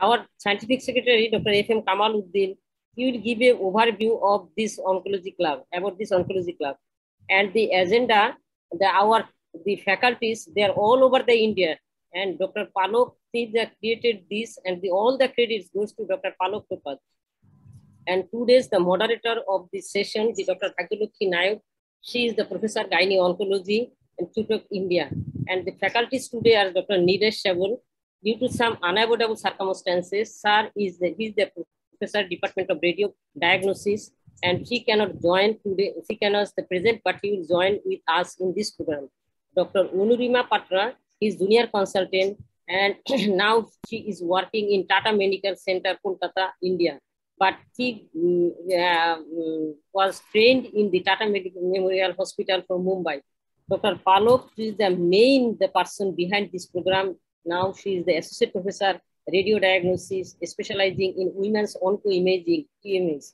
our scientific secretary, Dr. F.M. Kamal Uddin, he will give a overview of this oncology club, about this oncology club. And the agenda, the our the faculties, they are all over the India. And Dr. Palok he created this and the, all the credits goes to Dr. Palok Topad. And two days, the moderator of this session, the Dr. Bhagyalakshmi Nayak, she is the professor gynae oncology and Cuttack India. And the faculties today are Dr. Nilesh Shabul. Due to some unavoidable circumstances, sir is the, he's the professor, Department of Radio Diagnosis, and she cannot join today, she cannot the present, but he will join with us in this program. Dr. Anurima Patra is junior consultant, and now she is working in Tata Medical Center, Kolkata, India. But she uh, was trained in the Tata Medical Memorial Hospital from Mumbai. Dr. Palok is the main the person behind this program. Now she is the associate professor radio diagnosis, specializing in women's onco-imaging, TMH.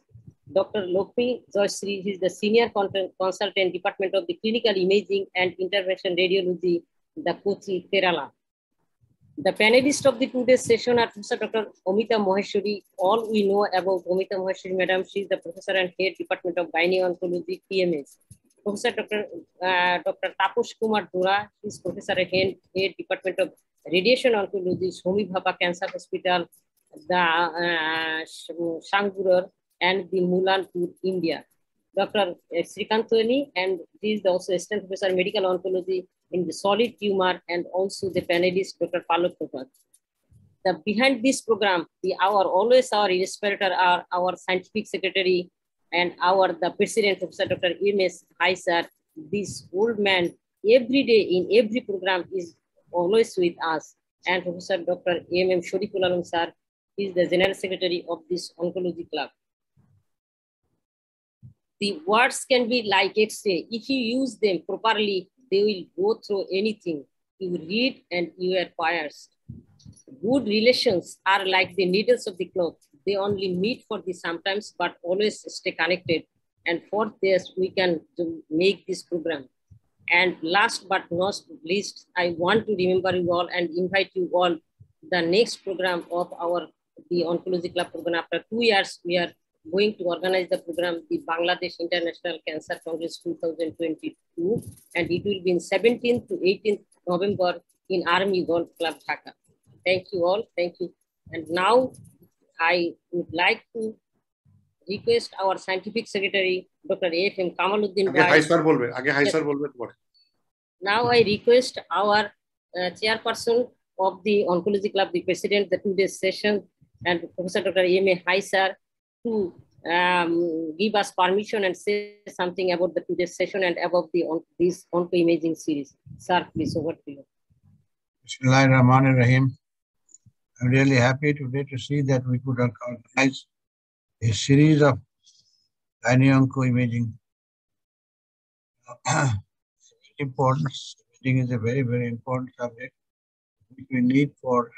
Dr. Lokmi Joyasri is the senior consultant department of the clinical imaging and intervention radiology, the Kochi, Kerala. The panelists of the today's session are Professor Dr. Amita Maheshwari. All we know about Amita Maheshwari, Madam, she is the professor and head department of gynae oncology, PMS. Professor Dr. Uh, Dr. Taposh Kumar Dora, is professor and head department of radiation oncology, Homi Bhabha Cancer Hospital, the uh, Sangrur, and the Mullanpur, India. Dr. Srikantoni, and he is also assistant professor medical oncology in the solid tumor, and also the panelist, Dr. Palok Topat. The behind this program, the our always our illustrator are our scientific secretary and our the president, Professor Dr. M.S. Hai sir. This old man every day in every program is always with us. And Professor Dr. M.M. Shariful Alam sir is the general secretary of this oncology club the words can be like X-ray. If you use them properly, they will go through anything. You read and you are pierced. Good relations are like the needles of the cloth. They only meet for the sometimes, but always stay connected. And for this, we can make this program. And last but not least, I want to remember you all and invite you all the next program of our the Oncology Club program. After two years, we are going to organize the program, the Bangladesh International Cancer Congress 2022, and it will be in 17th to 18th November in Army Golf Club, Dhaka. Thank you all. Thank you. And now I would like to request our scientific secretary, Dr. A.F.M. Kamaluddin. Now I request our uh, chairperson of the Oncology Club, the president, the two-day session, and Professor Dr. A.M.A. Hai sir to um, give us permission and say something about the today's session and about the on, this onco imaging series. Sir, please over to you. Bismillahir Rahim. I'm really happy today to see that we could organize a series of gynae onco imaging. important. Imaging is a very, very important subject which we need for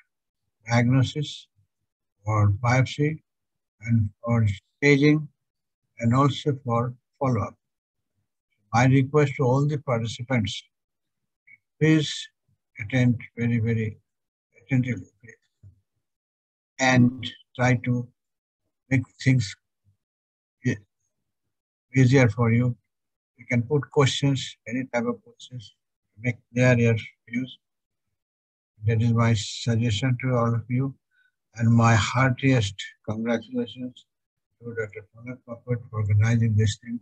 diagnosis or biopsy and for staging and also for follow-up. My request to all the participants, please attend very, very attentively and try to make things easier for you. You can put questions, any type of questions, make clear your views. That is my suggestion to all of you and my heartiest congratulations to Dr. Popat for organizing this thing.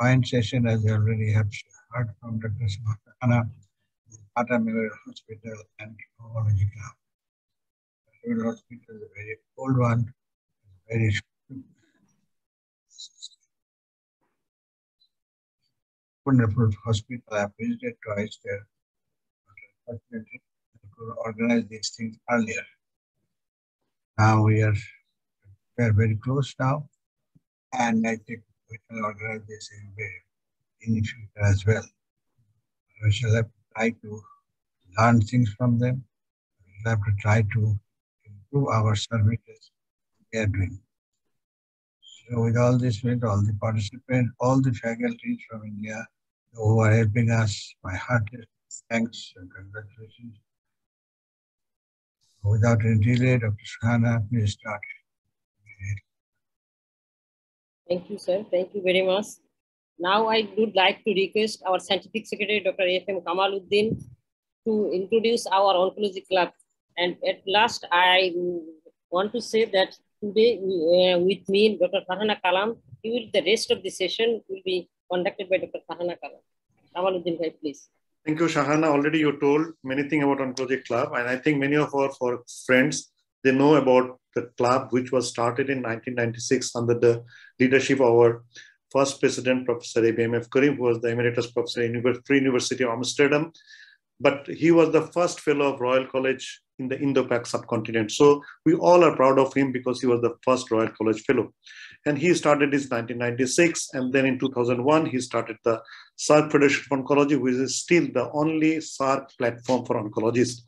Fine session, as already have heard from Dr. Samakana, Tata Memorial Hospital and Oncology Club. Memorial Hospital is a very old one, very hospital. I visited twice there. Unfortunately, I could organize these things earlier. Now we are, we are very close now, and I think we can organize this in, in the future as well. We shall have to try to learn things from them. We shall have to try to improve our services we are doing. So with all this, with all the participants, all the faculties from India who are helping us, my heartiest thanks and congratulations Without any delay, Dr. Shahana, please start. Thank you, sir. Thank you very much. Now I would like to request our scientific secretary, Dr. F.M. Kamaluddin, to introduce our oncology club. And at last, I want to say that today uh, with me, Dr. Farhana Kalam, he will, the rest of the session will be conducted by Dr. Farhana Kalam. Kamaluddin bhai, please. Thank you, Shahana. Already you told many things about Oncology Club, and I think many of our, friends they know about the club which was started in 1996 under the leadership of our first president, Professor ABMF Karim, who was the emeritus professor in Free University of Amsterdam. But he was the first fellow of Royal College in the Indo-Pak subcontinent. So we all are proud of him because he was the first Royal College fellow. And he started this 1996. And then in 2001, he started the SAARC Federation of Oncology, which is still the only SAARC platform for oncologists.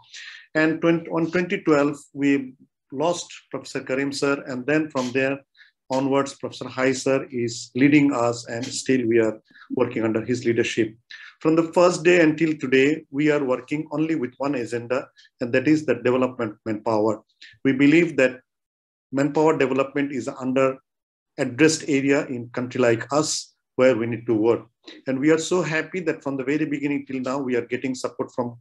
And 20, on 2012, we lost Professor Karim sir. And then from there onwards, Professor Hai sir is leading us and still we are working under his leadership. From the first day until today, we are working only with one agenda, and that is the development manpower. We believe that manpower development is under addressed area in country like us where we need to work. And we are so happy that from the very beginning till now, we are getting support from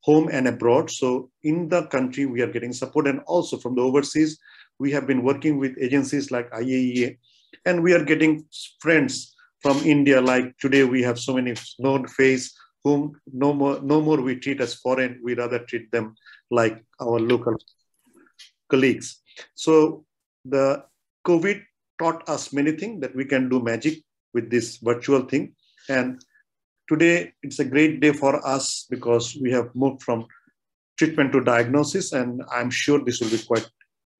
home and abroad. So in the country, we are getting support and also from the overseas, we have been working with agencies like IAEA and we are getting friends from India, like today we have so many known face whom no more, no more we treat as foreign, we rather treat them like our local colleagues. So the COVID taught us many things that we can do magic with this virtual thing. And today it's a great day for us because we have moved from treatment to diagnosis. And I'm sure this will be quite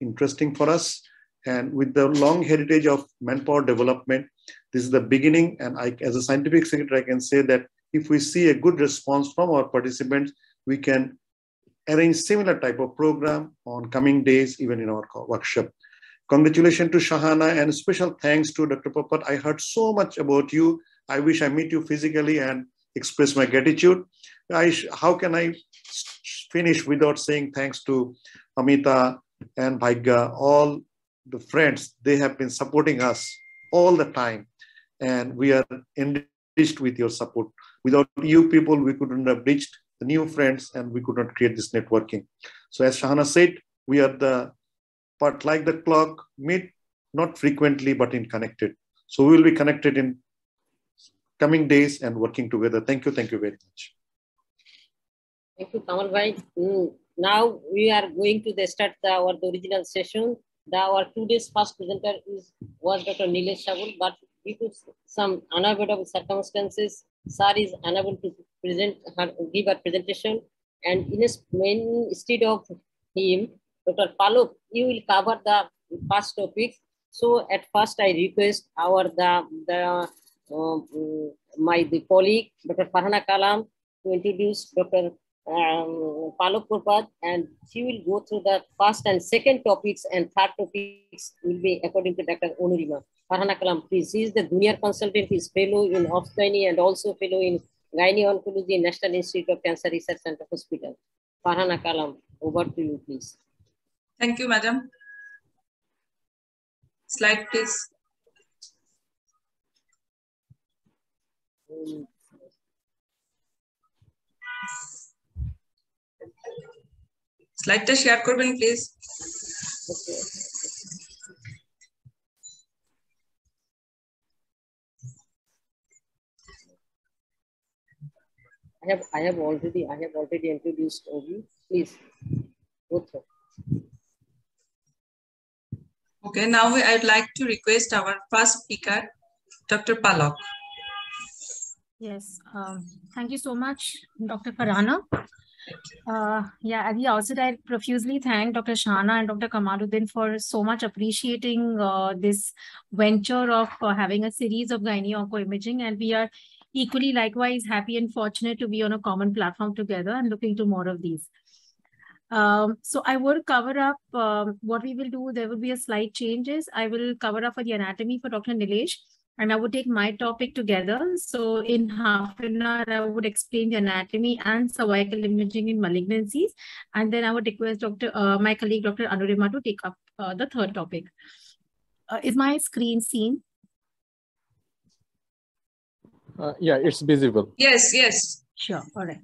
interesting for us. And with the long heritage of manpower development, this is the beginning. And I, as a scientific secretary, I can say that if we see a good response from our participants, we can arrange similar type of program on coming days, even in our workshop. Congratulations to Shahana and special thanks to Dr. Popat. I heard so much about you. I wish I meet you physically and express my gratitude. I, how can I finish without saying thanks to Amita and Bhagya, all the friends, they have been supporting us all the time. And we are enriched with your support. Without you people, we couldn't have reached the new friends and we could not create this networking. So as Shahana said, we are the part like the clock, meet not frequently, but in connected. So we will be connected in coming days and working together. Thank you. Thank you very much. Thank you, Kamal Bhai. Mm, now we are going to the start the, our the original session the, our today's first presenter is was Dr. Nilesh Sabul, but due to some unavoidable circumstances, Sir is unable to present her, give a presentation. And in instead of him, Dr. Palok, you will cover the first topic. So at first, I request our the the uh, my the colleague Dr. Farhana Kalam to introduce Dr um, Popat and she will go through the first and second topics and third topics will be according to Dr. Onurima. Farhana Kalam, please. He is the junior consultant, he is fellow in Obsgyny and also fellow in Gynae Oncology National Institute of Cancer Research Center Hospital. Farhana Kalam, over to you, please. Thank you, madam. Slide, please. Um, স্লাইডটা share করবেন please I have I have already I have already introduced Obi. Please go through. Okay, now I'd like to request our first speaker, Dr. Palak. Yes, um, thank you so much, Dr. Farhana. Uh, yeah, at the outset, I profusely thank Dr. Shana and Dr. Kamaluddin for so much appreciating uh, this venture of uh, having a series of gynae imaging. And we are equally likewise happy and fortunate to be on a common platform together and looking to more of these. Um, so I will cover up um, what we will do. There will be a slight changes. I will cover up for the anatomy for Dr. Nilesh and I would take my topic together. So in half an hour, I would explain the anatomy and cervical imaging in malignancies. And then I would request Dr. Uh, my colleague, Dr. Anurima to take up uh, the third topic. Uh, is my screen seen? Uh, yeah, it's visible. Yes, yes. Sure, all right.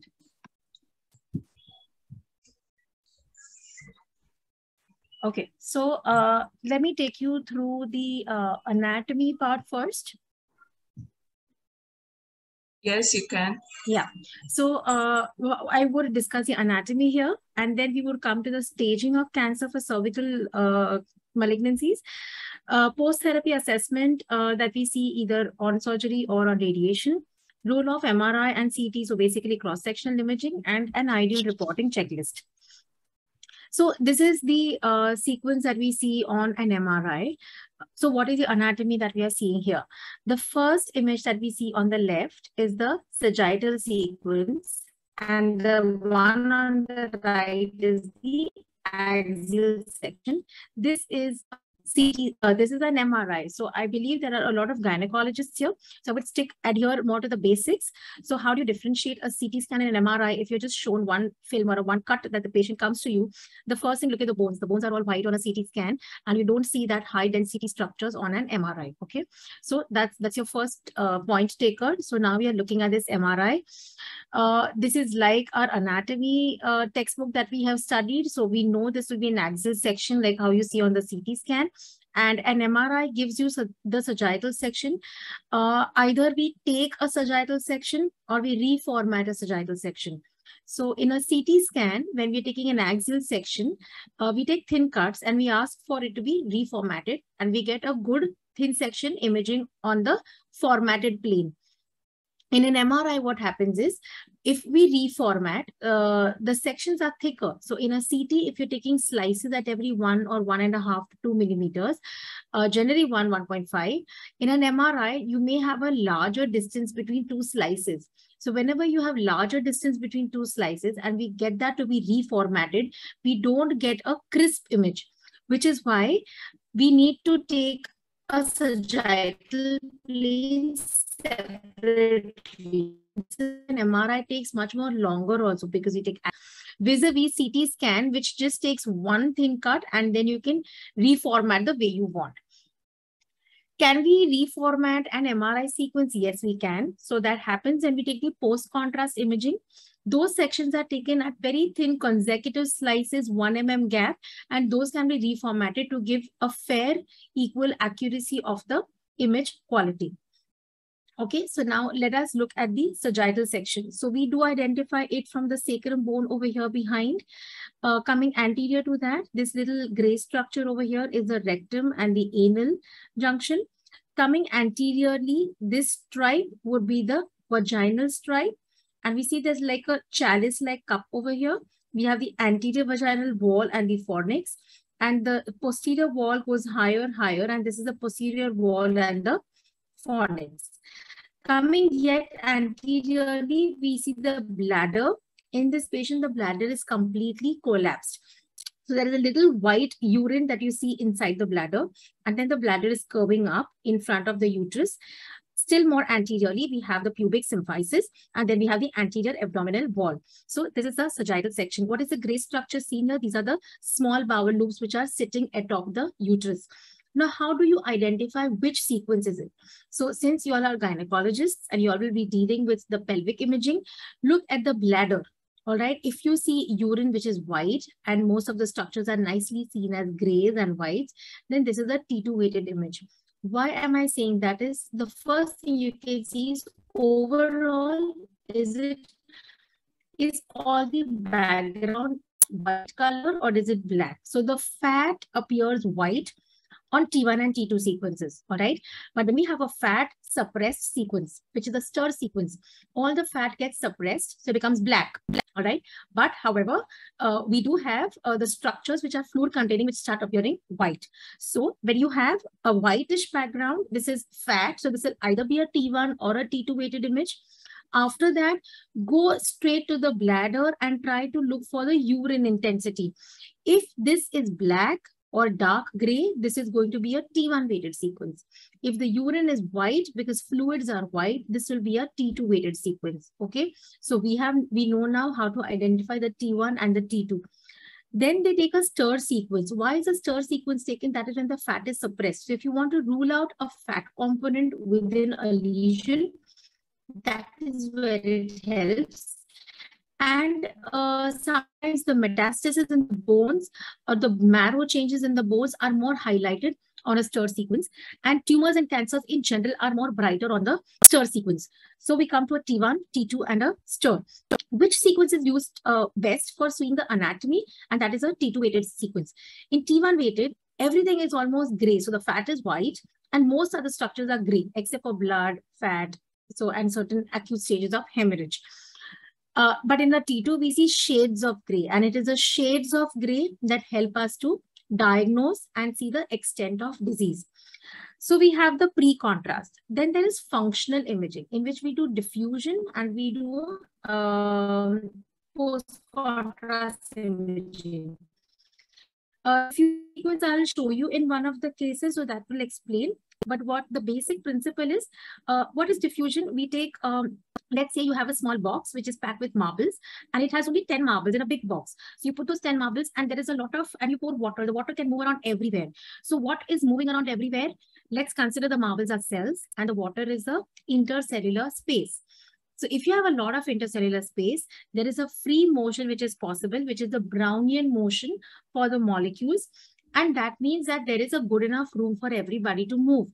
Okay, so uh, let me take you through the uh, anatomy part first. Yes, you can. Yeah. So uh, I would discuss the anatomy here, and then we would come to the staging of cancer for cervical uh, malignancies. Uh, Post-therapy assessment uh, that we see either on surgery or on radiation. Role of MRI and CT, so basically cross-sectional imaging, and an ideal reporting checklist. So this is the uh, sequence that we see on an MRI. So what is the anatomy that we are seeing here? The first image that we see on the left is the sagittal sequence. And the one on the right is the axial section. This is CT, uh, this is an MRI. So I believe there are a lot of gynecologists here. So I would stick adhere more to the basics. So how do you differentiate a CT scan and an MRI if you're just shown one film or a one cut that the patient comes to you? The first thing, look at the bones. The bones are all white on a CT scan and you don't see that high density structures on an MRI. Okay. So that's, that's your first uh, point taker. So now we are looking at this MRI. Uh, this is like our anatomy uh, textbook that we have studied. So we know this will be an axial section like how you see on the CT scan and an MRI gives you the sagittal section. Uh, either we take a sagittal section or we reformat a sagittal section. So in a CT scan, when we're taking an axial section, uh, we take thin cuts and we ask for it to be reformatted and we get a good thin section imaging on the formatted plane in an MRI, what happens is if we reformat, uh, the sections are thicker. So in a CT, if you're taking slices at every one or one and a half to two millimeters, uh, generally one, 1.5. In an MRI, you may have a larger distance between two slices. So whenever you have larger distance between two slices and we get that to be reformatted, we don't get a crisp image, which is why we need to take a sagittal plane separately. An MRI takes much more longer also because you take vis-a-vis CT scan, which just takes one thin cut and then you can reformat the way you want. Can we reformat an MRI sequence? Yes, we can. So that happens and we take the post-contrast imaging. Those sections are taken at very thin consecutive slices, 1 mm gap, and those can be reformatted to give a fair, equal accuracy of the image quality. Okay, so now let us look at the sagittal section. So we do identify it from the sacrum bone over here behind. Uh, coming anterior to that, this little gray structure over here is the rectum and the anal junction. Coming anteriorly, this stripe would be the vaginal stripe. And we see there's like a chalice-like cup over here. We have the anterior vaginal wall and the fornix. And the posterior wall goes higher, higher. And this is the posterior wall and the fornix. Coming yet anteriorly, we see the bladder. In this patient, the bladder is completely collapsed. So there is a little white urine that you see inside the bladder. And then the bladder is curving up in front of the uterus. Still more anteriorly, we have the pubic symphysis, and then we have the anterior abdominal wall. So this is the sagittal section. What is the gray structure seen here? These are the small bowel loops which are sitting atop the uterus. Now, how do you identify which sequence is it? So since you all are gynecologists and you all will be dealing with the pelvic imaging, look at the bladder. All right, if you see urine which is white and most of the structures are nicely seen as grays and whites, then this is a T2 weighted image. Why am I saying that is the first thing you can see is overall, is it, is all the background white color or is it black? So the fat appears white on T1 and T2 sequences, all right? But when we have a fat suppressed sequence, which is the stir sequence, all the fat gets suppressed, so it becomes black, all right? But however, uh, we do have uh, the structures which are fluid containing, which start appearing white. So when you have a whitish background, this is fat, so this will either be a T1 or a T2 weighted image. After that, go straight to the bladder and try to look for the urine intensity. If this is black, or dark gray, this is going to be a T1 weighted sequence. If the urine is white, because fluids are white, this will be a T2 weighted sequence. Okay. So we have, we know now how to identify the T1 and the T2. Then they take a stir sequence. Why is a stir sequence taken? That is when the fat is suppressed. So if you want to rule out a fat component within a lesion, that is where it helps. And uh, sometimes the metastasis in the bones or the marrow changes in the bones are more highlighted on a stir sequence and tumors and cancers in general are more brighter on the stir sequence. So we come to a T1, T2 and a stir. Which sequence is used uh, best for seeing the anatomy? And that is a T2 weighted sequence. In T1 weighted, everything is almost gray. So the fat is white and most other structures are gray except for blood, fat, so and certain acute stages of hemorrhage. Uh, but in the T2, we see shades of gray and it is the shades of gray that help us to diagnose and see the extent of disease. So we have the pre-contrast. Then there is functional imaging in which we do diffusion and we do uh, post-contrast imaging. A few sequence I'll show you in one of the cases, so that will explain. But what the basic principle is, uh, what is diffusion? We take, um, let's say you have a small box which is packed with marbles and it has only 10 marbles in a big box. So you put those 10 marbles and there is a lot of, and you pour water. The water can move around everywhere. So what is moving around everywhere? Let's consider the marbles as cells and the water is the intercellular space. So if you have a lot of intercellular space, there is a free motion which is possible, which is the Brownian motion for the molecules. And that means that there is a good enough room for everybody to move.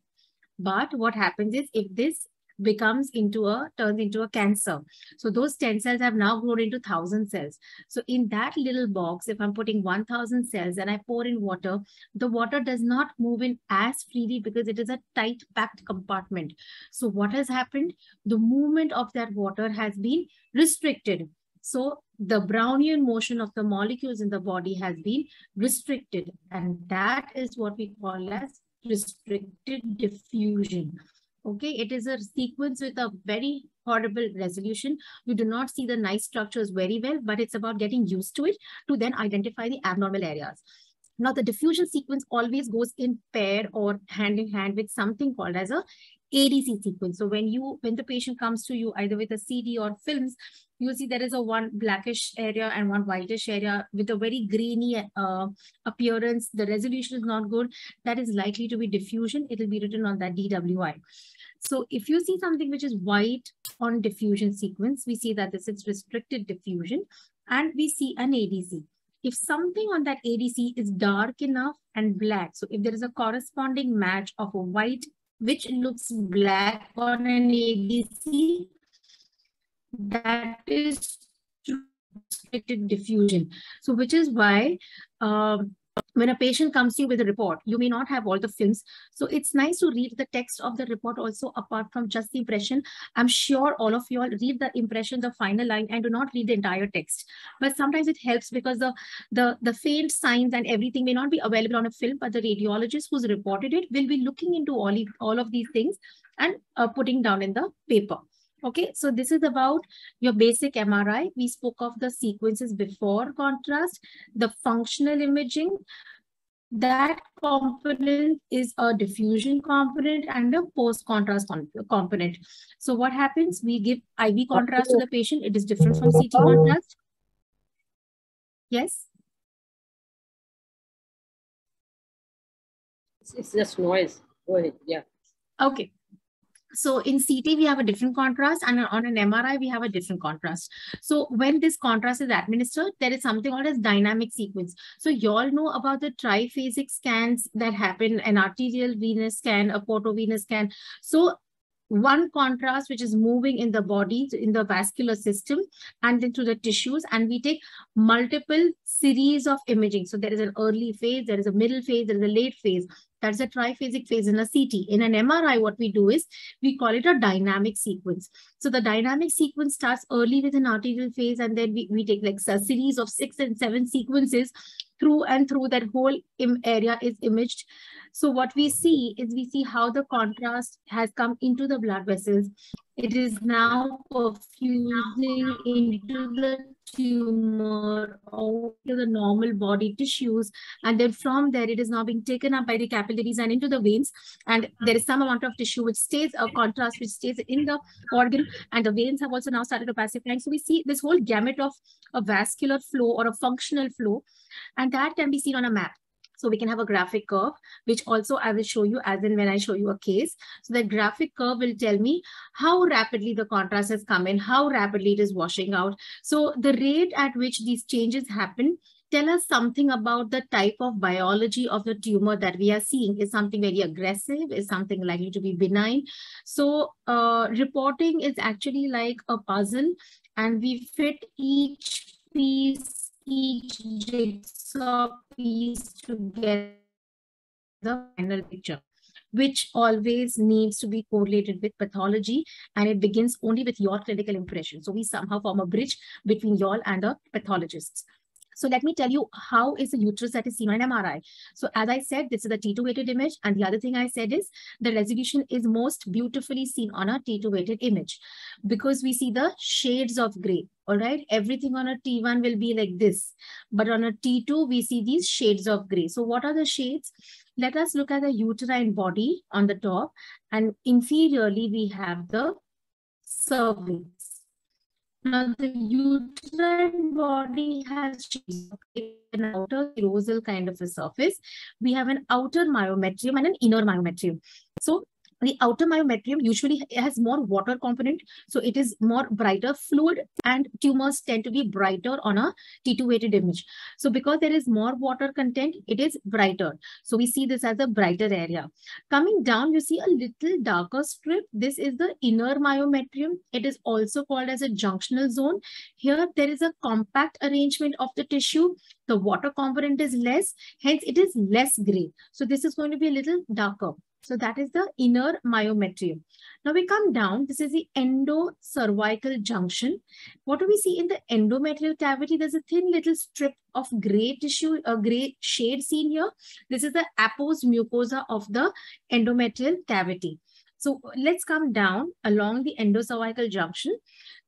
But what happens is if this becomes into a, turns into a cancer. So those 10 cells have now grown into 1000 cells. So in that little box, if I'm putting 1000 cells and I pour in water, the water does not move in as freely because it is a tight packed compartment. So what has happened? The movement of that water has been restricted. So the Brownian motion of the molecules in the body has been restricted. And that is what we call as restricted diffusion. Okay, it is a sequence with a very horrible resolution. You do not see the nice structures very well, but it's about getting used to it to then identify the abnormal areas. Now, the diffusion sequence always goes in pair or hand in hand with something called as a ADC sequence. So when you when the patient comes to you either with a CD or films, you see there is a one blackish area and one whitish area with a very grainy uh, appearance. The resolution is not good. That is likely to be diffusion. It will be written on that DWI. So if you see something which is white on diffusion sequence, we see that this is restricted diffusion and we see an ADC. If something on that ADC is dark enough and black, so if there is a corresponding match of a white which looks black on an ADC, that is restricted diffusion. So which is why um, when a patient comes to you with a report, you may not have all the films. So it's nice to read the text of the report also apart from just the impression. I'm sure all of you all read the impression, the final line and do not read the entire text. But sometimes it helps because the, the, the faint signs and everything may not be available on a film, but the radiologist who's reported it will be looking into all, all of these things and uh, putting down in the paper. Okay, so this is about your basic MRI. We spoke of the sequences before contrast, the functional imaging. That component is a diffusion component and a post-contrast component. So what happens? We give IV contrast to the patient. It is different from CT contrast. Yes? It's just noise. Go ahead. Yeah. Okay. So in CT, we have a different contrast and on an MRI, we have a different contrast. So when this contrast is administered, there is something called as dynamic sequence. So you all know about the triphasic scans that happen, an arterial venous scan, a portovenous scan. So one contrast which is moving in the body in the vascular system and then to the tissues and we take multiple series of imaging so there is an early phase there is a middle phase there is a late phase that's a triphasic phase in a CT. In an MRI, what we do is we call it a dynamic sequence. So the dynamic sequence starts early with an arterial phase, and then we, we take like a series of six and seven sequences through and through that whole area is imaged. So what we see is we see how the contrast has come into the blood vessels. It is now perfusing into the tumor or to the normal body tissues. And then from there, it is now being taken up by the capillaries and into the veins. And there is some amount of tissue which stays, a contrast which stays in the organ. And the veins have also now started to opacifying. So we see this whole gamut of a vascular flow or a functional flow. And that can be seen on a map. So we can have a graphic curve, which also I will show you as in when I show you a case. So the graphic curve will tell me how rapidly the contrast has come in, how rapidly it is washing out. So the rate at which these changes happen tell us something about the type of biology of the tumor that we are seeing. Is something very aggressive? Is something likely to be benign? So uh, reporting is actually like a puzzle and we fit each piece each jigsaw piece to get the final picture which always needs to be correlated with pathology and it begins only with your clinical impression. So we somehow form a bridge between y'all and the pathologists. So let me tell you how is the uterus that is seen on MRI. So as I said, this is a T2 weighted image. And the other thing I said is the resolution is most beautifully seen on a T2 weighted image because we see the shades of gray. All right. Everything on a T1 will be like this. But on a T2, we see these shades of gray. So what are the shades? Let us look at the uterine body on the top and inferiorly we have the cervix. Now, the uterine body has an outer serosal kind of a surface. We have an outer myometrium and an inner myometrium. So the outer myometrium usually has more water component. So it is more brighter fluid and tumors tend to be brighter on a T2 weighted image. So because there is more water content, it is brighter. So we see this as a brighter area. Coming down, you see a little darker strip. This is the inner myometrium. It is also called as a junctional zone. Here, there is a compact arrangement of the tissue. The water component is less, hence it is less gray. So this is going to be a little darker. So that is the inner myometrium. Now we come down. This is the endocervical junction. What do we see in the endometrial cavity? There's a thin little strip of gray tissue, a gray shade seen here. This is the apposed mucosa of the endometrial cavity. So let's come down along the endocervical junction.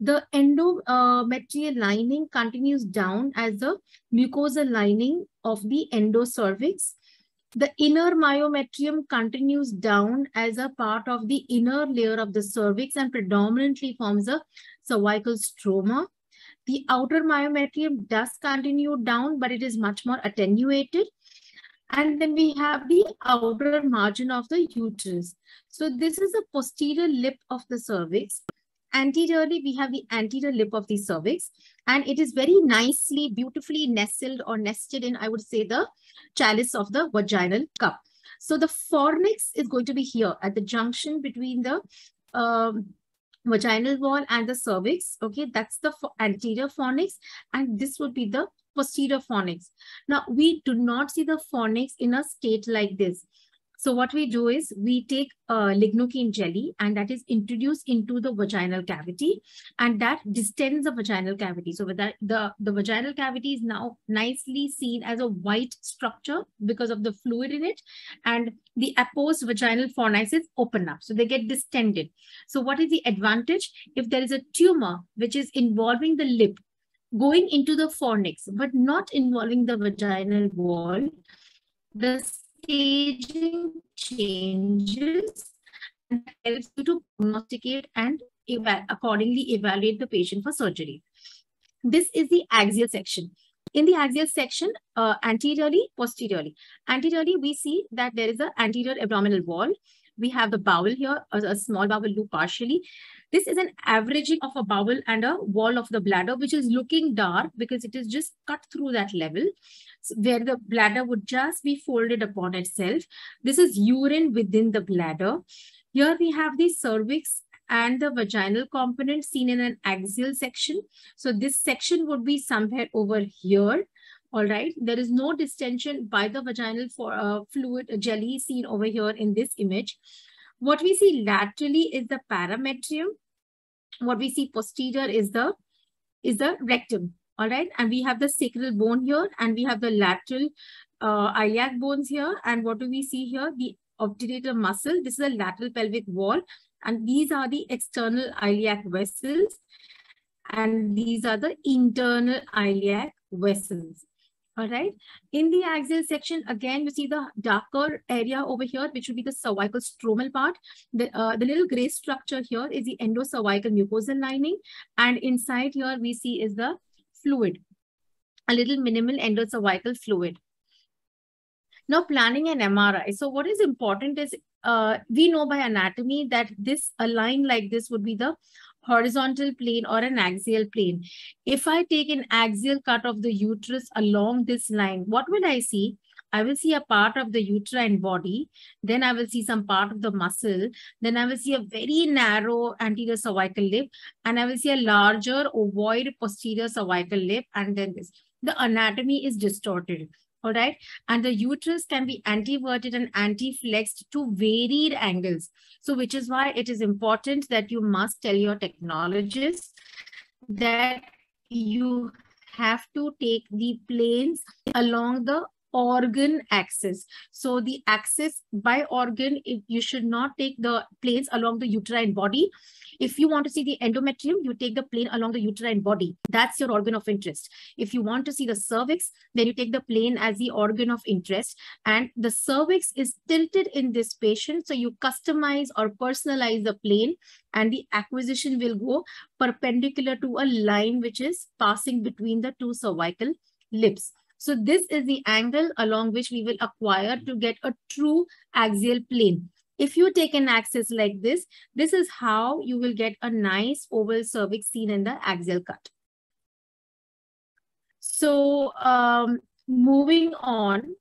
The endometrial lining continues down as the mucosal lining of the endocervix. The inner myometrium continues down as a part of the inner layer of the cervix and predominantly forms a cervical stroma. The outer myometrium does continue down, but it is much more attenuated. And then we have the outer margin of the uterus. So this is the posterior lip of the cervix. Anteriorly, we have the anterior lip of the cervix, and it is very nicely, beautifully nestled or nested in, I would say, the chalice of the vaginal cup. So the fornix is going to be here at the junction between the um, vaginal wall and the cervix. Okay, that's the anterior fornix, and this would be the posterior fornix. Now, we do not see the fornix in a state like this. So what we do is we take uh, a lignocaine jelly and that is introduced into the vaginal cavity and that distends the vaginal cavity. So that, the, the vaginal cavity is now nicely seen as a white structure because of the fluid in it and the apposed vaginal fornices open up. So they get distended. So what is the advantage? If there is a tumor which is involving the lip going into the fornix but not involving the vaginal wall, the staging changes and helps you to prognosticate and eva accordingly evaluate the patient for surgery. This is the axial section. In the axial section, uh, anteriorly, posteriorly. Anteriorly, we see that there is an anterior abdominal wall. We have the bowel here, a, small bowel loop partially. This is an averaging of a bowel and a wall of the bladder, which is looking dark because it is just cut through that level where the bladder would just be folded upon itself. This is urine within the bladder. Here we have the cervix and the vaginal component seen in an axial section. So this section would be somewhere over here. All right. There is no distension by the vaginal for, uh, fluid jelly seen over here in this image. What we see laterally is the parametrium. What we see posterior is the is the rectum. All right. And we have the sacral bone here and we have the lateral uh, iliac bones here. And what do we see here? The obturator muscle. This is a lateral pelvic wall. And these are the external iliac vessels. And these are the internal iliac vessels. All right. In the axial section, again, you see the darker area over here, which would be the cervical stromal part. The, uh, the little gray structure here is the endocervical mucosal lining. And inside here, we see is the fluid, a little minimal endocervical fluid. Now planning an MRI. So what is important is uh, we know by anatomy that this a line like this would be the horizontal plane or an axial plane. If I take an axial cut of the uterus along this line, what will I see? I will see a part of the uterine body. Then I will see some part of the muscle. Then I will see a very narrow anterior cervical lip. And I will see a larger ovoid posterior cervical lip. And then this. The anatomy is distorted all right? And the uterus can be anteverted and anteflexed to varied angles. So which is why it is important that you must tell your technologist that you have to take the planes along the organ axis. So the axis by organ, you should not take the planes along the uterine body. If you want to see the endometrium, you take the plane along the uterine body. That's your organ of interest. If you want to see the cervix, then you take the plane as the organ of interest. And the cervix is tilted in this patient. So you customize or personalize the plane and the acquisition will go perpendicular to a line which is passing between the two cervical lips. So this is the angle along which we will acquire to get a true axial plane. If you take an axis like this, this is how you will get a nice oval cervix seen in the axial cut. So um, moving on,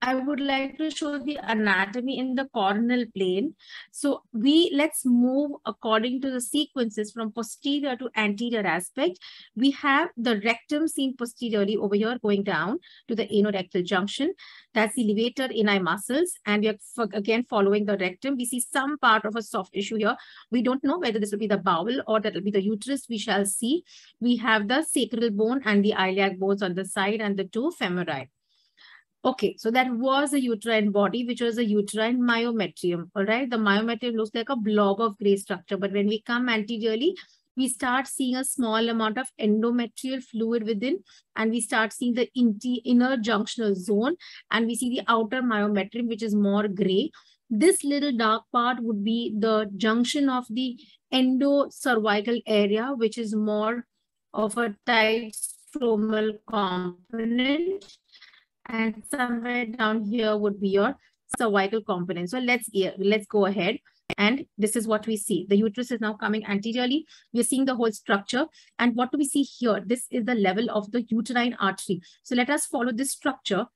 I would like to show the anatomy in the coronal plane. So we let's move according to the sequences from posterior to anterior aspect. We have the rectum seen posteriorly over here going down to the anorectal junction. That's the levator ani muscles. And we are again following the rectum. We see some part of a soft tissue here. We don't know whether this will be the bowel or that will be the uterus. We shall see. We have the sacral bone and the iliac bones on the side and the two femori. Okay, so that was a uterine body, which was a uterine myometrium. All right, the myometrium looks like a blob of gray structure, but when we come anteriorly, we start seeing a small amount of endometrial fluid within, and we start seeing the inner junctional zone, and we see the outer myometrium, which is more gray. This little dark part would be the junction of the endocervical area, which is more of a tight stromal component and somewhere down here would be your cervical component. So let's, let's go ahead. And this is what we see. The uterus is now coming anteriorly. We're seeing the whole structure. And what do we see here? This is the level of the uterine artery. So let us follow this structure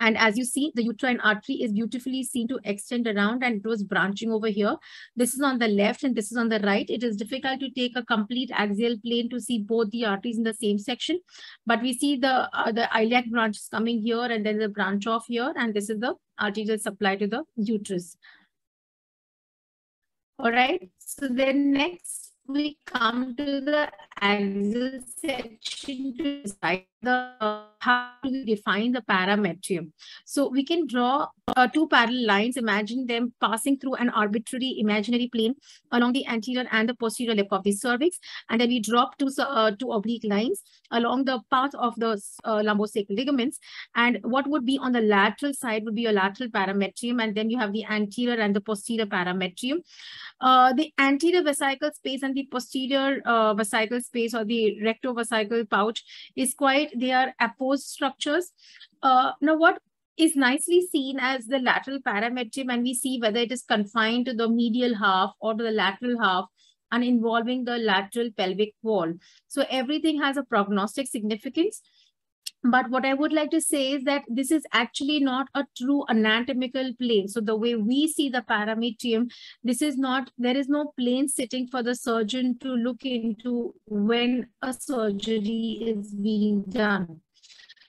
and as you see, the uterine artery is beautifully seen to extend around and it was branching over here. This is on the left and this is on the right. It is difficult to take a complete axial plane to see both the arteries in the same section. But we see the, uh, the iliac branch coming here and then the branch off here. And this is the arterial supply to the uterus. All right. So then next we come to the axial section to decide the how do we define the parametrium. So we can draw uh, two parallel lines, imagine them passing through an arbitrary imaginary plane along the anterior and the posterior lip of the cervix. And then we drop two, uh, two oblique lines along the path of the uh, lumbosacral ligaments. And what would be on the lateral side would be your lateral parametrium. And then you have the anterior and the posterior parametrium. Uh, the anterior vesical space and the posterior uh, vesical space or the rectovesical pouch is quite, they are opposed structures. Uh, now, what is nicely seen as the lateral parametrium and we see whether it is confined to the medial half or to the lateral half and involving the lateral pelvic wall. So everything has a prognostic significance. But what I would like to say is that this is actually not a true anatomical plane. So the way we see the parametrium, this is not, there is no plane sitting for the surgeon to look into when a surgery is being done.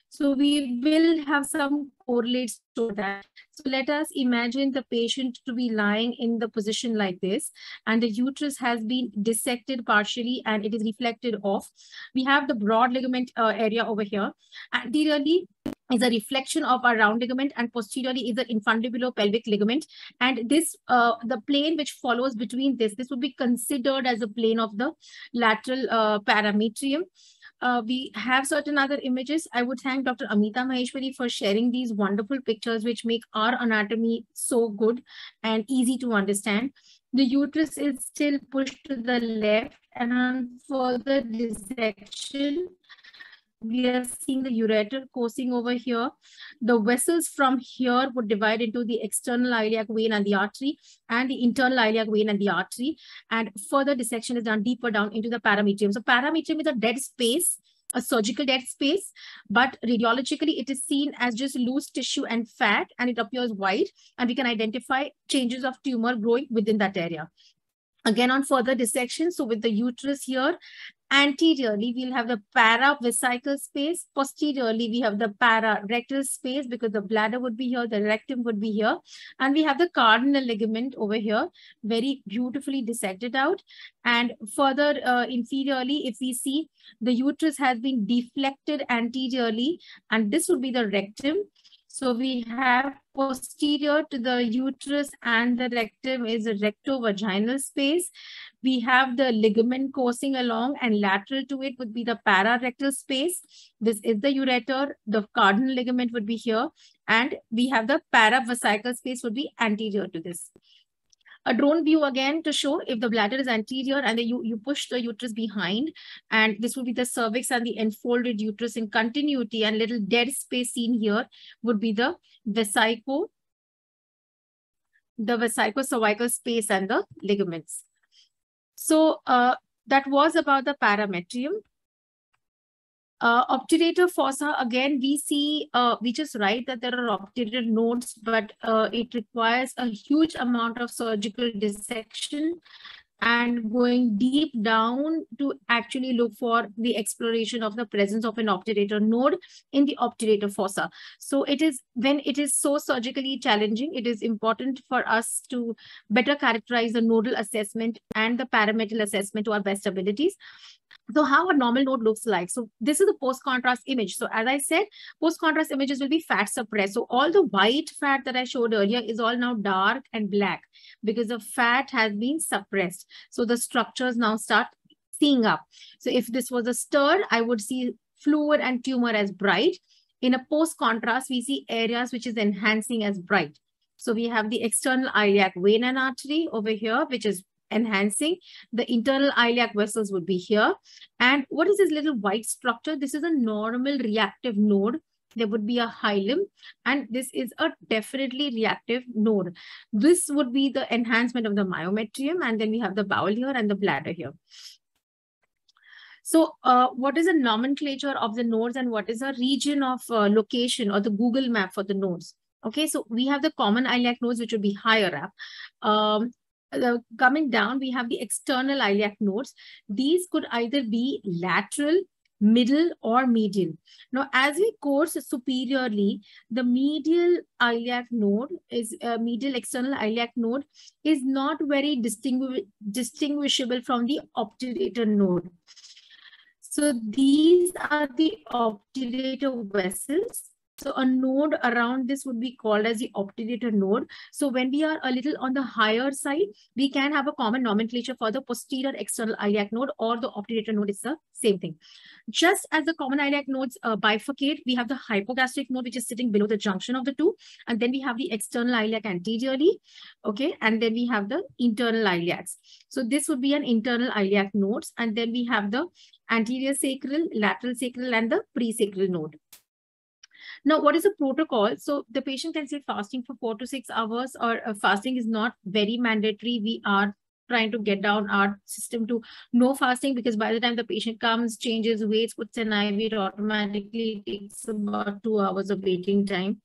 So we will have some correlates to that. So let us imagine the patient to be lying in the position like this, and the uterus has been dissected partially and it is reflected off. We have the broad ligament uh, area over here. Anteriorly, is a reflection of our round ligament and posteriorly is the infundibulopelvic ligament. And this, uh, the plane which follows between this, this would be considered as a plane of the lateral uh, parametrium. Uh, we have certain other images. I would thank Dr. Amita Maheshwari for sharing these wonderful pictures which make our anatomy so good and easy to understand. The uterus is still pushed to the left and on further dissection, we are seeing the ureter coursing over here. The vessels from here would divide into the external iliac vein and the artery and the internal iliac vein and the artery. And further dissection is done deeper down into the parametrium. So parametrium is a dead space a surgical dead space, but radiologically it is seen as just loose tissue and fat and it appears white and we can identify changes of tumor growing within that area. Again, on further dissection, so with the uterus here, anteriorly, we'll have the para paravesical space. Posteriorly, we have the pararectal space because the bladder would be here, the rectum would be here. And we have the cardinal ligament over here, very beautifully dissected out. And further uh, inferiorly, if we see the uterus has been deflected anteriorly, and this would be the rectum. So we have posterior to the uterus and the rectum is a rectovaginal space. We have the ligament coursing along and lateral to it would be the pararectal space. This is the ureter. The cardinal ligament would be here. And we have the paravesical space would be anterior to this a drone view again to show if the bladder is anterior and then you, you push the uterus behind and this would be the cervix and the enfolded uterus in continuity and little dead space seen here would be the vesico, the vesico-cervical space and the ligaments. So uh, that was about the parametrium. Uh, obturator fossa, again, we see, uh, we just write that there are obturator nodes, but uh, it requires a huge amount of surgical dissection and going deep down to actually look for the exploration of the presence of an obturator node in the obturator fossa. So it is when it is so surgically challenging, it is important for us to better characterize the nodal assessment and the parametrial assessment to our best abilities. So how a normal node looks like. So this is the post-contrast image. So as I said, post-contrast images will be fat suppressed. So all the white fat that I showed earlier is all now dark and black because the fat has been suppressed. So the structures now start seeing up. So if this was a STIR, I would see fluid and tumor as bright. In a post-contrast, we see areas which is enhancing as bright. So we have the external iliac vein and artery over here, which is enhancing. The internal iliac vessels would be here. And what is this little white structure? This is a normal reactive node. There would be a hilum, and this is a definitely reactive node. This would be the enhancement of the myometrium, and then we have the bowel here and the bladder here. So uh, what is the nomenclature of the nodes and what is a region of uh, location or the Google map for the nodes? Okay, so we have the common iliac nodes, which would be higher up. Um, coming down, we have the external iliac nodes. These could either be lateral, middle, or medial. Now, as we course superiorly, the medial iliac node is uh, medial external iliac node is not very distingu distinguishable from the obturator node. So these are the obturator vessels so a node around this would be called as the obturator node. So when we are a little on the higher side, we can have a common nomenclature for the posterior external iliac node or the obturator node is the same thing. Just as the common iliac nodes uh, bifurcate, we have the hypogastric node, which is sitting below the junction of the two. And then we have the external iliac anteriorly. Okay. And then we have the internal iliacs. So this would be an internal iliac nodes. And then we have the anterior sacral, lateral sacral, and the presacral node. Now, what is the protocol? So the patient can sit fasting for four to six hours or uh, fasting is not very mandatory. We are trying to get down our system to no fasting because by the time the patient comes, changes weights, puts an IV, it automatically takes about two hours of waiting time.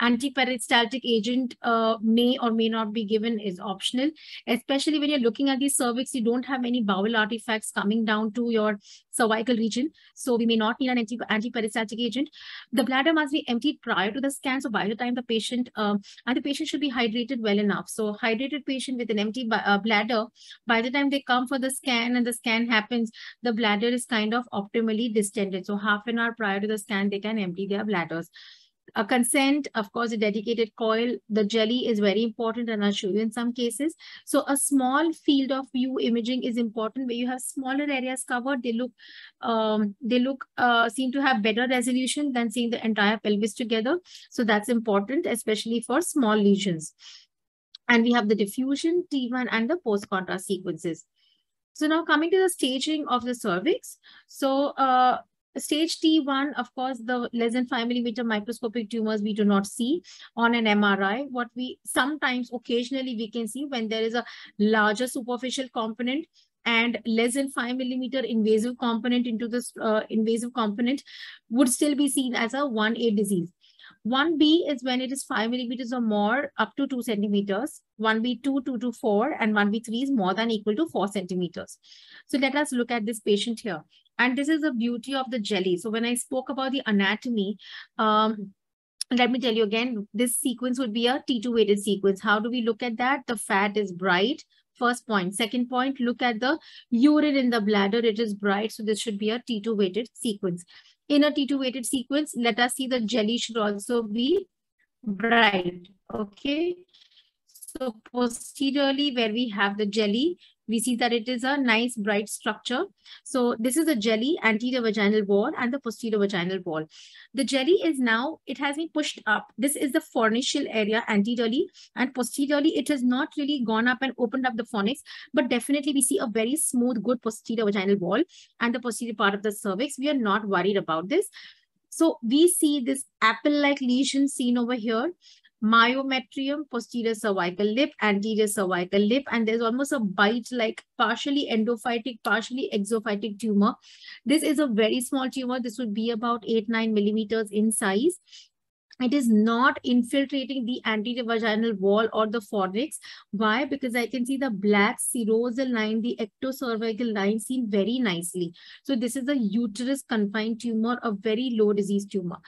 Antiperistaltic agent uh, may or may not be given is optional, especially when you're looking at the cervix, you don't have any bowel artifacts coming down to your cervical region. So we may not need an anti antiperistaltic agent. The bladder must be emptied prior to the scan. So by the time the patient, um, and the patient should be hydrated well enough. So hydrated patient with an empty uh, bladder, by the time they come for the scan and the scan happens, the bladder is kind of optimally distended. So half an hour prior to the scan, they can empty their bladders a consent, of course, a dedicated coil. The jelly is very important and I'll show you in some cases. So a small field of view imaging is important where you have smaller areas covered. They look, um, they look, uh, seem to have better resolution than seeing the entire pelvis together. So that's important, especially for small lesions. And we have the diffusion, T1 and the post-contrast sequences. So now coming to the staging of the cervix. So uh, Stage T1, of course, the less than 5 millimeter microscopic tumors we do not see on an MRI. What we sometimes, occasionally, we can see when there is a larger superficial component and less than 5 millimeter invasive component into this uh, invasive component would still be seen as a 1A disease. 1B is when it is 5 millimeters or more up to 2 centimeters. 1B2, 2 to 4, and 1B3 is more than equal to 4 centimeters. So let us look at this patient here. And this is the beauty of the jelly. So when I spoke about the anatomy, um, let me tell you again, this sequence would be a T2 weighted sequence. How do we look at that? The fat is bright. First point. Second point, look at the urine in the bladder. It is bright. So this should be a T2 weighted sequence in a T2 weighted sequence, let us see the jelly should also be bright. Okay. So posteriorly where we have the jelly, we see that it is a nice bright structure. So this is a jelly anterior vaginal wall and the posterior vaginal wall. The jelly is now, it has been pushed up. This is the fornicial area anteriorly and posteriorly it has not really gone up and opened up the fornix, but definitely we see a very smooth, good posterior vaginal wall and the posterior part of the cervix. We are not worried about this. So we see this apple-like lesion seen over here myometrium, posterior cervical lip, anterior cervical lip, and there's almost a bite-like partially endophytic, partially exophytic tumor. This is a very small tumor. This would be about 8-9 millimeters in size. It is not infiltrating the anterior vaginal wall or the fornix. Why? Because I can see the black serosal line, the ectocervical line seen very nicely. So this is a uterus confined tumor, a very low disease tumor.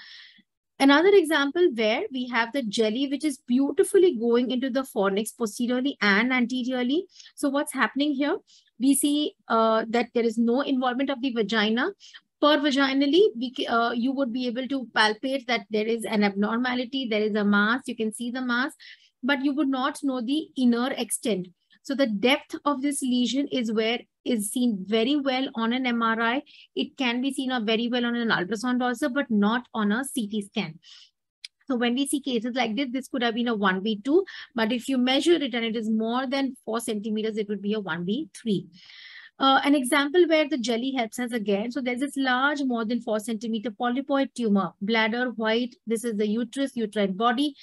Another example where we have the jelly, which is beautifully going into the fornix posteriorly and anteriorly. So what's happening here? We see uh, that there is no involvement of the vagina. Per vaginally, we, uh, you would be able to palpate that there is an abnormality, there is a mass, you can see the mass, but you would not know the inner extent. So the depth of this lesion is where is seen very well on an MRI. It can be seen very well on an ultrasound also, but not on a CT scan. So when we see cases like this, this could have been a 1B2, but if you measure it and it is more than 4 centimeters, it would be a 1B3. Uh, an example where the jelly helps us again. So there's this large, more than 4 centimeter polypoid tumor, bladder white. This is the uterus, uterine body.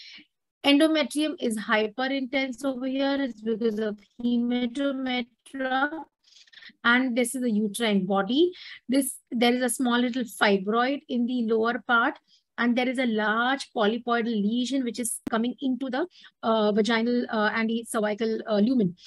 Endometrium is hyper intense over here. It's because of hematometra. And this is the uterine body. This There is a small little fibroid in the lower part. And there is a large polypoidal lesion which is coming into the uh, vaginal uh, and the cervical uh, lumen.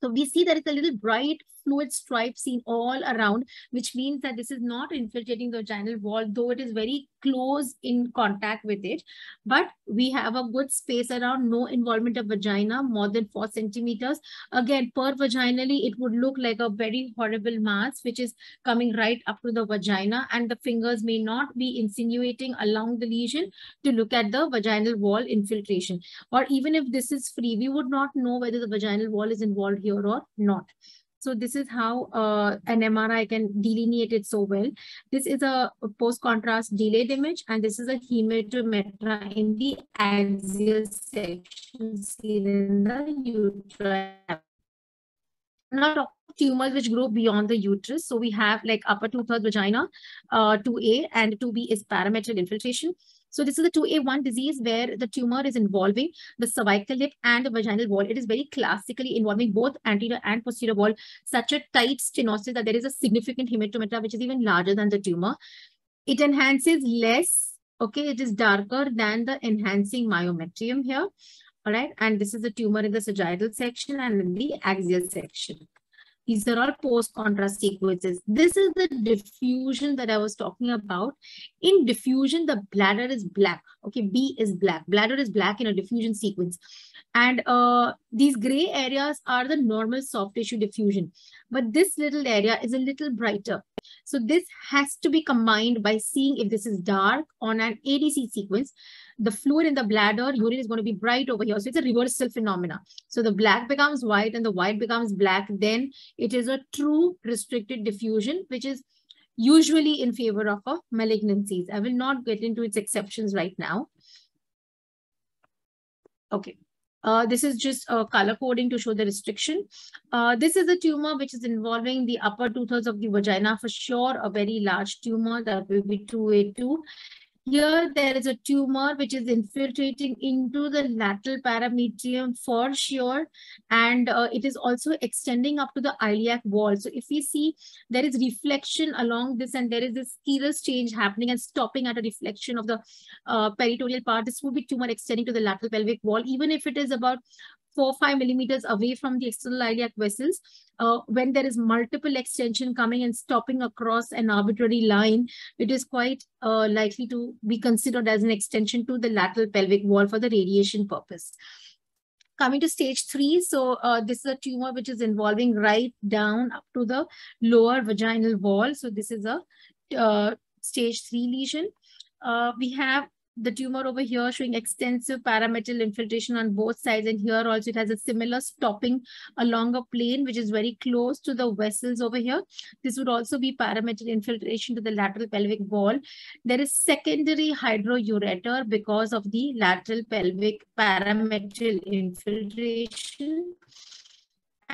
So we see there is a little bright fluid stripe seen all around, which means that this is not infiltrating the vaginal wall, though it is very close in contact with it. But we have a good space around, no involvement of vagina, more than four centimeters. Again, per vaginally, it would look like a very horrible mass, which is coming right up to the vagina. And the fingers may not be insinuating along the lesion to look at the vaginal wall infiltration. Or even if this is free, we would not know whether the vaginal wall is involved here or not. So this is how uh, an MRI can delineate it so well. This is a post-contrast delayed image, and this is a hematometra in the axial section seen in the uterus. Now tumors which grow beyond the uterus. So we have like upper two-thirds vagina, uh, 2A, and 2B is parametric infiltration. So this is the 2A1 disease where the tumor is involving the cervical lip and the vaginal wall. It is very classically involving both anterior and posterior wall, such a tight stenosis that there is a significant hematometra, which is even larger than the tumor. It enhances less, okay, it is darker than the enhancing myometrium here. All right, and this is the tumor in the sagittal section and in the axial section. These are all post-contrast sequences. This is the diffusion that I was talking about. In diffusion, the bladder is black. Okay, B is black. Bladder is black in a diffusion sequence. And uh, these gray areas are the normal soft tissue diffusion. But this little area is a little brighter. So this has to be combined by seeing if this is dark on an ADC sequence the fluid in the bladder, urine is going to be bright over here. So it's a reversal phenomena. So the black becomes white and the white becomes black. Then it is a true restricted diffusion, which is usually in favor of a malignancies. I will not get into its exceptions right now. Okay. Uh, this is just uh, color coding to show the restriction. Uh, this is a tumor which is involving the upper two-thirds of the vagina for sure, a very large tumor that will be 2A2. Here there is a tumor which is infiltrating into the lateral parametrium for sure. And uh, it is also extending up to the iliac wall. So if we see there is reflection along this and there is this Keras change happening and stopping at a reflection of the uh, peritoneal part, this would be tumor extending to the lateral pelvic wall, even if it is about four five millimeters away from the external iliac vessels. Uh, when there is multiple extension coming and stopping across an arbitrary line, it is quite uh, likely to be considered as an extension to the lateral pelvic wall for the radiation purpose. Coming to stage three, so uh, this is a tumor which is involving right down up to the lower vaginal wall. So this is a uh, stage three lesion. Uh, we have the tumor over here showing extensive parametrial infiltration on both sides. And here also it has a similar stopping along a plane, which is very close to the vessels over here. This would also be parametrial infiltration to the lateral pelvic wall. There is secondary hydroureter because of the lateral pelvic parametrial infiltration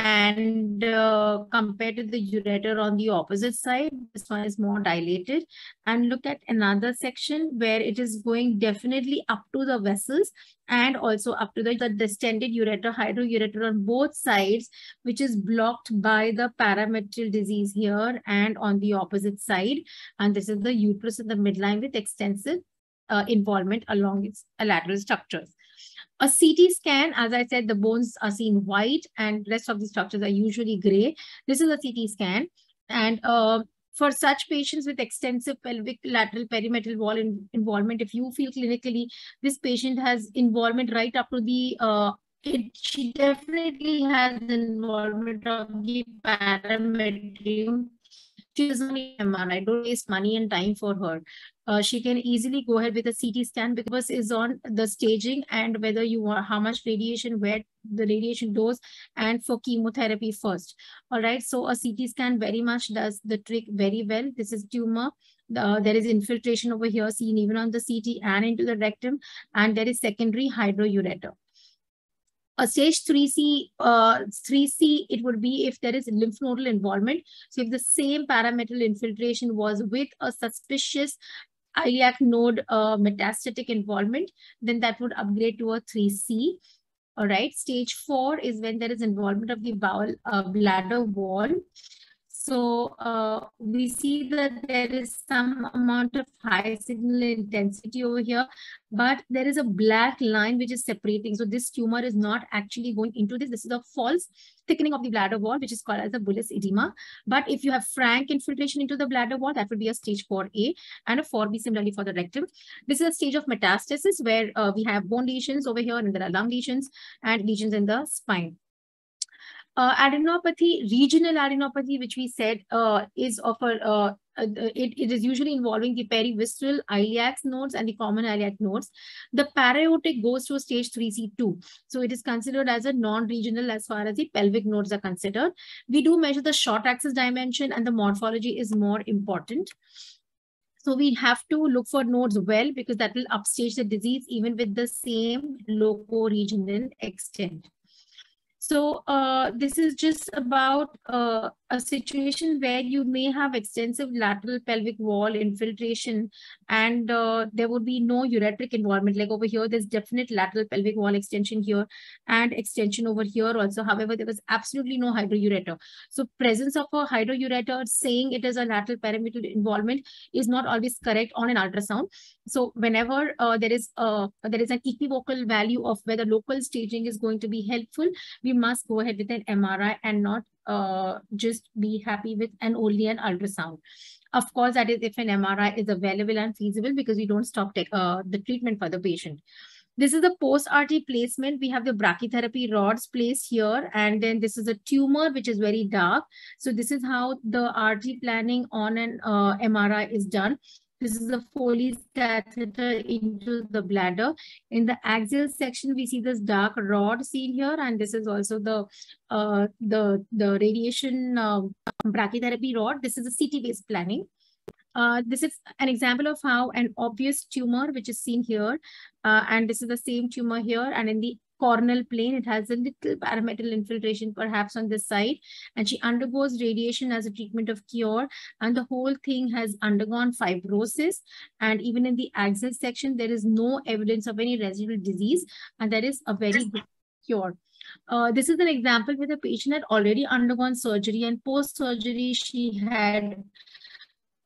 and uh, compared to the ureter on the opposite side, this one is more dilated. And look at another section where it is going definitely up to the vessels and also up to the, the distended ureter, hydroureter on both sides, which is blocked by the parametrial disease here and on the opposite side. And this is the uterus in the midline with extensive uh, involvement along its lateral structures. A CT scan, as I said, the bones are seen white and rest of the structures are usually gray. This is a CT scan. And uh, for such patients with extensive pelvic lateral perimetrial wall in, involvement, if you feel clinically this patient has involvement right up to the uh, it, she definitely has involvement of the parametrium she doesn't need MRI. Don't waste money and time for her. Uh, she can easily go ahead with a CT scan because is on the staging and whether you want how much radiation, where the radiation dose, and for chemotherapy first. All right. So a CT scan very much does the trick very well. This is tumor. Uh, there is infiltration over here seen even on the CT and into the rectum, and there is secondary hydroureter. A stage 3C, uh, 3C, it would be if there is lymph nodal involvement. So if the same parametrial infiltration was with a suspicious iliac node uh, metastatic involvement, then that would upgrade to a 3C. All right. Stage four is when there is involvement of the bowel uh, bladder wall. So uh, we see that there is some amount of high signal intensity over here, but there is a black line which is separating. So this tumor is not actually going into this. This is a false thickening of the bladder wall, which is called as a bullous edema. But if you have frank infiltration into the bladder wall, that would be a stage 4A and a 4B similarly for the rectum. This is a stage of metastasis where uh, we have bone lesions over here and there are lung lesions and lesions in the spine. Uh, adenopathy, regional adenopathy, which we said uh, is of a, uh, uh, it, it is usually involving the perivisceral iliac nodes and the common iliac nodes. The para-aortic goes to stage 3C2. So it is considered as a non-regional as far as the pelvic nodes are considered. We do measure the short axis dimension and the morphology is more important. So we have to look for nodes well because that will upstage the disease even with the same loco-regional extent. So uh, this is just about uh, a situation where you may have extensive lateral pelvic wall infiltration and uh, there would be no ureteric involvement. Like over here, there's definite lateral pelvic wall extension here and extension over here also. However, there was absolutely no hydroureter. So presence of a hydroureter saying it is a lateral perimeter involvement is not always correct on an ultrasound. So whenever uh, there is a, there is an equivocal value of whether local staging is going to be helpful, we must go ahead with an MRI and not uh, just be happy with an only an ultrasound. Of course, that is if an MRI is available and feasible because we don't stop uh, the treatment for the patient. This is the post-RT placement. We have the brachytherapy rods placed here. And then this is a tumor, which is very dark. So this is how the RT planning on an uh, MRI is done. This is the Foley's catheter into the bladder. In the axial section, we see this dark rod seen here, and this is also the uh, the the radiation uh, brachytherapy rod. This is a CT-based planning. Uh, this is an example of how an obvious tumor, which is seen here, uh, and this is the same tumor here, and in the coronal plane. It has a little parametal infiltration perhaps on this side. And she undergoes radiation as a treatment of cure. And the whole thing has undergone fibrosis. And even in the axial section, there is no evidence of any residual disease. And that is a very good cure. Uh, this is an example where the patient had already undergone surgery and post-surgery she had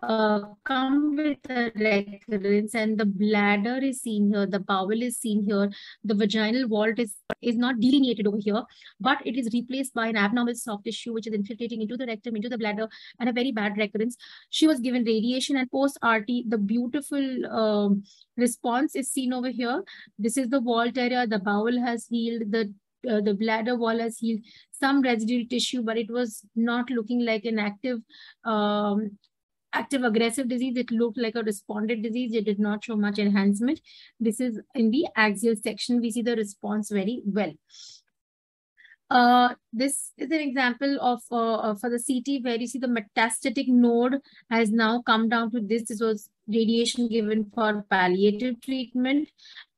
uh, come with a recurrence and the bladder is seen here, the bowel is seen here, the vaginal vault is, is not delineated over here, but it is replaced by an abnormal soft tissue which is infiltrating into the rectum, into the bladder, and a very bad recurrence. She was given radiation and post-RT, the beautiful um, response is seen over here. This is the vault area, the bowel has healed, the uh, the bladder wall has healed some residual tissue, but it was not looking like an active um, active aggressive disease, it looked like a responded disease. It did not show much enhancement. This is in the axial section. We see the response very well. Uh, this is an example of uh, uh for the CT where you see the metastatic node has now come down to this. This was radiation given for palliative treatment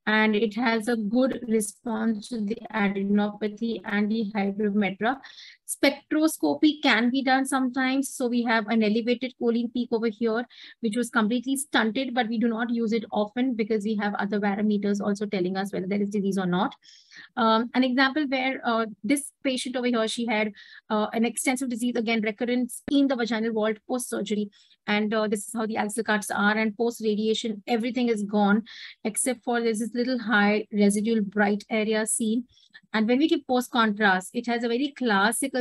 and it has a good response to the adenopathy and the hygrometria. Spectroscopy can be done sometimes. So we have an elevated choline peak over here, which was completely stunted, but we do not use it often because we have other parameters also telling us whether there is disease or not. Um, an example where uh, this patient over here, she had uh, an extensive disease, again, recurrence in the vaginal vault post-surgery. And uh, this is how the axial cuts are. And post-radiation, everything is gone, except for there's this little high residual bright area seen. And when we give post-contrast, it has a very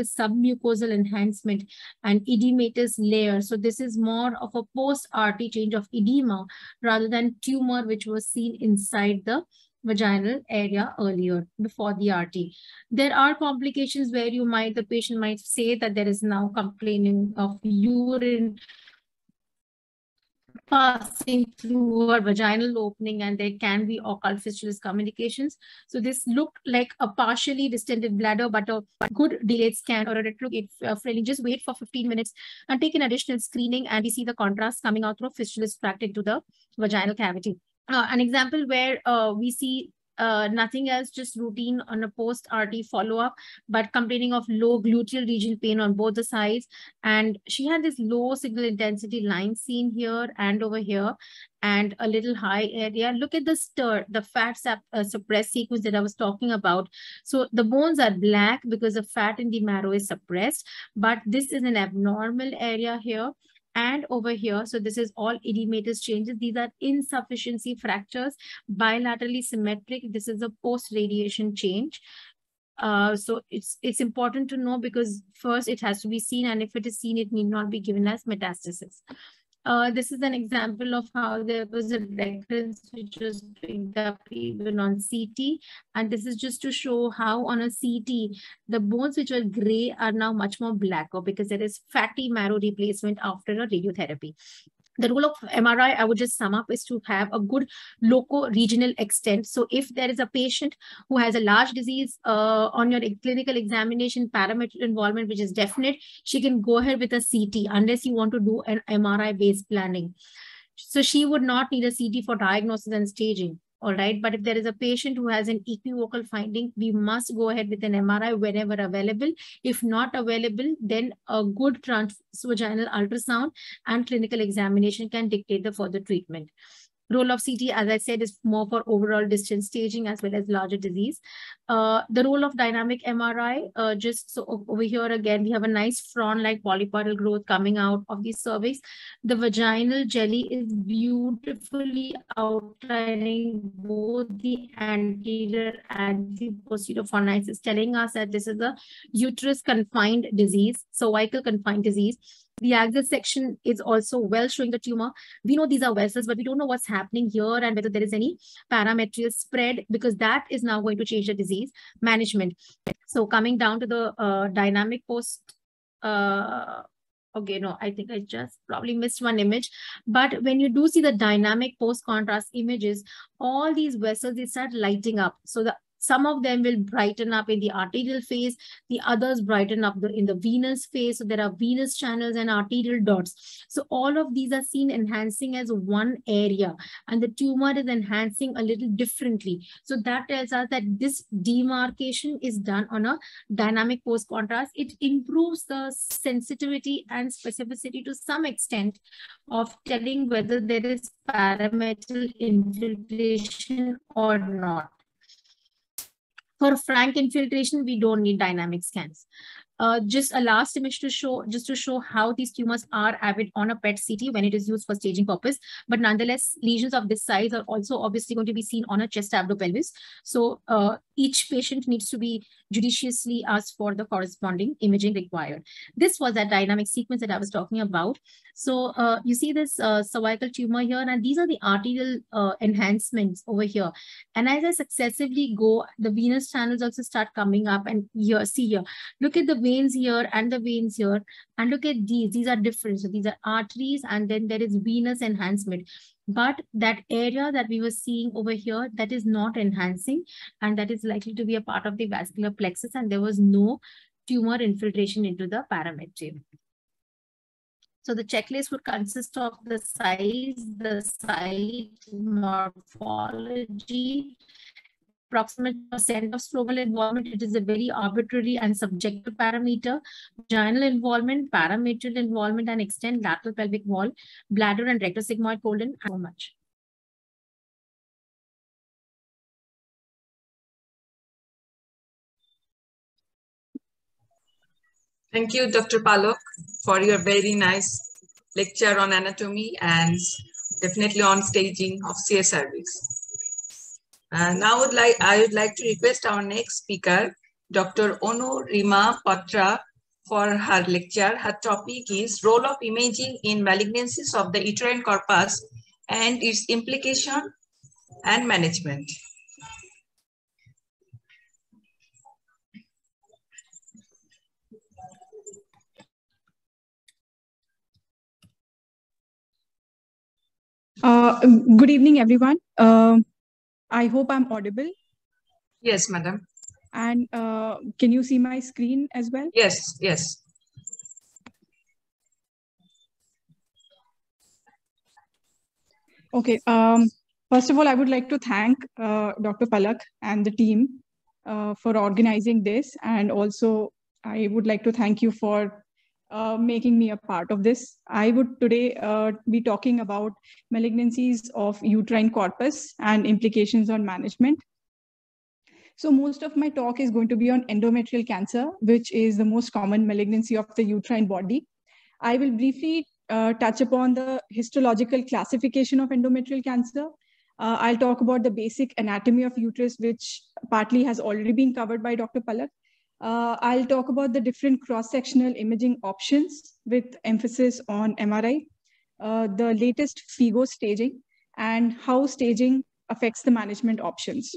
submucosal enhancement and edematous layer. So this is more of a post-RT change of edema rather than tumor, which was seen inside the vaginal area earlier before the RT. There are complications where you might, the patient might say that there is now complaining of urine passing through her vaginal opening and there can be occult fistulous communications. So this looked like a partially distended bladder, but a good delayed scan or a retrograde uh, Just wait for 15 minutes and take an additional screening and we see the contrast coming out through a fistulous tract into the vaginal cavity. Uh, an example where uh, we see uh, nothing else, just routine on a post-RT follow-up, but complaining of low gluteal region pain on both the sides. And she had this low signal intensity line seen here and over here, and a little high area. Look at the STIR, the fat uh, suppressed sequence that I was talking about. So the bones are black because the fat in the marrow is suppressed, but this is an abnormal area here and over here. So this is all edematous changes. These are insufficiency fractures, bilaterally symmetric. This is a post-radiation change. Uh, so it's it's important to know because first it has to be seen and if it is seen, it need not be given as metastasis. Uh, this is an example of how there was a recurrence which was picked up even on CT. And this is just to show how on a CT, the bones which were gray are now much more blacker because there is fatty marrow replacement after a radiotherapy the role of MRI, I would just sum up, is to have a good loco-regional extent. So if there is a patient who has a large disease uh, on your clinical examination parameter involvement, which is definite, she can go ahead with a CT unless you want to do an MRI-based planning. So she would not need a CT for diagnosis and staging. All right? But if there is a patient who has an equivocal finding, we must go ahead with an MRI whenever available. If not available, then a good transvaginal ultrasound and clinical examination can dictate the further treatment. Role of CT, as I said, is more for overall distance staging as well as larger disease. Uh, the role of dynamic MRI, uh, just so over here again, we have a nice frond-like polypoidal growth coming out of the cervix. The vaginal jelly is beautifully outlining both the anterior and the posterior fornices, telling us that this is a uterus confined disease, cervical confined disease. The axial section is also well showing the tumor. We know these are vessels, but we don't know what's happening here and whether there is any parametrial spread because that is now going to change the disease management. So coming down to the uh, dynamic post, uh, okay, no, I think I just probably missed one image. But when you do see the dynamic post contrast images, all these vessels, they start lighting up. So the some of them will brighten up in the arterial phase, the others brighten up the, in the venous phase. So there are venous channels and arterial dots. So all of these are seen enhancing as one area and the tumor is enhancing a little differently. So that tells us that this demarcation is done on a dynamic post contrast. It improves the sensitivity and specificity to some extent of telling whether there is parametrial infiltration or not. For frank infiltration, we don't need dynamic scans. Uh, just a last image to show, just to show how these tumors are avid on a PET CT when it is used for staging purpose. But nonetheless, lesions of this size are also obviously going to be seen on a chest abdomen pelvis. So uh, each patient needs to be judiciously asked for the corresponding imaging required. This was that dynamic sequence that I was talking about. So uh, you see this uh, cervical tumor here, and these are the arterial uh, enhancements over here. And as I successively go, the venous channels also start coming up and here, see here, look at the veins here and the veins here, and look at these, these are different. So these are arteries, and then there is venous enhancement. But that area that we were seeing over here, that is not enhancing, and that is likely to be a part of the vascular plexus, and there was no tumor infiltration into the parametrium. So the checklist would consist of the size, the site, morphology, approximate percent of stromal involvement. It is a very arbitrary and subjective parameter. Vaginal involvement, parametrial involvement, and extent lateral pelvic wall, bladder and rectosigmoid colon, so much. Thank you, Dr. Palak, for your very nice lecture on anatomy and definitely on staging of cervix. Now would like, I would like to request our next speaker, Dr. Anurima Patra, for her lecture. Her topic is Role of Imaging in Malignancies of the Uterine Corpus and its Implication and Management. Uh, good evening, everyone. Uh, I hope I'm audible. Yes, madam. And uh, can you see my screen as well? Yes, yes. Okay. Um, first of all, I would like to thank uh, Dr. Palak and the team uh, for organizing this. And also, I would like to thank you for uh, making me a part of this. I would today uh, be talking about malignancies of uterine corpus and implications on management. So most of my talk is going to be on endometrial cancer, which is the most common malignancy of the uterine body. I will briefly uh, touch upon the histological classification of endometrial cancer. Uh, I'll talk about the basic anatomy of uterus, which partly has already been covered by Dr. Palak. Uh, I'll talk about the different cross-sectional imaging options with emphasis on MRI, uh, the latest FIGO staging, and how staging affects the management options.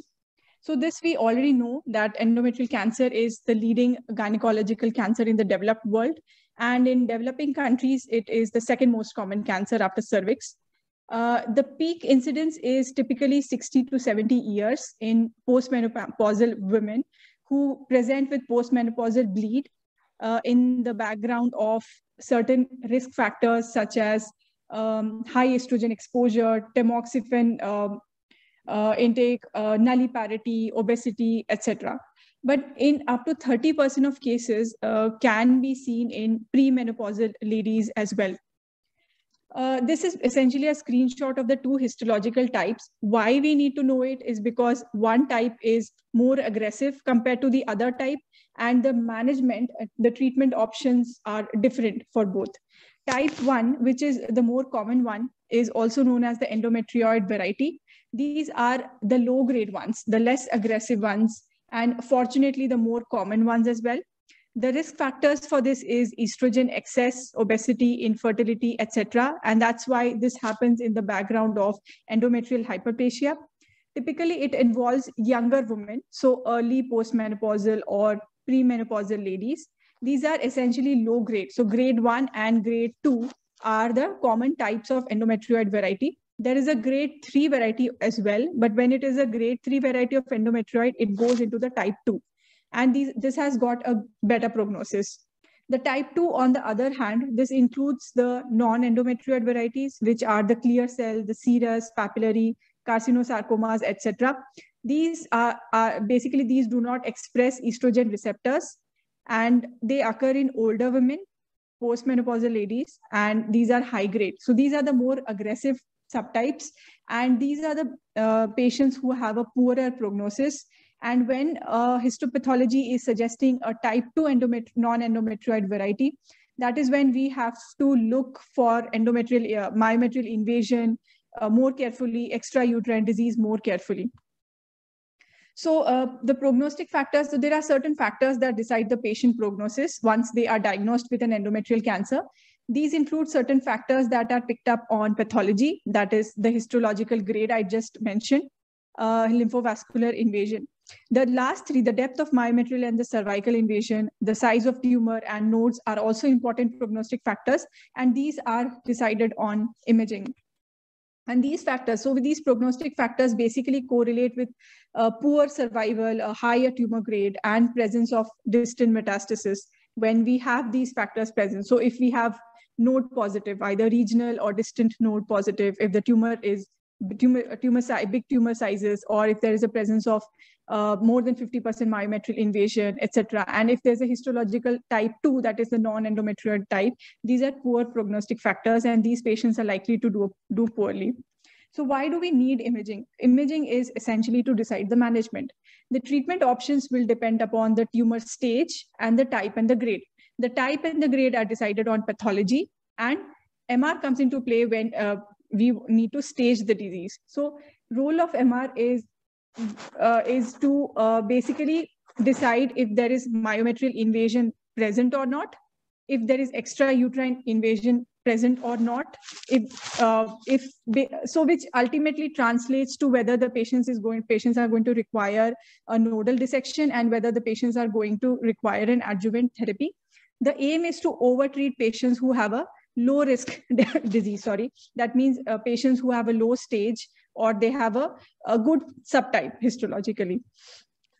So this we already know that endometrial cancer is the leading gynecological cancer in the developed world. And in developing countries, it is the second most common cancer after cervix. Uh, the peak incidence is typically 60 to 70 years in postmenopausal women who present with postmenopausal bleed uh, in the background of certain risk factors such as um, high estrogen exposure, tamoxifen um, uh, intake, uh, nulliparity, obesity, etc. But in up to 30% of cases uh, can be seen in premenopausal ladies as well. Uh, this is essentially a screenshot of the two histological types. Why we need to know it is because one type is more aggressive compared to the other type, and the management, uh, the treatment options are different for both. Type 1, which is the more common one, is also known as the endometrioid variety. These are the low grade ones, the less aggressive ones, and fortunately, the more common ones as well. The risk factors for this is estrogen excess, obesity, infertility, etc. And that's why this happens in the background of endometrial hyperplasia. Typically, it involves younger women, so early postmenopausal or premenopausal ladies. These are essentially low grade. So grade one and grade two are the common types of endometrioid variety. There is a grade three variety as well, but when it is a grade three variety of endometrioid, it goes into the type two. And these, this has got a better prognosis. The type 2, on the other hand, this includes the non-endometrioid varieties, which are the clear cell, the serous, papillary, carcinosarcomas, etc. These are, are basically, these do not express estrogen receptors and they occur in older women, postmenopausal ladies, and these are high grade. So these are the more aggressive subtypes. And these are the uh, patients who have a poorer prognosis. And when uh, histopathology is suggesting a type 2 endomet- non-endometrioid variety, that is when we have to look for endometrial, uh, myometrial invasion uh, more carefully, extrauterine disease more carefully. So uh, the prognostic factors, so there are certain factors that decide the patient prognosis once they are diagnosed with an endometrial cancer. These include certain factors that are picked up on pathology, that is the histological grade I just mentioned, uh, lymphovascular invasion. The last three, the depth of myometrial and the cervical invasion, the size of tumor and nodes are also important prognostic factors, and these are decided on imaging. And these factors, so these prognostic factors basically correlate with uh, poor survival, a higher tumor grade, and presence of distant metastasis when we have these factors present. So if we have node positive, either regional or distant node positive, if the tumor is tumor, tumor size, big tumor sizes, or if there is a presence of uh, more than 50% myometrial invasion, etc. And if there's a histological type 2, that is the non-endometrioid type, these are poor prognostic factors, and these patients are likely to do, do poorly. So why do we need imaging? Imaging is essentially to decide the management. The treatment options will depend upon the tumor stage and the type and the grade. The type and the grade are decided on pathology, and MR comes into play when uh, we need to stage the disease. So role of MR is uh, is to uh, basically decide if there is myometrial invasion present or not, if there is extra uterine invasion present or not, if uh, if so, which ultimately translates to whether the patients is going patients are going to require a nodal dissection and whether the patients are going to require an adjuvant therapy. The aim is to overtreat patients who have a low risk disease. Sorry, that means uh, patients who have a low stage or they have a, a good subtype histologically.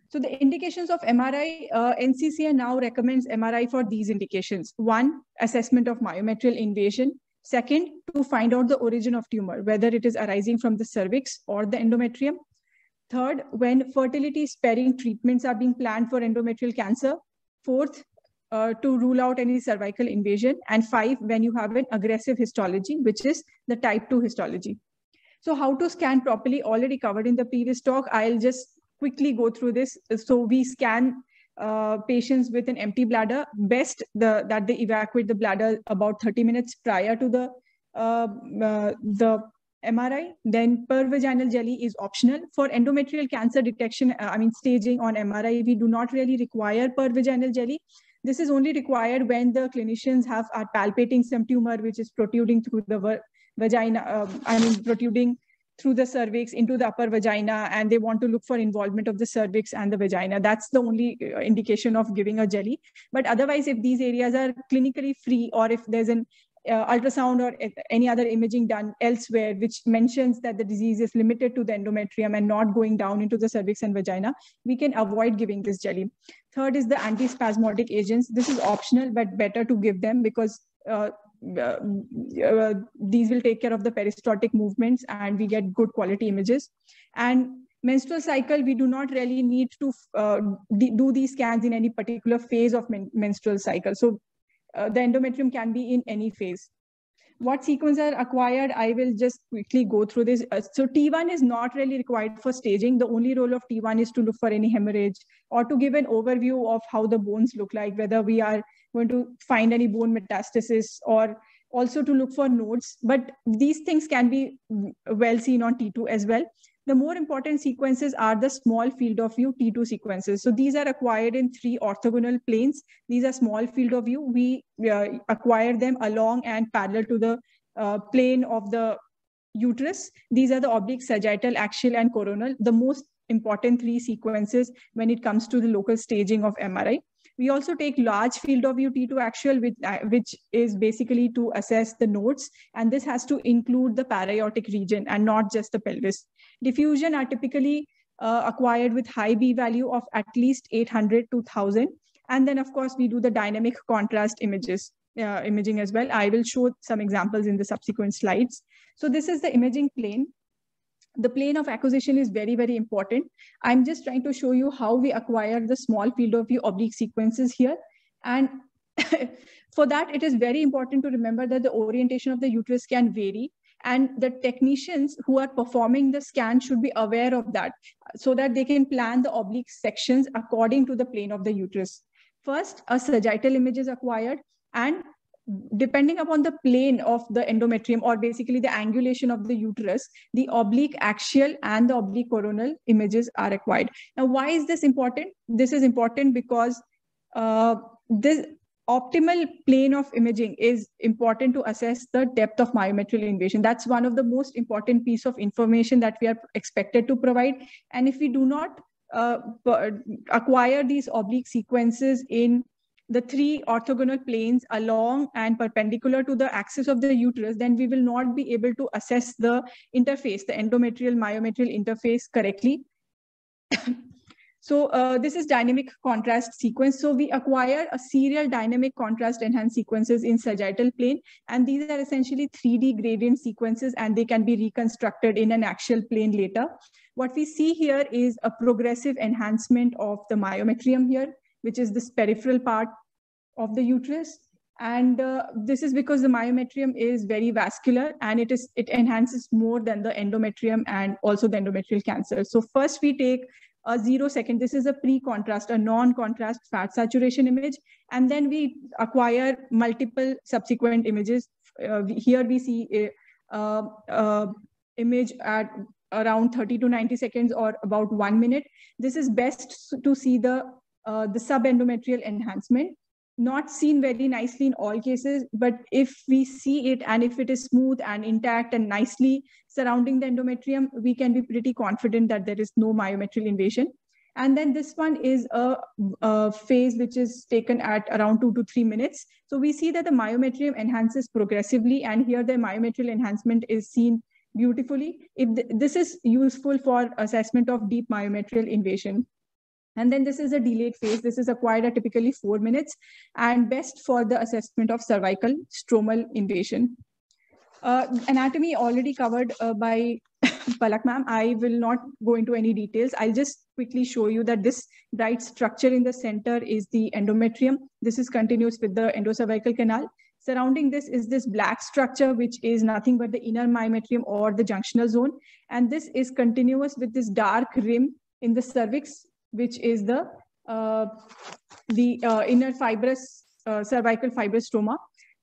So the indications of MRI, uh, NCCN now recommends MRI for these indications. One, assessment of myometrial invasion. Second, to find out the origin of tumor, whether it is arising from the cervix or the endometrium. Third, when fertility sparing treatments are being planned for endometrial cancer. Fourth, uh, to rule out any cervical invasion. And five, when you have an aggressive histology, which is the type 2 histology. So how to scan properly already covered in the previous talk. I'll just quickly go through this. So we scan uh, patients with an empty bladder. Best the, that they evacuate the bladder about 30 minutes prior to the uh, uh, the MRI. Then pervaginal jelly is optional for endometrial cancer detection. Uh, I mean staging on MRI. We do not really require pervaginal jelly. This is only required when the clinicians have are palpating some tumor which is protruding through the vagina, um, I mean, protruding through the cervix into the upper vagina, and they want to look for involvement of the cervix and the vagina. That's the only uh, indication of giving a jelly. But otherwise, if these areas are clinically free, or if there's an uh, ultrasound or any other imaging done elsewhere, which mentions that the disease is limited to the endometrium and not going down into the cervix and vagina, we can avoid giving this jelly. Third is the antispasmodic agents. This is optional, but better to give them because uh, uh, uh, these will take care of the peristaltic movements and we get good quality images. And menstrual cycle, we do not really need to uh, do these scans in any particular phase of men menstrual cycle. So uh, the endometrium can be in any phase. What sequence are acquired, I will just quickly go through this. Uh, so T1 is not really required for staging. The only role of T1 is to look for any hemorrhage or to give an overview of how the bones look like, whether we are going to find any bone metastasis or also to look for nodes. But these things can be well seen on T2 as well. The more important sequences are the small field of view T2 sequences. So these are acquired in three orthogonal planes. These are small field of view. We uh, acquire them along and parallel to the uh, plane of the uterus. These are the oblique, sagittal, axial, and coronal, the most important three sequences when it comes to the local staging of MRI. We also take large field of view T2 axial, which, uh, which is basically to assess the nodes. And this has to include the para-aortic region and not just the pelvis. Diffusion are typically uh, acquired with high B value of at least 800 to 1000. And then of course we do the dynamic contrast images, uh, imaging as well. I will show some examples in the subsequent slides. So this is the imaging plane the plane of acquisition is very, very important. I'm just trying to show you how we acquire the small field of view oblique sequences here. And for that, it is very important to remember that the orientation of the uterus can vary and the technicians who are performing the scan should be aware of that so that they can plan the oblique sections according to the plane of the uterus. First, a sagittal image is acquired and depending upon the plane of the endometrium or basically the angulation of the uterus, the oblique axial and the oblique coronal images are acquired. Now, why is this important? This is important because uh, this optimal plane of imaging is important to assess the depth of myometrial invasion. That's one of the most important piece of information that we are expected to provide. And if we do not uh, acquire these oblique sequences in the three orthogonal planes along and perpendicular to the axis of the uterus, then we will not be able to assess the interface, the endometrial myometrial interface correctly. So uh, this is dynamic contrast sequence. So we acquire a serial dynamic contrast enhanced sequences in sagittal plane. And these are essentially 3D gradient sequences and they can be reconstructed in an axial plane later. What we see here is a progressive enhancement of the myometrium here which is this peripheral part of the uterus. And uh, this is because the myometrium is very vascular and it is it enhances more than the endometrium and also the endometrial cancer. So first we take a zero second, this is a pre-contrast, a non-contrast fat saturation image. And then we acquire multiple subsequent images. Uh, here we see a, image at around 30 to 90 seconds or about one minute. This is best to see the uh, the subendometrial enhancement. Not seen very nicely in all cases, but if we see it and if it is smooth and intact and nicely surrounding the endometrium, we can be pretty confident that there is no myometrial invasion. And then this one is a, a, phase which is taken at around two to three minutes. So we see that the myometrium enhances progressively and here the myometrial enhancement is seen beautifully. If th this is useful for assessment of deep myometrial invasion. And then this is a delayed phase. This is acquired at typically four minutes and best for the assessment of cervical stromal invasion. Uh, anatomy already covered uh, by Palak ma'am. I will not go into any details. I'll just quickly show you that this bright structure in the center is the endometrium. This is continuous with the endocervical canal. Surrounding this is this black structure, which is nothing but the inner myometrium or the junctional zone. And this is continuous with this dark rim in the cervix which is the uh, the uh, inner fibrous uh, cervical fibrous stroma.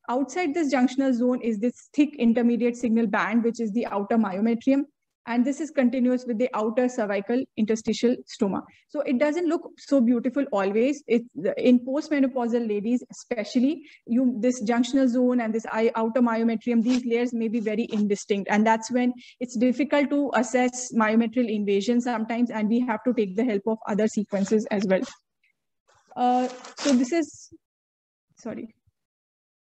Outside this junctional zone is this thick intermediate signal band, which is the outer myometrium. And this is continuous with the outer cervical interstitial stroma. So it doesn't look so beautiful always. It, in postmenopausal ladies, especially, you this junctional zone and this outer myometrium, these layers may be very indistinct. And that's when it's difficult to assess myometrial invasion sometimes, and we have to take the help of other sequences as well. Uh, so this is, sorry,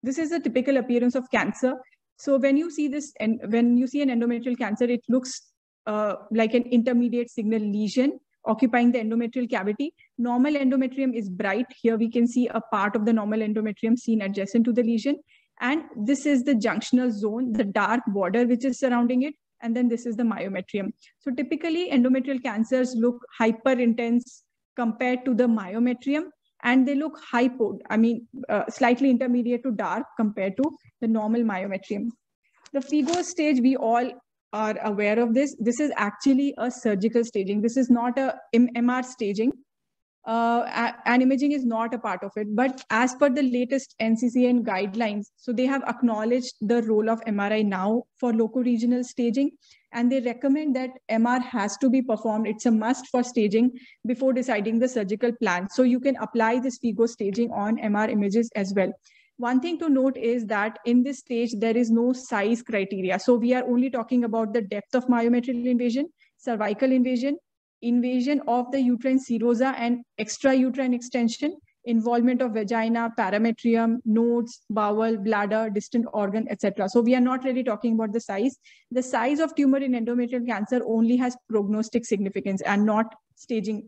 this is a typical appearance of cancer. So when you see this, and when you see an endometrial cancer, it looks uh, like an intermediate signal lesion occupying the endometrial cavity. Normal endometrium is bright. Here we can see a part of the normal endometrium seen adjacent to the lesion. And this is the junctional zone, the dark border which is surrounding it. And then this is the myometrium. So typically endometrial cancers look hyper intense compared to the myometrium and they look hypo, I mean, uh, slightly intermediate to dark compared to the normal myometrium. The FIGO stage, we all are aware of this. This is actually a surgical staging. This is not a MR staging uh, and imaging is not a part of it. But as per the latest NCCN guidelines, so they have acknowledged the role of MRI now for loco-regional staging, and they recommend that MR has to be performed. It's a must for staging before deciding the surgical plan. So you can apply this FIGO staging on MR images as well. One thing to note is that in this stage, there is no size criteria. So we are only talking about the depth of myometrial invasion, cervical invasion, invasion of the uterine serosa and extrauterine extension, involvement of vagina, parametrium, nodes, bowel, bladder, distant organ, etc. So we are not really talking about the size. The size of tumor in endometrial cancer only has prognostic significance and not staging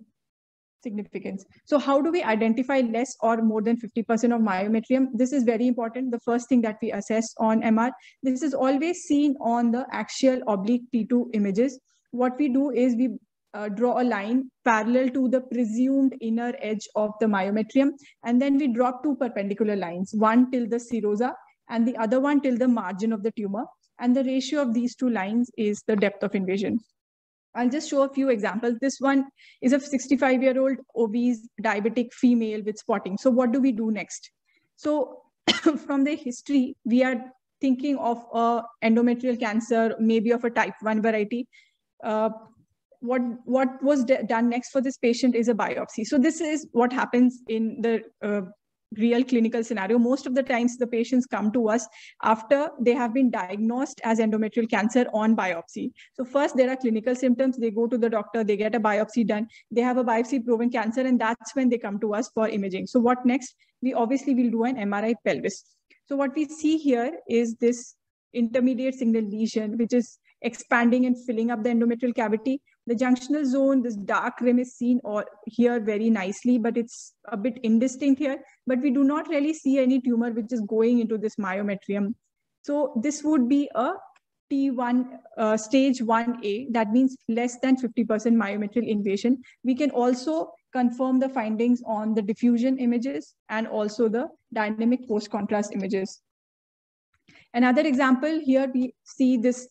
significance. So how do we identify less or more than 50% of myometrium? This is very important. The first thing that we assess on MR, this is always seen on the axial oblique T2 images. What we do is we uh, draw a line parallel to the presumed inner edge of the myometrium. And then we drop two perpendicular lines, one till the serosa and the other one till the margin of the tumor. And the ratio of these two lines is the depth of invasion. I'll just show a few examples. This one is a 65 year old obese diabetic female with spotting. So what do we do next? So from the history, we are thinking of a endometrial cancer, maybe of a type 1 variety. Uh, what what was done next for this patient is a biopsy. So this is what happens in the uh, real clinical scenario. Most of the times the patients come to us after they have been diagnosed as endometrial cancer on biopsy. So first there are clinical symptoms, they go to the doctor, they get a biopsy done, they have a biopsy proven cancer and that's when they come to us for imaging. So what next? We obviously will do an MRI pelvis. So what we see here is this intermediate signal lesion, which is expanding and filling up the endometrial cavity. The junctional zone, this dark rim is seen or here very nicely, but it's a bit indistinct here. But we do not really see any tumor which is going into this myometrium. So this would be a T1 uh, stage 1A, that means less than 50% myometrial invasion. We can also confirm the findings on the diffusion images and also the dynamic post-contrast images. Another example here, we see this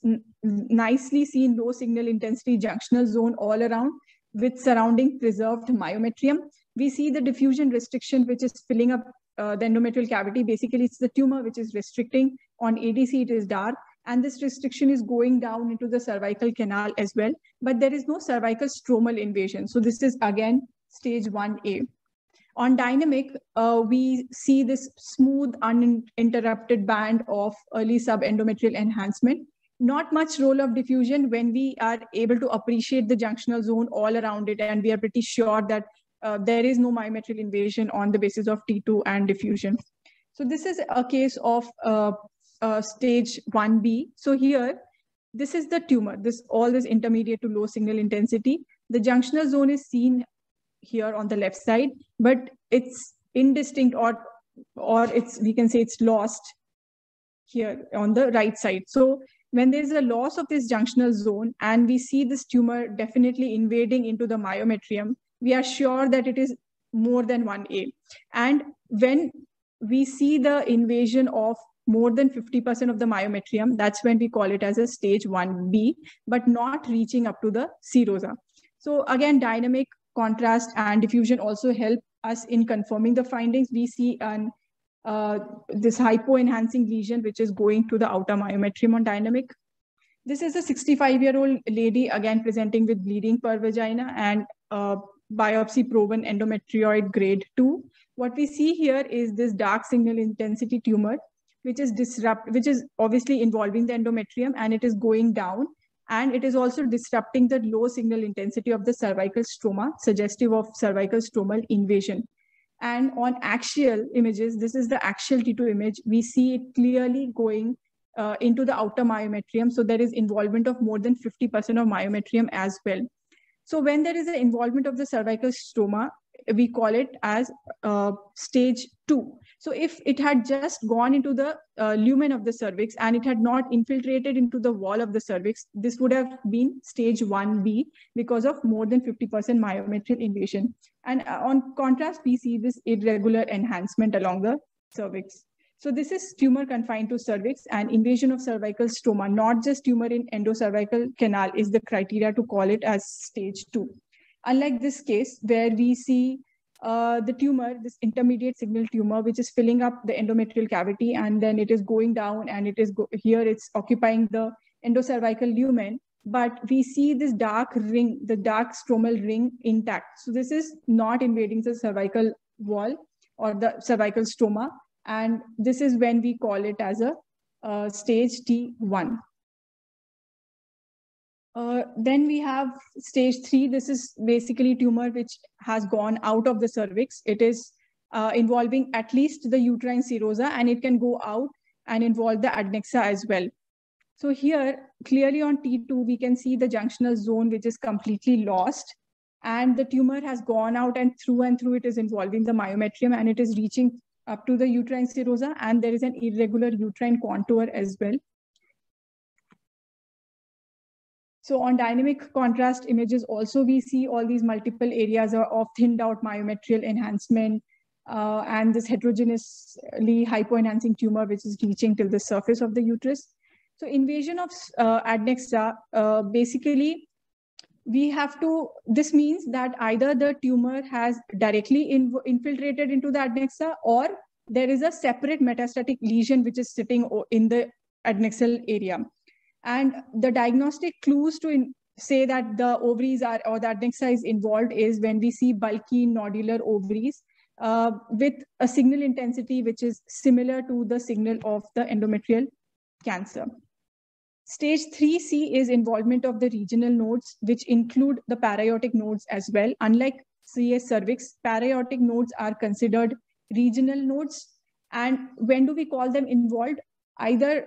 nicely seen low signal intensity junctional zone all around with surrounding preserved myometrium. We see the diffusion restriction, which is filling up uh, the endometrial cavity. Basically, it's the tumor which is restricting. On ADC, it is dark. And this restriction is going down into the cervical canal as well. But there is no cervical stromal invasion. So this is, again, stage 1A. On dynamic, uh, we see this smooth, uninterrupted band of early subendometrial enhancement. Not much role of diffusion when we are able to appreciate the junctional zone all around it, and we are pretty sure that uh, there is no myometrial invasion on the basis of T2 and diffusion. So this is a case of uh, uh, stage 1B. So here, this is the tumor, this all this intermediate to low signal intensity. The junctional zone is seen here on the left side, but it's indistinct or or it's we can say it's lost here on the right side. So when there's a loss of this junctional zone and we see this tumor definitely invading into the myometrium, we are sure that it is more than 1A. And when we see the invasion of more than 50% of the myometrium, that's when we call it as a stage 1B, but not reaching up to the serosa. So again, dynamic contrast and diffusion also help us in confirming the findings. We see an uh, this hypo-enhancing lesion, which is going to the outer myometrium on dynamic. This is a 65-year-old lady, again presenting with bleeding per vagina and uh, biopsy-proven endometrioid grade 2. What we see here is this dark signal intensity tumor, which is disrupt, which is obviously involving the endometrium, and it is going down and it is also disrupting the low signal intensity of the cervical stroma, suggestive of cervical stromal invasion. And on axial images, this is the axial T2 image, we see it clearly going uh, into the outer myometrium. So there is involvement of more than 50% of myometrium as well. So when there is an involvement of the cervical stroma, we call it as uh, stage two. So if it had just gone into the uh, lumen of the cervix and it had not infiltrated into the wall of the cervix, this would have been stage 1B because of more than 50% myometrial invasion. And uh, on contrast, we see this irregular enhancement along the cervix. So this is tumor confined to cervix and invasion of cervical stroma, not just tumor in endocervical canal is the criteria to call it as stage two. Unlike this case where we see uh, the tumor, this intermediate signal tumor, which is filling up the endometrial cavity and then it is going down and it is here it's occupying the endocervical lumen. But we see this dark ring, the dark stromal ring intact. So this is not invading the cervical wall or the cervical stroma. And this is when we call it as a uh, stage T1. Uh, then we have stage three. This is basically tumor which has gone out of the cervix. It is uh, involving at least the uterine serosa and it can go out and involve the adnexa as well. So here, clearly on T2, we can see the junctional zone, which is completely lost. And the tumor has gone out and through and through it is involving the myometrium and it is reaching up to the uterine serosa and there is an irregular uterine contour as well. So on dynamic contrast images, also we see all these multiple areas of thinned out myometrial enhancement uh, and this heterogeneously hypoenhancing tumor, which is reaching till the surface of the uterus. So invasion of uh, adnexa, uh, basically, we have to, this means that either the tumor has directly in, infiltrated into the adnexa or there is a separate metastatic lesion which is sitting in the adnexal area. And the diagnostic clues to in, say that the ovaries are or the adnexa is involved is when we see bulky nodular ovaries uh, with a signal intensity which is similar to the signal of the endometrial cancer. Stage 3C is involvement of the regional nodes, which include the paraaortic nodes as well. Unlike CS cervix, paraaortic nodes are considered regional nodes. And when do we call them involved? Either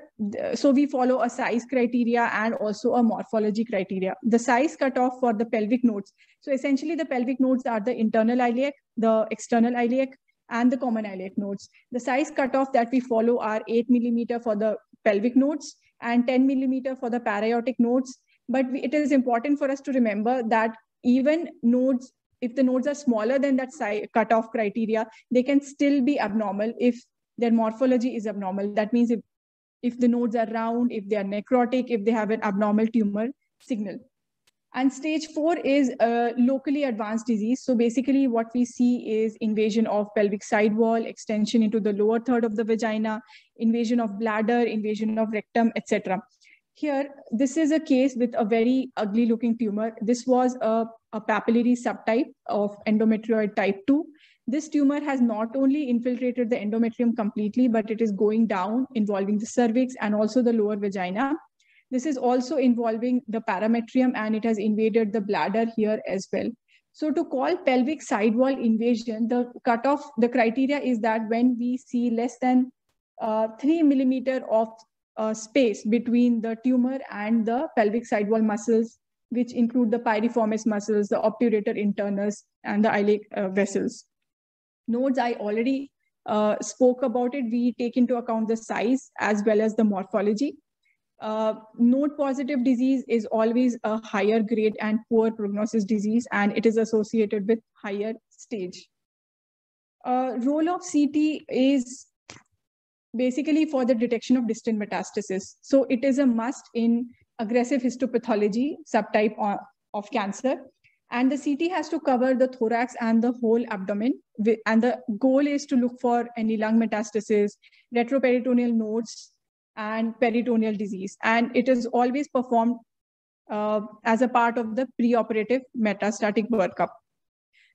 so we follow a size criteria and also a morphology criteria. The size cutoff for the pelvic nodes. So essentially the pelvic nodes are the internal iliac the external iliac and the common iliac nodes. The size cutoff that we follow are 8 millimeter for the pelvic nodes and 10 millimeter for the paraortic nodes. But it is important for us to remember that even nodes if the nodes are smaller than that size cutoff criteria they can still be abnormal if their morphology is abnormal. That means if if the nodes are round, if they are necrotic, if they have an abnormal tumor signal. And stage four is a locally advanced disease. So basically what we see is invasion of pelvic sidewall, extension into the lower third of the vagina, invasion of bladder, invasion of rectum, etc. Here, this is a case with a very ugly looking tumor. This was a, a papillary subtype of endometrioid type 2 this tumor has not only infiltrated the endometrium completely, but it is going down, involving the cervix and also the lower vagina. This is also involving the parametrium and it has invaded the bladder here as well. So to call pelvic sidewall invasion, the cutoff, the criteria is that when we see less than uh, three millimeter of uh, space between the tumor and the pelvic sidewall muscles, which include the piriformis muscles, the obturator internus, and the iliac uh, vessels nodes, I already uh, spoke about it. We take into account the size as well as the morphology. Uh, node positive disease is always a higher grade and poor prognosis disease, and it is associated with higher stage. Uh, role of CT is basically for the detection of distant metastasis. So it is a must in aggressive histopathology subtype of cancer. And the CT has to cover the thorax and the whole abdomen. And the goal is to look for any lung metastasis, retroperitoneal nodes, and peritoneal disease. And it is always performed uh, as a part of the preoperative metastatic workup.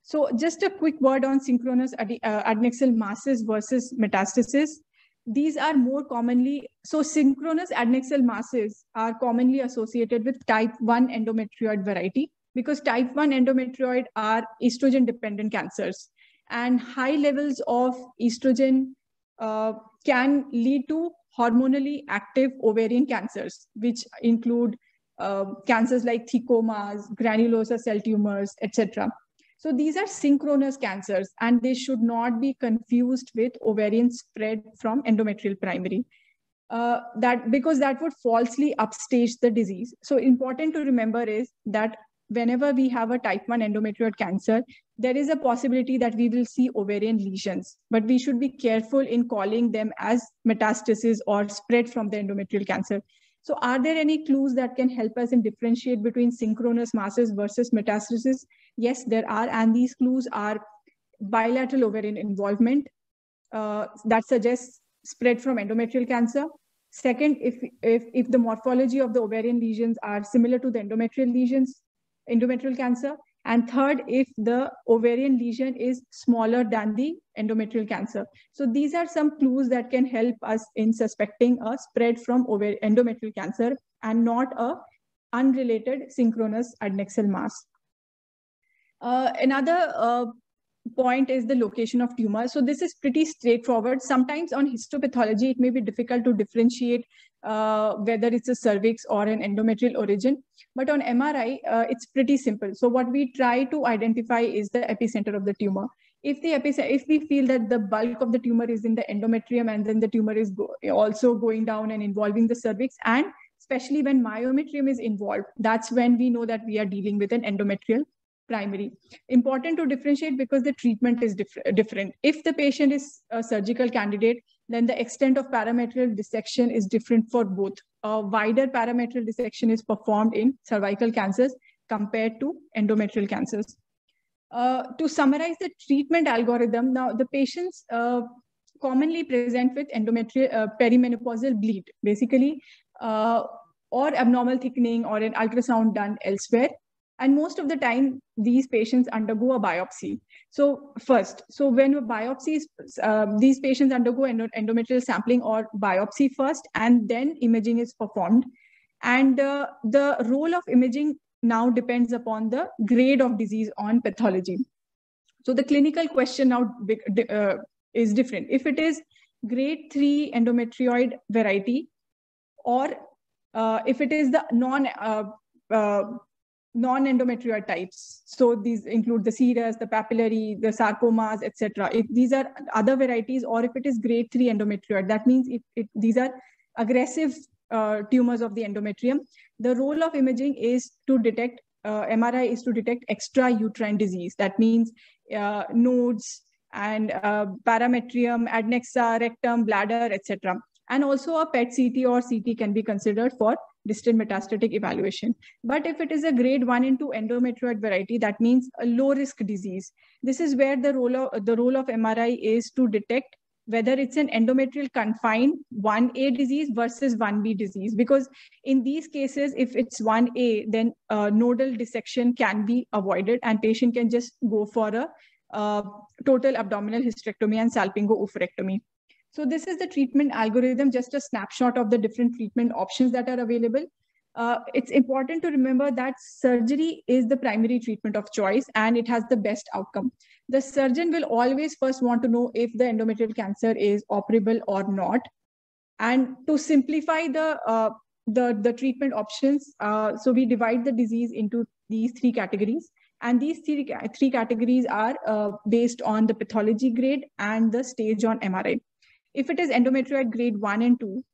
So just a quick word on synchronous ad uh, adnexal masses versus metastasis. These are more commonly, so synchronous adnexal masses are commonly associated with type 1 endometrioid variety because type 1 endometrioid are estrogen dependent cancers and high levels of estrogen uh, can lead to hormonally active ovarian cancers which include uh, cancers like thecomas granulosa cell tumors etc So these are synchronous cancers and they should not be confused with ovarian spread from endometrial primary. Uh, that because that would falsely upstage the disease. So important to remember is that whenever we have a type 1 endometrioid cancer, there is a possibility that we will see ovarian lesions, but we should be careful in calling them as metastasis or spread from the endometrial cancer. So are there any clues that can help us in differentiate between synchronous masses versus metastasis? Yes, there are. And these clues are bilateral ovarian involvement uh, that suggests spread from endometrial cancer. Second, if, if, if the morphology of the ovarian lesions are similar to the endometrial lesions, endometrial cancer. And third, if the ovarian lesion is smaller than the endometrial cancer. So these are some clues that can help us in suspecting a spread from endometrial cancer and not a unrelated synchronous adnexal mass. Uh, another uh, point is the location of tumor. So this is pretty straightforward. Sometimes on histopathology, it may be difficult to differentiate uh, whether it's a cervix or an endometrial origin. But on MRI, uh, it's pretty simple. So what we try to identify is the epicenter of the tumor. If the epicenter, if we feel that the bulk of the tumor is in the endometrium and then the tumor is go also going down and involving the cervix and especially when myometrium is involved, that's when we know that we are dealing with an endometrial primary. Important to differentiate because the treatment is diff different. If the patient is a surgical candidate, then the extent of parametrial dissection is different for both. A wider parametrial dissection is performed in cervical cancers compared to endometrial cancers. Uh, to summarize the treatment algorithm, now the patients uh, commonly present with endometrial uh, perimenopausal bleed, basically, uh, or abnormal thickening or an ultrasound done elsewhere. And most of the time, these patients undergo a biopsy. So first, so when a biopsies, uh, these patients undergo endometrial sampling or biopsy first, and then imaging is performed. And uh, the role of imaging now depends upon the grade of disease on pathology. So the clinical question now uh, is different. If it is grade 3 endometrioid variety, or uh, if it is the non uh, uh, non-endometrioid types. So these include the serous, the papillary, the sarcomas, etc. If these are other varieties, or if it is grade three endometrioid, that means if it, these are aggressive uh, tumors of the endometrium. The role of imaging is to detect, uh, MRI is to detect extra uterine disease. That means uh, nodes and uh, parametrium, adnexa, rectum, bladder, etc. And also a PET CT or CT can be considered for distant metastatic evaluation. But if it is a grade one into endometrioid variety, that means a low risk disease. This is where the role of, the role of MRI is to detect whether it's an endometrial confined 1A disease versus 1B disease. Because in these cases, if it's 1A, then uh, nodal dissection can be avoided and patient can just go for a uh, total abdominal hysterectomy and salpingo-oophorectomy. So this is the treatment algorithm, just a snapshot of the different treatment options that are available. Uh, it's important to remember that surgery is the primary treatment of choice and it has the best outcome. The surgeon will always first want to know if the endometrial cancer is operable or not. And to simplify the, uh, the, the treatment options, uh, so we divide the disease into these three categories. And these three, three categories are uh, based on the pathology grade and the stage on MRI if it is endometrioid grade 1 and 2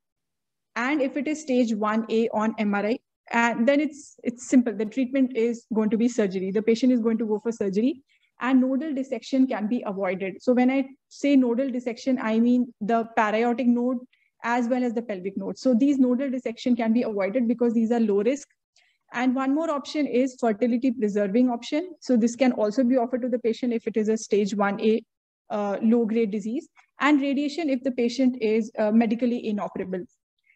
and if it is stage 1a on mri and then it's it's simple. The treatment is going to be surgery. The patient is going to go for surgery and nodal dissection can be avoided. So when i say nodal dissection i mean the para-aortic node as well as the pelvic node. So these nodal dissection can be avoided because these are low risk. And one more option is fertility preserving option. So this can also be offered to the patient if it is a stage 1a uh, low grade disease and radiation if the patient is uh, medically inoperable.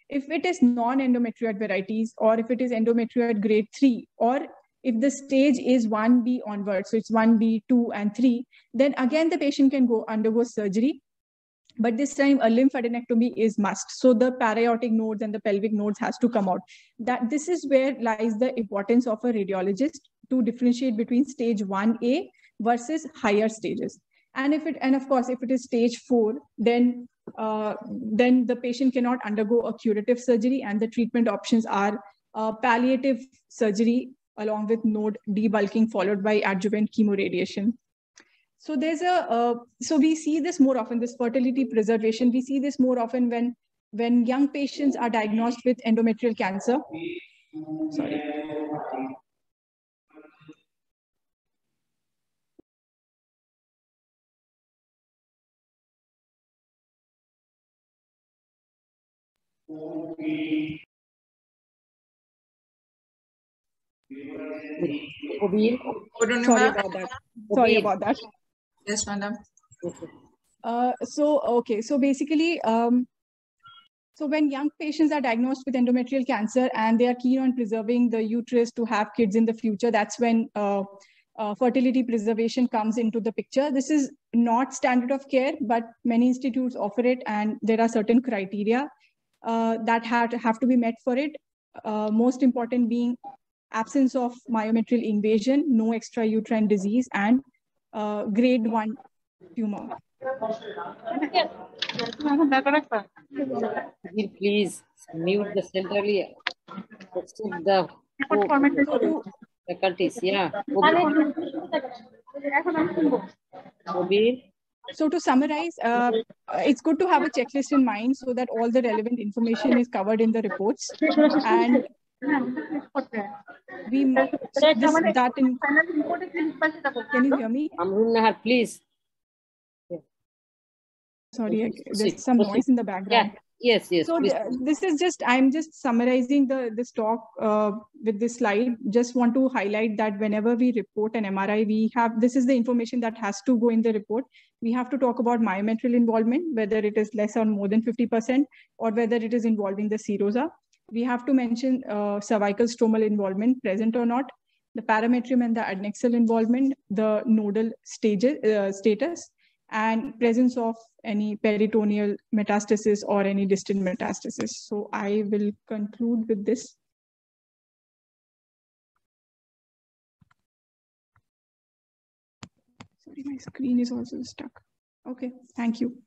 If it is non-endometrioid varieties or if it is endometrioid grade 3 or if the stage is 1B onwards, so it's 1B, 2, and 3, then again the patient can go undergo surgery. But this time a lymphadenectomy is must. So the para-aortic nodes and the pelvic nodes has to come out. That This is where lies the importance of a radiologist to differentiate between stage 1A versus higher stages and if it and of course if it is stage four then uh, then the patient cannot undergo a curative surgery and the treatment options are uh, palliative surgery along with node debulking followed by adjuvant chemoradiation. So there's a, uh, so we see this more often, this fertility preservation, we see this more often when, when young patients are diagnosed with endometrial cancer. Sorry. Obir, Sorry about that. Sorry about that. Yes, madam. Uh, so, okay, so basically, um, so when young patients are diagnosed with endometrial cancer and they are keen on preserving the uterus to have kids in the future, that's when uh, uh, fertility preservation comes into the picture. This is not standard of care, but many institutes offer it and there are certain criteria that have to, have to be met for it. Uh, most important being absence of myometrial invasion, no extrauterine disease, and uh, grade one tumor. Obir, please mute the centrally. Except the faculties. Yeah. Obir. So to summarize, uh, it's good to have a checklist in mind so that all the relevant information is covered in the reports. And we this, that in, can you hear me? Amrun please. Sorry, there's some noise in the background. Yes, yes. So please. this is just, I'm just summarizing the this talk uh, with this slide. Just want to highlight that whenever we report an MRI, we have, this is the information that has to go in the report. We have to talk about myometrial involvement, whether it is less or more than 50%, or whether it is involving the serosa. We have to mention uh, cervical stromal involvement present or not, the parametrium and the adnexal involvement, the nodal stages, uh, status, and presence of any peritoneal metastasis or any distant metastasis. So I will conclude with this. Sorry, my screen is also stuck. Okay, thank you.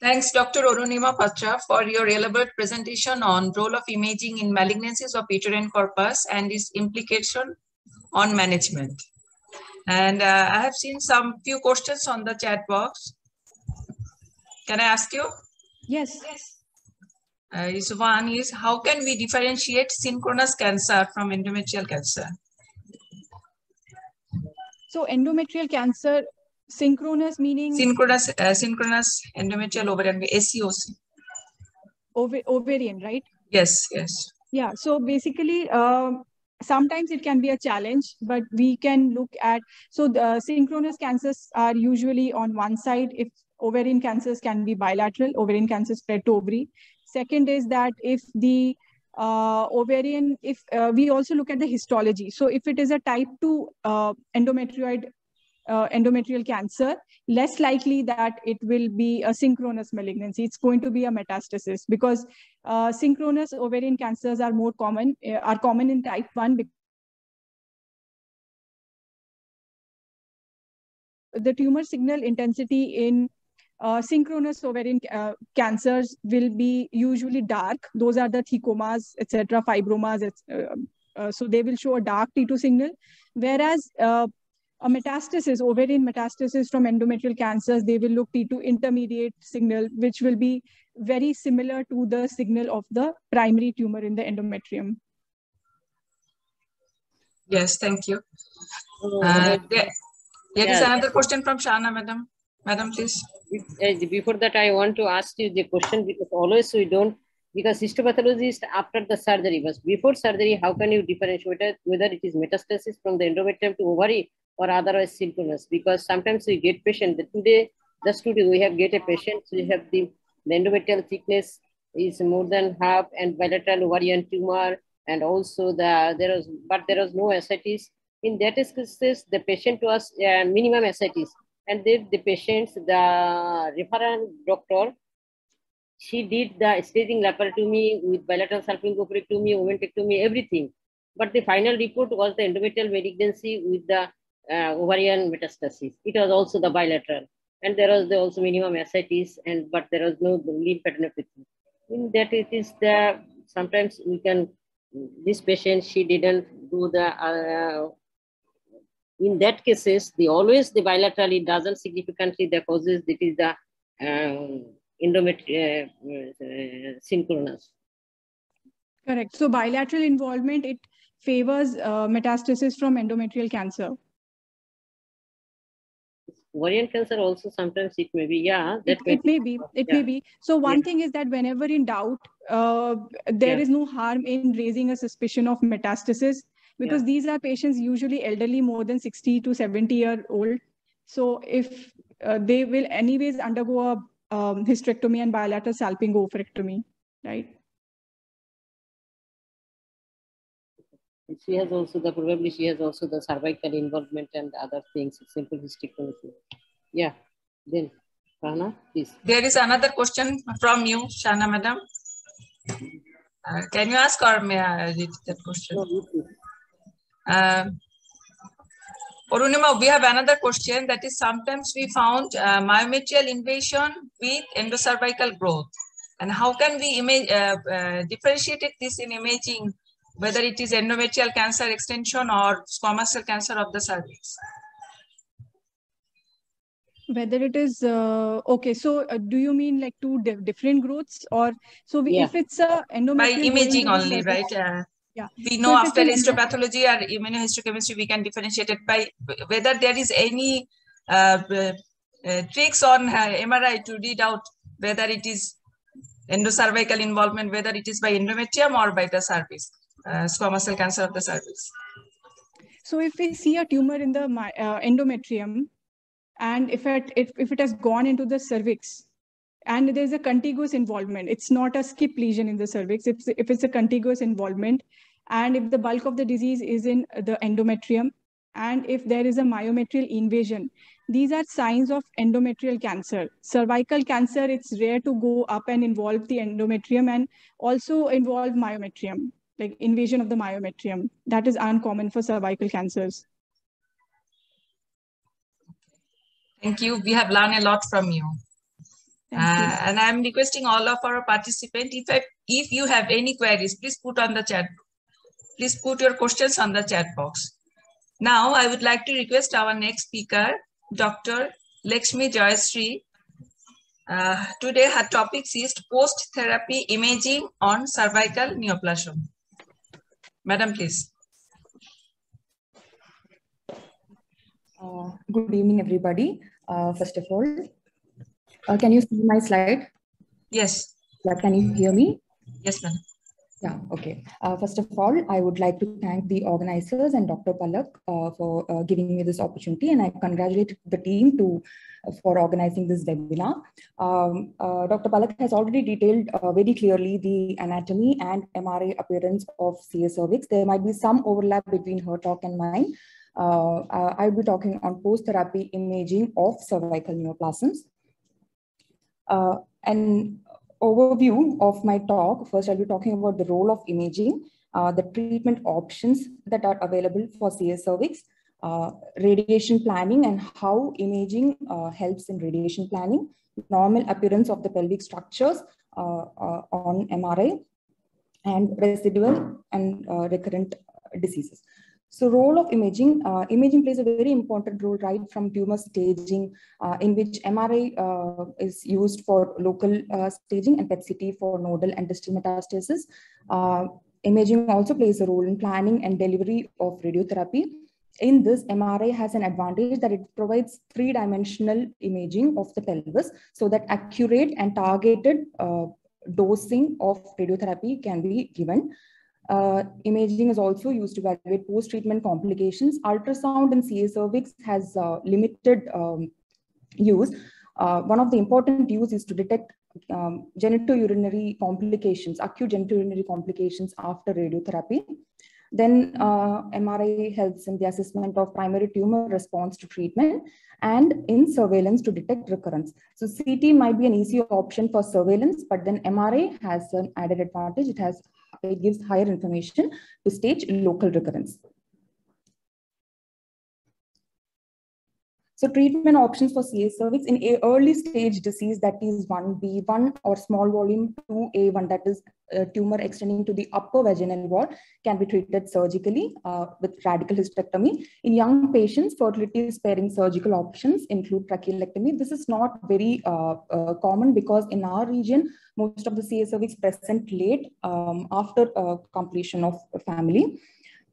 Thanks, Dr. Anurima Patra, for your elaborate presentation on role of imaging in malignancies of uterine corpus and its implication on management. And uh, I have seen some few questions on the chat box. Can I ask you? Yes. Uh, is one is how can we differentiate synchronous cancer from endometrial cancer? So endometrial cancer, synchronous meaning Synchronous, uh, synchronous endometrial ovarian, SCOC. ova- ovarian, right? Yes, yes. Yeah, so basically, um, sometimes it can be a challenge, but we can look at, so the synchronous cancers are usually on one side. If ovarian cancers can be bilateral, ovarian cancer spread to ovary. Second is that if the uh, ovarian, if uh, we also look at the histology. So if it is a type 2 uh, endometrioid uh, endometrial cancer, less likely that it will be a synchronous malignancy. It's going to be a metastasis because uh, synchronous ovarian cancers are more common, uh, are common in type 1. bec- The tumor signal intensity in uh, synchronous ovarian uh, cancers will be usually dark. Those are the thecomas, etc., fibromas. uh, so they will show a dark T2 signal. Whereas a metastasis, ovarian metastasis from endometrial cancers, they will look T2 intermediate signal, which will be very similar to the signal of the primary tumor in the endometrium. Yes, thank you. So, Uh, there, there is Yeah. another question from Shana, madam. Madam, please. Uh, before that, I want to ask you the question because always we don't, because histopathologist after the surgery, but before surgery, how can you differentiate whether, whether it is metastasis from the endometrium to ovary or otherwise synchronous? Because sometimes we get patient that today, just today, we have get a patient, so we have the, the endometrial thickness is more than half and bilateral ovarian tumor and also the there was but there was no ascites. In that cases, the patient was uh, minimum ascites and then the patients, the referral doctor, she did the staging laparotomy with bilateral salpingoperectomy, omentectomy, everything. But the final report was the endometrial malignancy with the ovarian metastasis. It was also the bilateral. And there was the also minimum ascites, and but there was no lymphadenopathy. In that it is the sometimes we can this patient, she didn't do the, uh, in that cases, the always the bilateral, it doesn't significantly the causes that is the um, endometrial uh, uh, synchronous. Correct. So bilateral involvement, it favors uh, metastasis from endometrial cancer. Ovarian cancer also sometimes it may be, yeah. That it, it may be, it yeah. may be. So one yeah. thing is that whenever in doubt, uh, there yeah. is no harm in raising a suspicion of metastasis because these are patients usually elderly more than 60 to 70 year old. So if uh, they will anyways undergo a um, hysterectomy and bilateral salpingo-oophorectomy, right? She has also the probably she has also the cervical involvement and other things simple hysterectomy yeah then Shana, please. There is another question from you shana madam. Uh, can you ask or may i read that question? No, uh, we have another question that is sometimes we found uh, myometrial invasion with endocervical growth. And how can we image, uh, uh, differentiate this in imaging whether it is endometrial cancer extension or squamous cell cancer of the cervix. Whether it is uh, okay, so uh, do you mean like two di different growths, or so we, yeah. if it's a endometrial by imaging only, right? Uh, yeah. We know so after histopathology or immunohistochemistry, we can differentiate it by whether there is any uh, uh, tricks on uh, MRI to read out whether it is endocervical involvement, whether it is by endometrium or by the cervix uh, squamous cell cancer of the cervix. So if we see a tumor in the uh, endometrium, and if it, if, if it has gone into the cervix, and there's a contiguous involvement, it's not a skip lesion in the cervix, if, if it's a contiguous involvement, and if the bulk of the disease is in the endometrium, and if there is a myometrial invasion, these are signs of endometrial cancer. Cervical cancer, it's rare to go up and involve the endometrium and also involve myometrium like invasion of the myometrium. That is uncommon for cervical cancers. Thank you. We have learned a lot from you. Uh, and I'm requesting all of our participants, if, I, if you have any queries, please put on the chat. Please put your questions on the chat box. Now, I would like to request our next speaker, Dr. Lakshmi Joyashree. Uh, today, her topic is post-therapy imaging on cervical neoplasm. Madam, please. Uh, good evening, everybody. Uh, first of all, uh, can you see my slide? Yes. Can you hear me? Yes, ma'am. Yeah, okay. Uh, first of all, I would like to thank the organizers and Dr. Palak uh, for uh, giving me this opportunity and I congratulate the team to for organizing this webinar. Um, uh, Dr. Palak has already detailed uh, very clearly the anatomy and MRI appearance of CS cervix. There might be some overlap between her talk and mine. Uh, I'll be talking on post-therapy imaging of cervical neoplasms. and overview of my talk, first I'll be talking about the role of imaging, uh, the treatment options that are available for CS cervix, uh, radiation planning and how imaging uh, helps in radiation planning, normal appearance of the pelvic structures uh, uh, on MRI, and residual and uh, recurrent diseases. So role of imaging, uh, imaging plays a very important role right from tumor staging uh, in which MRI uh, is used for local uh, staging and PET-CT for nodal and distal metastasis. Uh, imaging also plays a role in planning and delivery of radiotherapy. In this, MRI has an advantage that it provides three-dimensional imaging of the pelvis so that accurate and targeted uh, dosing of radiotherapy can be given. Uh, imaging is also used to evaluate post-treatment complications. Ultrasound in CA cervix has uh, limited um, use. Uh, one of the important use is to detect um, genitourinary complications, acute genitourinary complications after radiotherapy. Then uh, MRI helps in the assessment of primary tumor response to treatment and in surveillance to detect recurrence. So CT might be an easy option for surveillance, but then MRI has an added advantage. It has it gives higher information to stage local recurrence. So treatment options for CA cervix in a early stage disease that is 1B1 or small volume 2A1 that is a tumor extending to the upper vaginal wall can be treated surgically uh, with radical hysterectomy. In young patients, fertility sparing surgical options include trachelectomy. This is not very uh, uh, common because in our region, most of the CA cervix present late um, after uh, completion of family.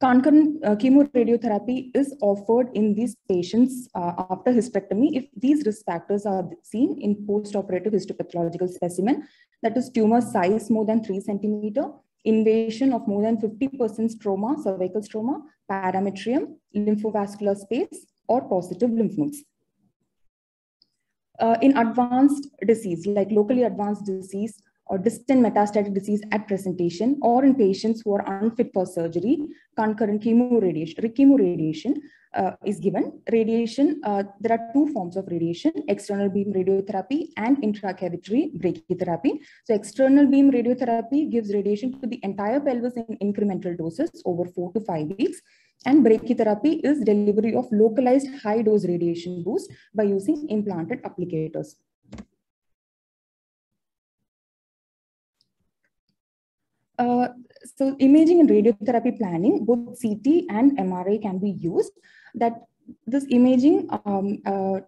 Concurrent uh, chemoradiotherapy is offered in these patients uh, after hysterectomy if these risk factors are seen in postoperative histopathological specimen, that is tumor size more than 3 centimeter, invasion of more than 50% stroma, cervical stroma, parametrium, lymphovascular space, or positive lymph nodes. Uh, in advanced disease, like locally advanced disease, or distant metastatic disease at presentation or in patients who are unfit for surgery, concurrent chemoradiation, chemoradiation uh, is given. Radiation, uh, there are two forms of radiation, external beam radiotherapy and intracavitary brachytherapy. So external beam radiotherapy gives radiation to the entire pelvis in incremental doses over four to five weeks. And brachytherapy is delivery of localized high dose radiation boost by using implanted applicators. Uh, so imaging and radiotherapy planning, both CT and MRI can be used. That this imaging um, uh,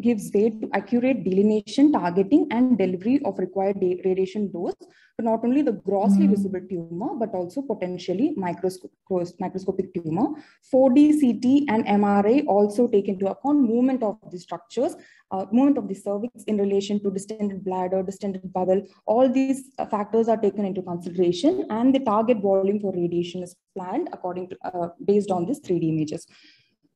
gives way to accurate delineation, targeting, and delivery of required radiation dose to not only the grossly mm. visible tumor, but also potentially microscopic, microscopic tumor. 4D CT and MRI also take into account movement of the structures, uh, movement of the cervix in relation to distended bladder, distended bowel. All these uh, factors are taken into consideration, and the target volume for radiation is planned according to uh, based on these 3D images.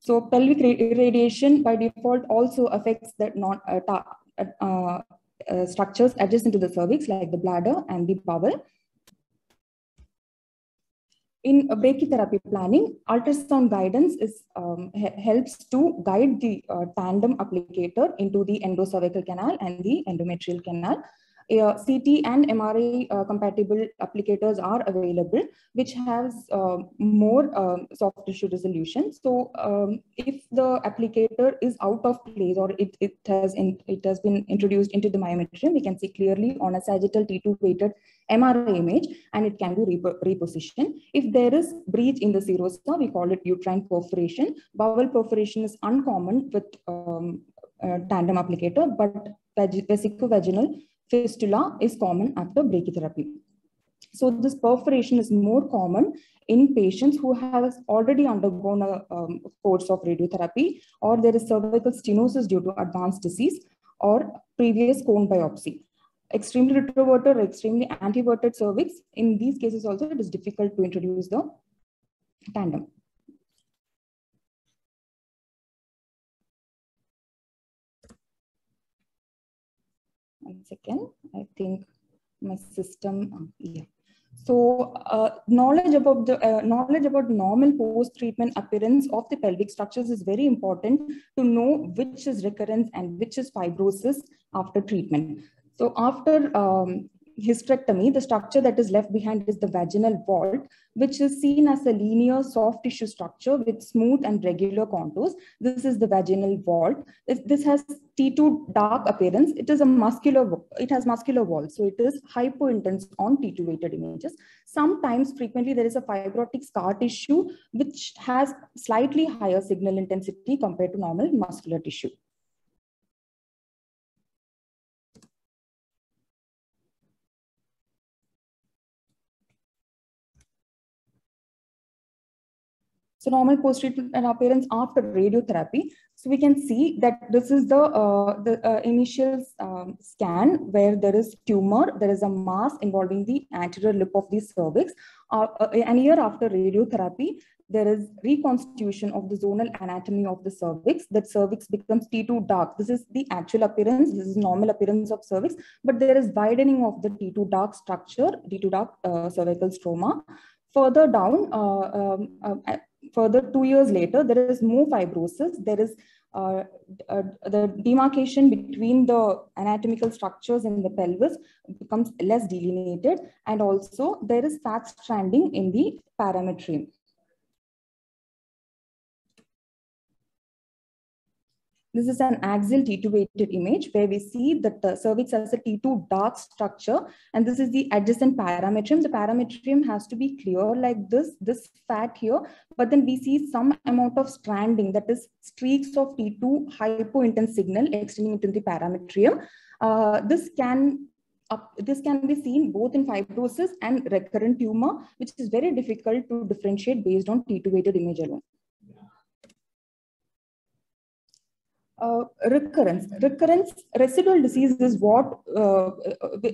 So pelvic radiation by default also affects the non, uh, uh, uh, uh, structures adjacent to the cervix like the bladder and the bowel. In a brachytherapy planning, ultrasound guidance is um, helps to guide the uh, tandem applicator into the endocervical canal and the endometrial canal uh, CT and MRI uh, compatible applicators are available, which has uh, more um, soft tissue resolution. So um, if the applicator is out of place or it, it, has in, it has been introduced into the myometrium, we can see clearly on a sagittal T2 weighted MRI image and it can be repositioned. If there is breach in the serosa, we call it uterine perforation. Bowel perforation is uncommon with um, tandem applicator, but vesicovaginal fistula is common after brachytherapy. So this perforation is more common in patients who have already undergone a um, course of radiotherapy or there is cervical stenosis due to advanced disease or previous cone biopsy. Extremely retroverted or extremely anteverted cervix, in these cases also it is difficult to introduce the tandem. One second, I think my system, um, yeah. So uh, knowledge about the uh, knowledge about normal post-treatment appearance of the pelvic structures is very important to know which is recurrence and which is fibrosis after treatment. So after um, hysterectomy, the structure that is left behind is the vaginal vault, which is seen as a linear soft tissue structure with smooth and regular contours. This is the vaginal vault. This has T2 dark appearance. It is a muscular, it has muscular wall. So it is hypointense on T2 weighted images. Sometimes frequently there is a fibrotic scar tissue, which has slightly higher signal intensity compared to normal muscular tissue. So normal post-treatment appearance after radiotherapy. So we can see that this is the, uh, the uh, initial um, scan where there is tumor, there is a mass involving the anterior lip of the cervix. Uh, uh an year after radiotherapy, there is reconstitution of the zonal anatomy of the cervix. That cervix becomes T2 dark. This is the actual appearance. This is normal appearance of cervix, but there is widening of the T2 dark structure, T2 dark uh, cervical stroma. Further down, uh, um, further two years later, there is more fibrosis. There is uh, uh, the demarcation between the anatomical structures in the pelvis becomes less delineated. And also there is fat stranding in the parametrium. This is an axial T2 weighted image where we see that the cervix has a T2 dark structure. And this is the adjacent parametrium. The parametrium has to be clear like this, this fat here. But then we see some amount of stranding, that is streaks of T2 hypointense signal extending into the parametrium. Uh, this can up, this can be seen both in fibrosis and recurrent tumor, which is very difficult to differentiate based on T2 weighted image alone. Uh, recurrence. Recurrence, residual disease is what, uh,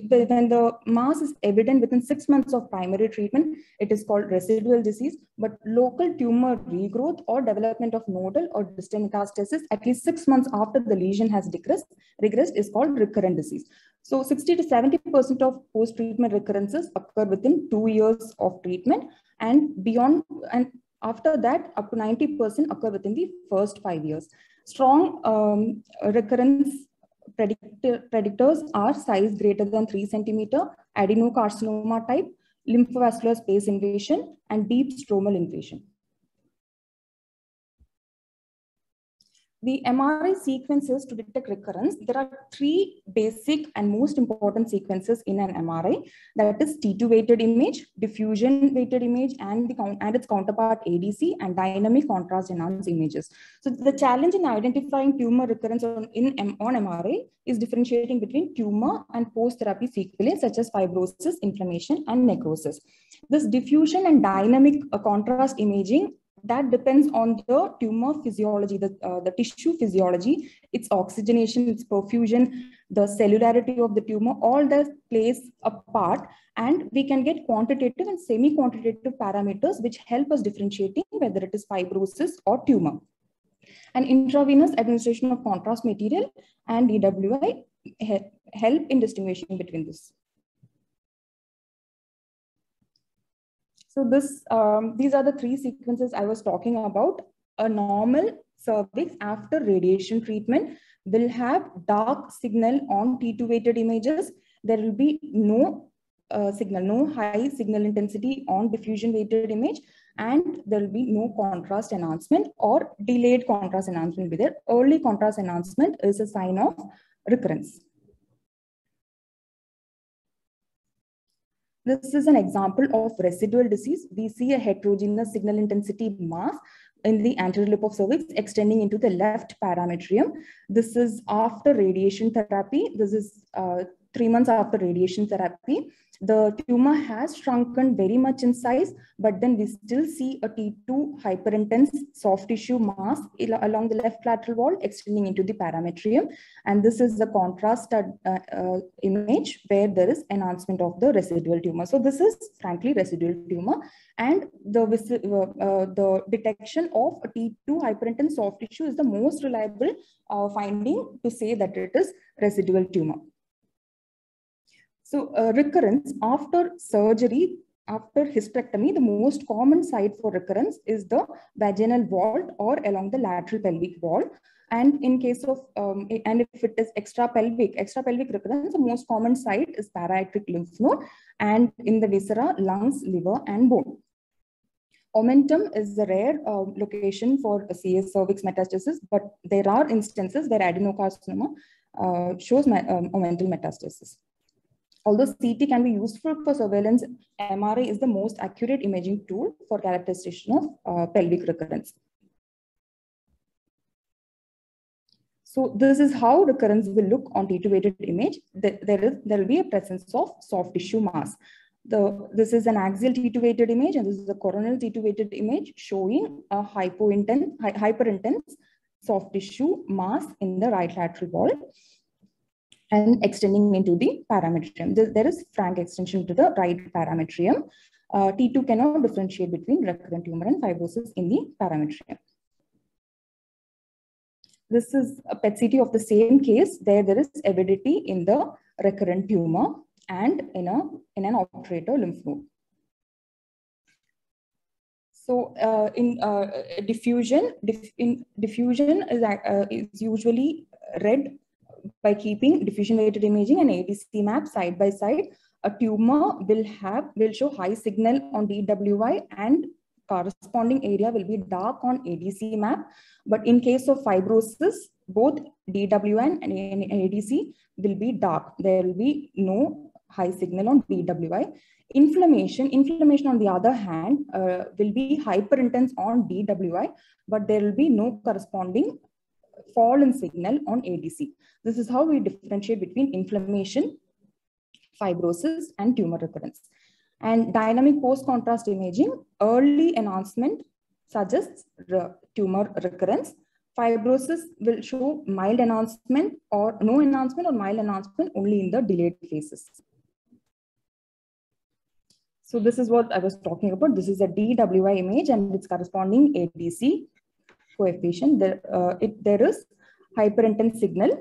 when the mass is evident within six months of primary treatment, it is called residual disease. But local tumor regrowth or development of nodal or distant metastasis at least six months after the lesion has regressed, regressed is called recurrent disease. So 60 to 70% of post-treatment recurrences occur within two years of treatment and beyond, and after that, up to 90% occur within the first five years. Strong um, recurrence predictor, predictors are size greater than 3 centimeter, adenocarcinoma type, lymphovascular space invasion, and deep stromal invasion. The MRI sequences to detect recurrence, there are three basic and most important sequences in an MRI. That is T2 weighted image, diffusion weighted image, and, the, and its counterpart ADC and dynamic contrast enhanced images. So the challenge in identifying tumor recurrence on, in, on MRI is differentiating between tumor and post-therapy sequelae such as fibrosis, inflammation, and necrosis. This diffusion and dynamic uh, contrast imaging that depends on the tumor physiology, the, uh, the tissue physiology, its oxygenation, its perfusion, the cellularity of the tumor, all that plays a part. And we can get quantitative and semi-quantitative parameters which help us differentiating whether it is fibrosis or tumor. And intravenous administration of contrast material and DWI help in distinguishing between this. So this, um, these are the three sequences I was talking about. A normal cervix after radiation treatment will have dark signal on T2 weighted images. There will be no uh, signal, no high signal intensity on diffusion weighted image, and there will be no contrast enhancement or delayed contrast enhancement with it. Early contrast enhancement is a sign of recurrence. This is an example of residual disease. We see a heterogeneous signal intensity mass in the anterior lip of cervix extending into the left parametrium. This is after radiation therapy. This is uh, three months after radiation therapy the tumor has shrunken very much in size, but then we still see a T2 hyperintense soft tissue mass along the left lateral wall extending into the parametrium. And this is the contrast uh, uh, image where there is enhancement of the residual tumor. So this is frankly residual tumor. And the, uh, uh, the detection of a T2 hyperintense soft tissue is the most reliable uh, finding to say that it is residual tumor. So uh, recurrence after surgery, after hysterectomy, the most common site for recurrence is the vaginal wall or along the lateral pelvic wall. And in case of, um, and if it is extra pelvic, extra pelvic recurrence, the most common site is para-aortic lymph node and in the viscera, lungs, liver, and bone. Omentum is the rare uh, location for CA cervix metastasis, but there are instances where adenocarcinoma uh, shows um, omental metastasis. Although CT can be useful for surveillance, MRI is the most accurate imaging tool for characterization of uh, pelvic recurrence. So this is how recurrence will look on T2-weighted image. There is there will be a presence of soft tissue mass. The, this is an axial T2-weighted image, and this is a coronal T2-weighted image showing a hypointense, hyperintense soft tissue mass in the right lateral wall and extending into the parametrium. There is frank extension to the right parametrium. Uh, T2 cannot differentiate between recurrent tumor and fibrosis in the parametrium. This is a PET CT of the same case There, there is avidity in the recurrent tumor and in, a, in an obturator lymph node. So uh, in uh, diffusion, diff in diffusion is, uh, is usually read by keeping diffusion weighted imaging and ADC map side by side, a tumor will have will show high signal on DWI and corresponding area will be dark on ADC map. But in case of fibrosis, both DWI and ADC will be dark. There will be no high signal on DWI. Inflammation, inflammation on the other hand, uh, will be hyperintense on DWI, but there will be no corresponding fall in signal on ADC. This is how we differentiate between inflammation, fibrosis, and tumor recurrence. And dynamic post-contrast imaging, early enhancement suggests re tumor recurrence. Fibrosis will show mild enhancement or no enhancement or mild enhancement only in the delayed phases. So this is what I was talking about. This is a DWI image and its corresponding ADC coefficient. There, uh, it, there is hyperintense signal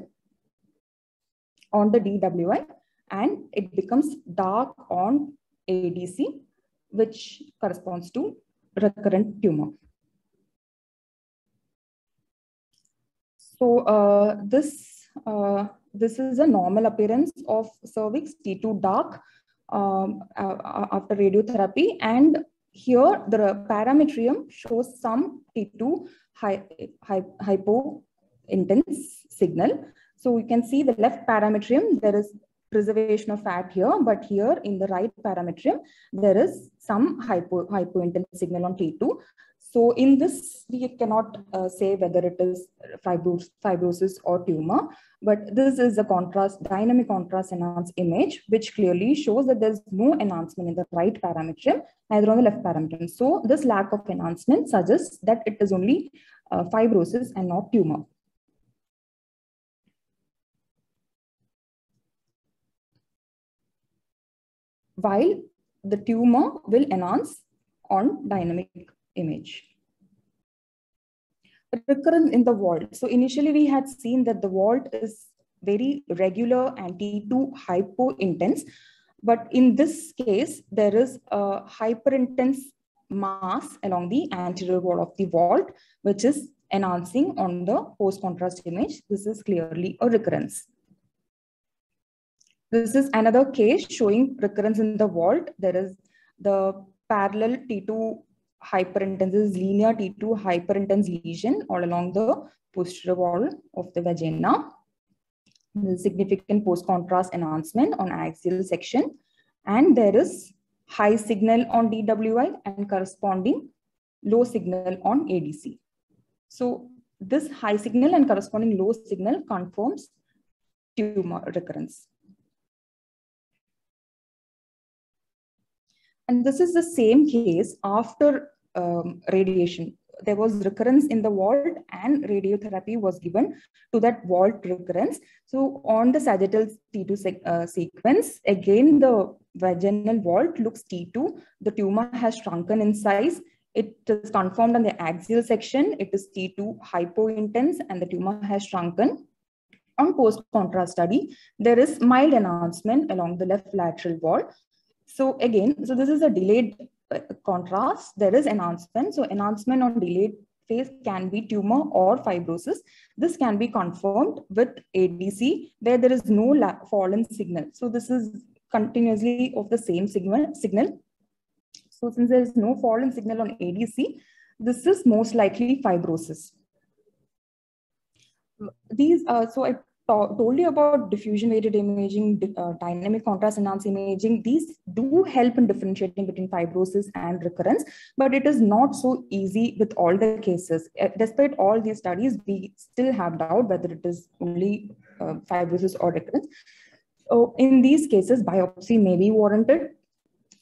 on the DWI and it becomes dark on ADC, which corresponds to recurrent tumor. So uh, this, uh, this is a normal appearance of cervix T2 dark um, after radiotherapy. And here the parametrium shows some T2 hy hypo intense signal. So we can see the left parametrium, there is preservation of fat here, but here in the right parametrium, there is some hypo, hypointense signal on T2. So in this, we cannot uh, say whether it is fibros fibrosis or tumor, but this is a contrast, dynamic contrast enhanced image, which clearly shows that there's no enhancement in the right parametrium, neither on the left parametrium. So this lack of enhancement suggests that it is only uh, fibrosis and not tumor. While the tumor will enhance on dynamic image. Recurrence in the vault. So initially we had seen that the vault is very regular and T2 hypo-intense. But in this case, there is a hyperintense mass along the anterior wall of the vault, which is enhancing on the post-contrast image. This is clearly a recurrence. This is another case showing recurrence in the vault. There is the parallel T2 hyperintense, linear T2 hyperintense lesion all along the posterior wall of the vagina. The significant post-contrast enhancement on axial section. And there is high signal on DWI and corresponding low signal on ADC. So this high signal and corresponding low signal confirms tumor recurrence. And this is the same case after um, radiation. There was recurrence in the vault and radiotherapy was given to that vault recurrence. So on the sagittal T2 uh, sequence, again, the vaginal vault looks T2. The tumor has shrunken in size. It is confirmed on the axial section. It is T2 hypointense and the tumor has shrunken. On post-contrast study, there is mild enhancement along the left lateral wall. So again, so this is a delayed uh, contrast. There is enhancement. So enhancement on delayed phase can be tumor or fibrosis. This can be confirmed with ADC where there is no fallen signal. So this is continuously of the same signal. signal. So since there is no fallen signal on ADC, this is most likely fibrosis. These, uh, so I told you about diffusion weighted imaging, uh, dynamic contrast enhanced imaging, these do help in differentiating between fibrosis and recurrence, but it is not so easy with all the cases. Uh, despite all these studies, we still have doubt whether it is only uh, fibrosis or recurrence. So in these cases, biopsy may be warranted.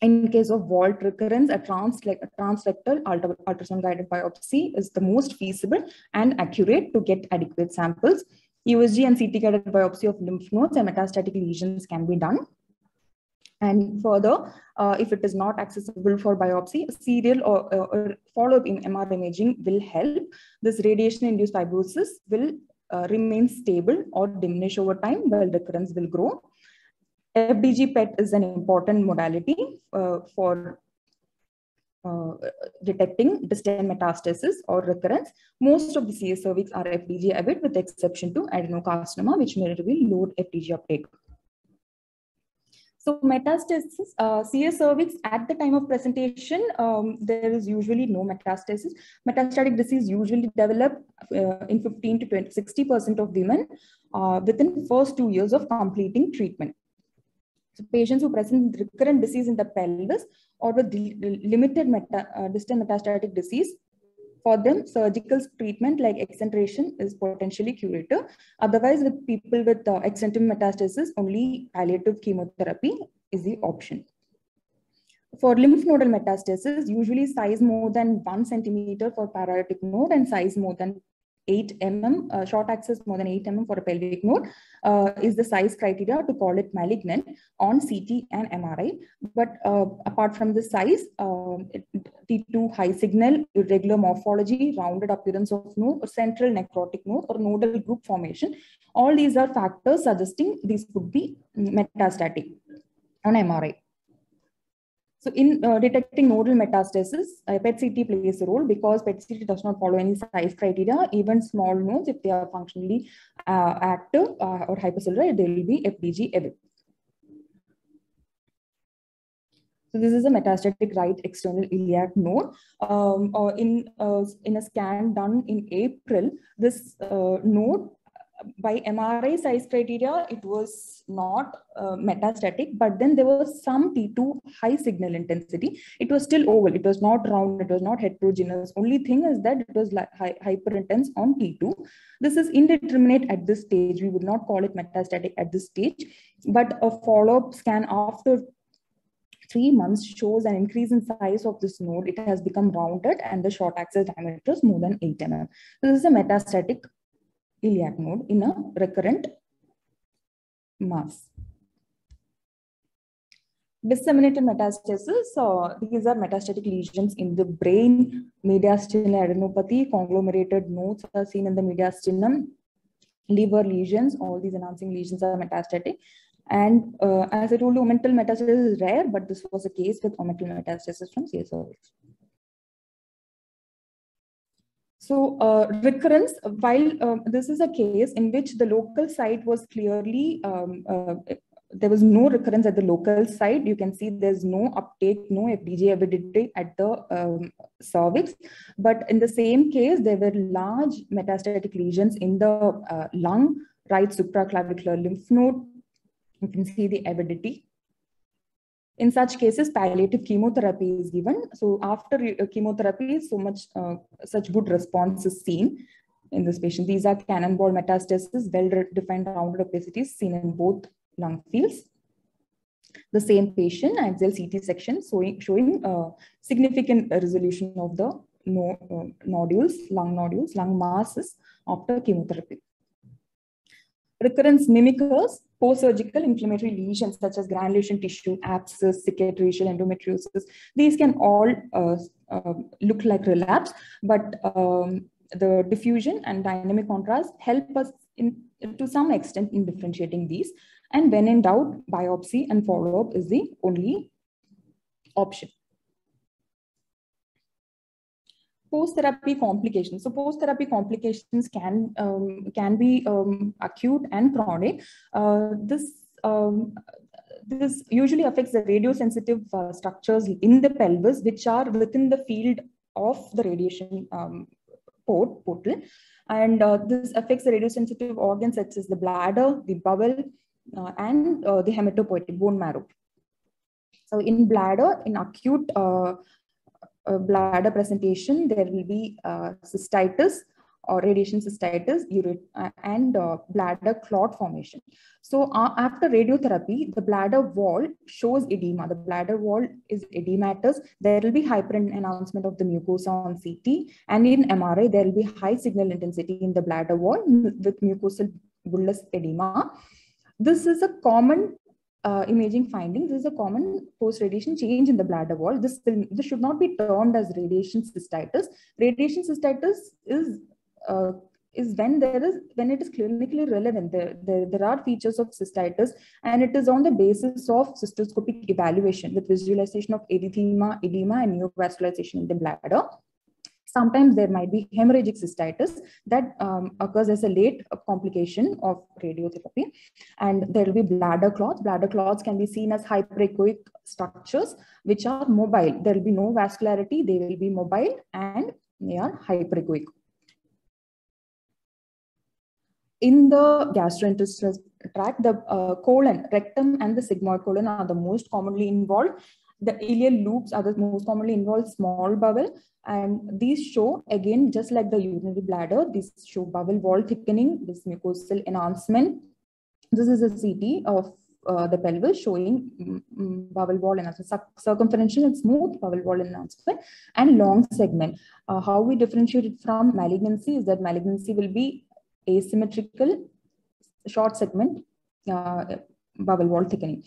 In case of vault recurrence, a, trans, a transrectal ultrasound guided biopsy is the most feasible and accurate to get adequate samples. USG and CT guided biopsy of lymph nodes and metastatic lesions can be done. And further, uh, if it is not accessible for biopsy, serial or, uh, or follow-up in MR imaging will help. This radiation-induced fibrosis will uh, remain stable or diminish over time while recurrence will grow. FDG PET is an important modality uh, for uh, detecting distant metastasis or recurrence. Most of the CA cervix are FDG avid with exception to adenocarcinoma, which may reveal low FDG uptake. So metastasis, uh, CA cervix at the time of presentation, um, there is usually no metastasis. Metastatic disease usually develop uh, in 15 to 20, 60% of women uh, within first two years of completing treatment. So patients who present recurrent disease in the pelvis or with limited meta, uh, distant metastatic disease for them, surgical treatment like exenteration is potentially curative. Otherwise, with people with uh, extensive metastasis, only palliative chemotherapy is the option. For lymph nodal metastasis, usually size more than one centimeter for para-aortic node and size more than 8 mm, uh, short axis more than 8 mm for a pelvic node uh, is the size criteria to call it malignant on CT and MRI. But uh, apart from the size, um, T2 high signal, irregular morphology, rounded appearance of node, or central necrotic node, or nodal group formation, all these are factors suggesting these could be metastatic on MRI. So in uh, detecting nodal metastasis, uh, PET-CT plays a role because PET-CT does not follow any size criteria. Even small nodes, if they are functionally uh, active uh, or hypercellular, they will be FDG evident. So this is a metastatic right external iliac node. Um, uh, in, uh, in a scan done in April, this node by MRI size criteria, it was not uh, metastatic, but then there was some T2 high signal intensity. It was still oval. It was not round. It was not heterogeneous. Only thing is that it was like hyper intense on T2. This is indeterminate at this stage. We would not call it metastatic at this stage, but a follow-up scan after three months shows an increase in size of this node. It has become rounded and the short axis diameter is more than 8 mm. So this is a metastatic iliac node in a recurrent mass. Disseminated metastasis, uh, these are metastatic lesions in the brain, mediastinal adenopathy, conglomerated nodes are seen in the mediastinum, liver lesions, all these enhancing lesions are metastatic. And uh, as I told you, omental metastasis is rare, but this was a case with omental metastasis from CSO. So uh, recurrence, while uh, this is a case in which the local site was clearly, um, uh, there was no recurrence at the local site. You can see there's no uptake, no FDG avidity at the um, cervix. But in the same case, there were large metastatic lesions in the uh, lung, right supraclavicular lymph node. You can see the avidity in such cases, palliative chemotherapy is given. So after uh, chemotherapy, so much uh, such good response is seen in this patient. These are cannonball metastasis, well-defined rounded opacities seen in both lung fields. The same patient, axial CT section, showing, showing uh, significant resolution of the no, uh, nodules, lung nodules, lung masses after chemotherapy. Recurrence mimickers post-surgical inflammatory lesions such as granulation tissue, abscess, cicatricial endometriosis. These can all uh, uh, look like relapse, but um, the diffusion and dynamic contrast help us in, to some extent in differentiating these. And when in doubt, biopsy and follow-up is the only option. Post-therapy complications. So post-therapy complications can um, can be um, acute and chronic. Uh, this um, this usually affects the radiosensitive uh, structures in the pelvis, which are within the field of the radiation um, port portal, and uh, this affects the radiosensitive organs such as the bladder, the bowel, uh, and uh, the hematopoietic bone marrow. So in bladder, in acute uh, bladder presentation, there will be uh, cystitis or radiation cystitis uh, and uh, bladder clot formation. So after radiotherapy, the bladder wall shows edema. The bladder wall is edematous. There will be hyper-enhancement of the mucosa on CT. And in MRI, there will be high signal intensity in the bladder wall with mucosal bullous edema. This is a common uh, imaging findings is a common post-radiation change in the bladder wall. This, will, this should not be termed as radiation cystitis. Radiation cystitis is uh, is when there is when it is clinically relevant. There, there, there are features of cystitis, and it is on the basis of cystoscopic evaluation with visualization of erythema, edema, and neovascularization in the bladder. Sometimes there might be hemorrhagic cystitis that um, occurs as a late complication of radiotherapy. And there will be bladder clots. Bladder clots can be seen as hyperechoic structures, which are mobile. There will be no vascularity. They will be mobile and they are hyperechoic. In the gastrointestinal tract, the uh, colon, rectum, and the sigmoid colon are the most commonly involved. The ileal loops are the most commonly involved small bowel. And these show, again, just like the urinary bladder, these show bowel wall thickening, this mucosal enhancement. This is a CT of uh, the pelvis showing um, bowel wall enhancement, circumferential and smooth bowel wall enhancement, and long segment. Uh, how we differentiate it from malignancy is that malignancy will be asymmetrical, short segment uh, bowel wall thickening.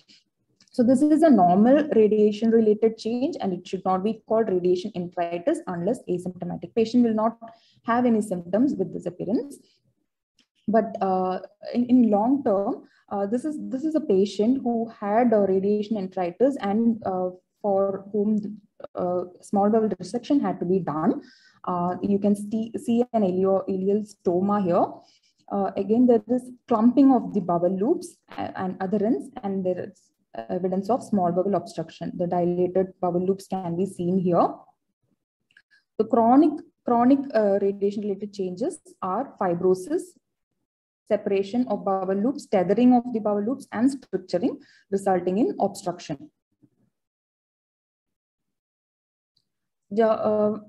So this is a normal radiation related change and it should not be called radiation enteritis unless asymptomatic. Patient will not have any symptoms with this appearance. But uh, in, in long term, uh, this is this is a patient who had a radiation enteritis and uh, for whom uh, small bowel resection had to be done. Uh, you can see, see an ileal, ileal stoma here. Uh, again, there is clumping of the bowel loops and adherence, and there is evidence of small bowel obstruction. The dilated bowel loops can be seen here. The chronic chronic uh, radiation related changes are fibrosis, separation of bowel loops, tethering of the bowel loops, and stricturing, resulting in obstruction. The, uh,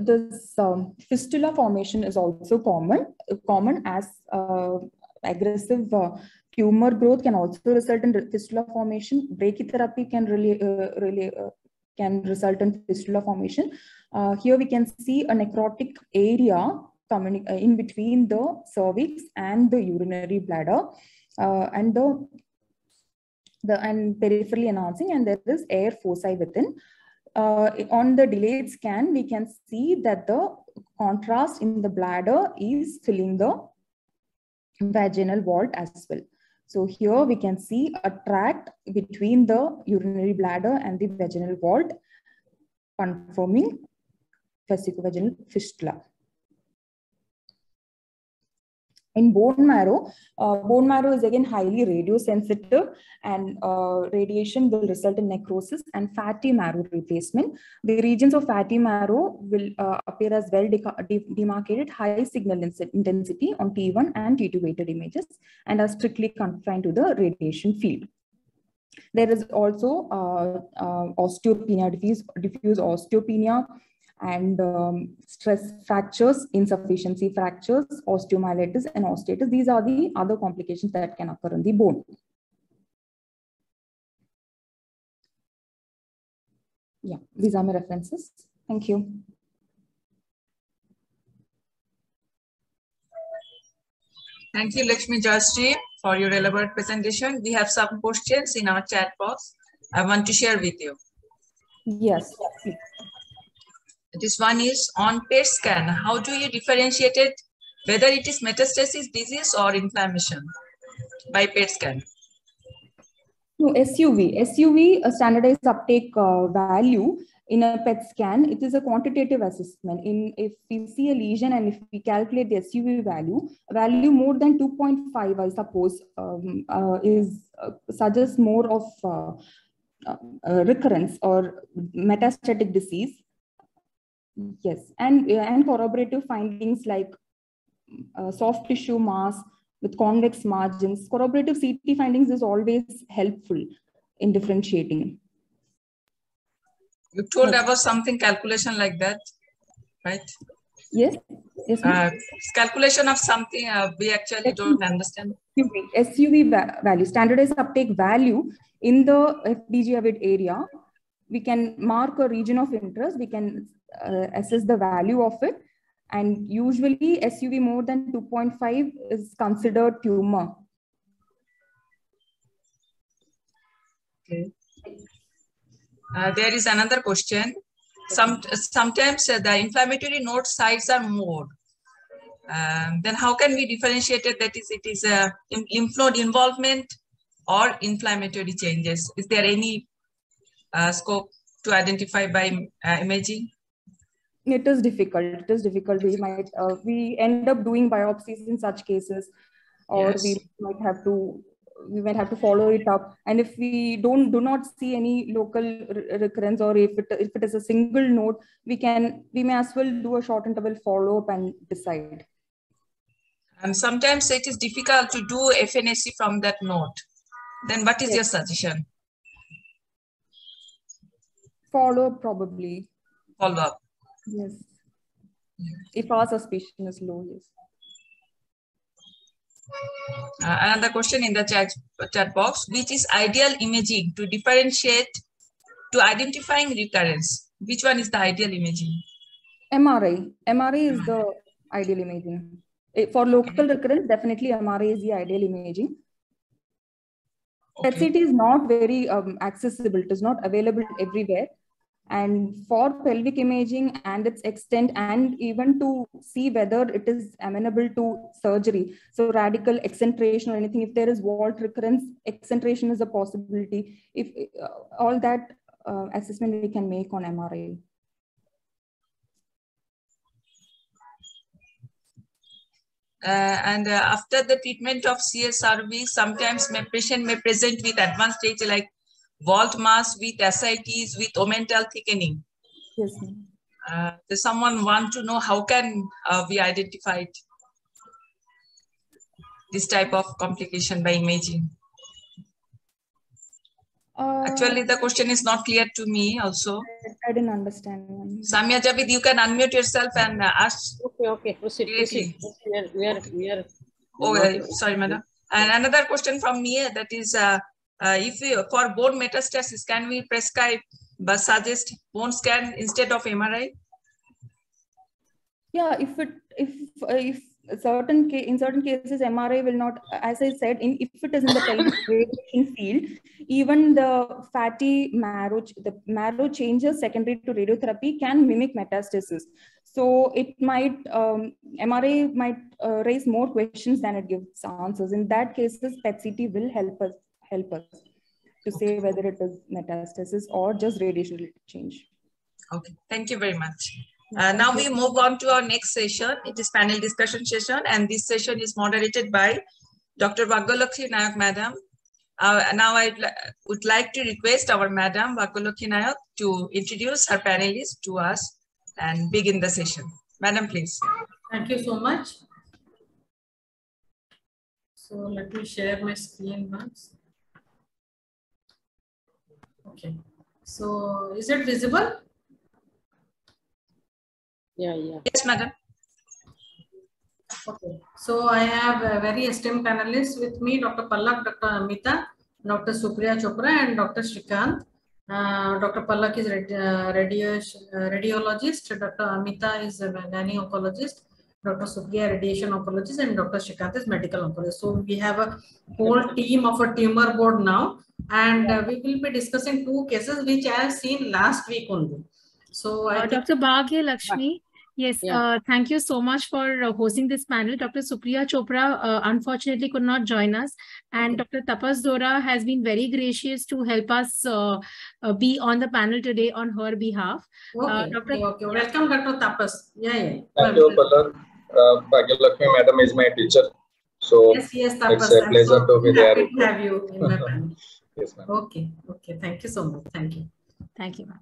this um, fistula formation is also common, common as uh, aggressive uh, tumor growth can also result in fistula formation. Brachytherapy can really, uh, really uh, can result in fistula formation. Uh, here we can see a necrotic area coming uh, in between the cervix and the urinary bladder, uh, and the the and peripherally enhancing, and there is air foci within. Uh, on the delayed scan, we can see that the contrast in the bladder is filling the vaginal vault as well. So here we can see a tract between the urinary bladder and the vaginal vault confirming vesicovaginal fistula. In bone marrow, uh, bone marrow is again highly radiosensitive and uh, radiation will result in necrosis and fatty marrow replacement. The regions of fatty marrow will uh, appear as well de demarcated high signal intensity on T1 and T2 weighted images and are strictly confined to the radiation field. There is also uh, uh, osteopenia, diffuse, diffuse osteopenia, and um, stress fractures, insufficiency fractures, osteomyelitis, and osteitis. These are the other complications that can occur in the bone. Yeah, these are my references. Thank you. Thank you, Lakshmi Jastri, for your elaborate presentation. We have some questions in our chat box. I want to share with you. Yes. This one is on PET scan. How do you differentiate it, whether it is metastasis disease or inflammation by PET scan? No, SUV. SUV, a standardized uptake uh, value in a PET scan, it is a quantitative assessment. In If we see a lesion and if we calculate the SUV value, value more than 2.5, I suppose, um, uh, is uh, suggests more of uh, uh, recurrence or metastatic disease Yes, and, and corroborative findings like uh, soft tissue mass with convex margins. Corroborative CT findings is always helpful in differentiating. You told about something calculation like that, right? Yes. Yes. Uh, calculation of something uh, we actually don't understand. SUV value, standardized uptake value in the FDG avid area. We can mark a region of interest. We can uh, assess the value of it. And usually SUV more than 2.5 is considered tumor. Okay. Uh, there is another question. Some, sometimes the inflammatory node size are more. Um, then how can we differentiate it that is it is a lymph node involvement or inflammatory changes? Is there any scope to identify by uh, imaging? it is difficult. It is difficult. We might uh, we end up doing biopsies in such cases, or Yes. we might have to we might have to follow it up. And if we don't do not see any local re- recurrence, or if it if it is a single node, we can we may as well do a short interval follow up and decide. And sometimes it is difficult to do FNAC from that node. Then what is your suggestion? Follow up probably Follow up. yes. If our suspicion is low, yes. Uh, another question in the chat, chat box, which is ideal imaging to differentiate to identifying recurrence? Which one is the ideal imaging? MRI. MRI is the ideal imaging. Eh, For local recurrence, definitely MRI is the ideal imaging. Okay. PET-CT is not very um, accessible. It is not available everywhere. And for pelvic imaging and its extent, and even to see whether it is amenable to surgery, so radical exenteration or anything, if there is vault recurrence, exenteration is a possibility. If uh, all that uh, assessment we can make on MRI. Uh, and uh, after the treatment of CSRV, sometimes my patient may present with advanced stage like vault mass with ascites with omental thickening. Yes. Uh, does someone want to know how can uh, we identify this type of complication by imaging? Uh, Actually, the question is not clear to me also. I didn't understand. ma'am. Samia Javid, you can unmute yourself and uh, ask. Okay, okay, proceed, proceed. We are, we are, we are. Oh, uh, sorry, madam. And another question from me uh, that is, uh, if we, for bone metastasis, can we prescribe but suggest bone scan instead of MRI? Yeah, if it if uh, if certain in certain cases MRI will not, as I said, in if it is in the radiation field, even the fatty marrow, the marrow changes secondary to radiotherapy can mimic metastasis. So it might um, MRI might uh, raise more questions than it gives answers. In that cases, PET-CT will help us help us to say whether it is metastasis or just radiation related change. Okay, thank you very much. Uh, now we move on to our next session. It is panel discussion session, and this session is moderated by Dr. Bhagyalakshmi Nayak, Madam. Uh, now I would like to request our Madam Bhagyalakshmi Nayak to introduce her panelists to us and begin the session. Madam, please. Thank you so much. So let me share my screen once. Okay, so is it visible? Yeah, yeah. Yes, Madam. Okay, so I have a very esteemed panelists with me, Dr. Pallak, Dr. Amita, Dr. Supriya Chopra, and Dr. Shrikant. Uh, Dr. Pallak is radi uh, radio uh, radiologist, Dr. Amita is a gynae oncologist, Dr. Supriya radiation oncologist, and Dr. Shrikant is medical oncologist. So we have a whole team of a tumor board now, and uh, we will be discussing two cases which I have seen last week only. So Uh, Dr. Bhagyalakshmi, yes, Yeah. uh, thank you so much for uh, hosting this panel. Dr. Supriya Chopra uh, unfortunately could not join us, and Dr. Tapas Dora has been very gracious to help us uh, uh, be on the panel today on her behalf. okay, Dr. okay, okay. Welcome, Dr. Tapas. Yeah, yeah. Thank you, Palak. Uh, Bhagyalakshmi madam is my teacher. So, Yes, yes, Tapas. It's a I'm pleasure so to be there. Happy to have you in my panel. yes, ma'am. Okay, okay. Thank you so much. Thank you. Thank you, ma'am.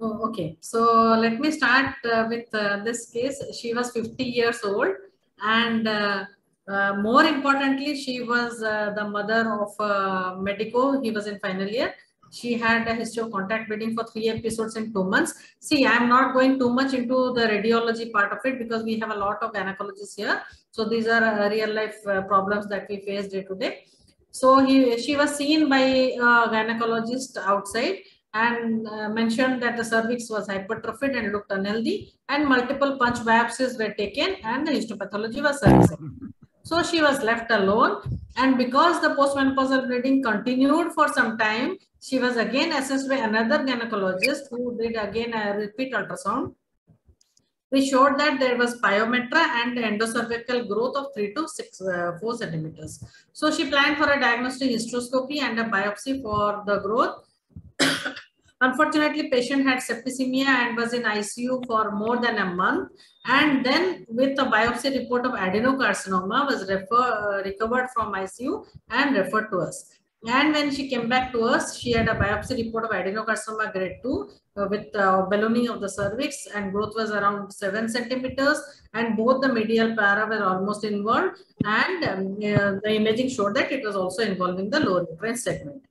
Oh, okay. So let me start uh, with uh, this case. She was 50 years old, and uh, uh, more importantly, she was uh, the mother of uh, Medico. He was in final year. She had a history of contact bleeding for three episodes in two months. See, I'm not going too much into the radiology part of it because we have a lot of gynecologists here. So these are uh, real life uh, problems that we face day to day. So he, she was seen by a gynecologist outside and uh, mentioned that the cervix was hypertrophied and looked unhealthy and multiple punch biopsies were taken and the histopathology was cervical. So she was left alone and because the postmenopausal bleeding continued for some time, she was again assessed by another gynecologist who did again a repeat ultrasound. We showed that there was pyometra and endocervical growth of 3 to 6, uh, 4 centimeters. So she planned for a diagnostic hysteroscopy and a biopsy for the growth. Unfortunately, patient had septicemia and was in ICU for more than a month. And then with a biopsy report of adenocarcinoma was refer, uh, recovered from ICU and referred to us. And when she came back to us, she had a biopsy report of adenocarcinoma grade 2 uh, with uh, ballooning of the cervix and growth was around 7 centimeters and both the medial para were almost involved and um, uh, the imaging showed that it was also involving the lower uterine segment.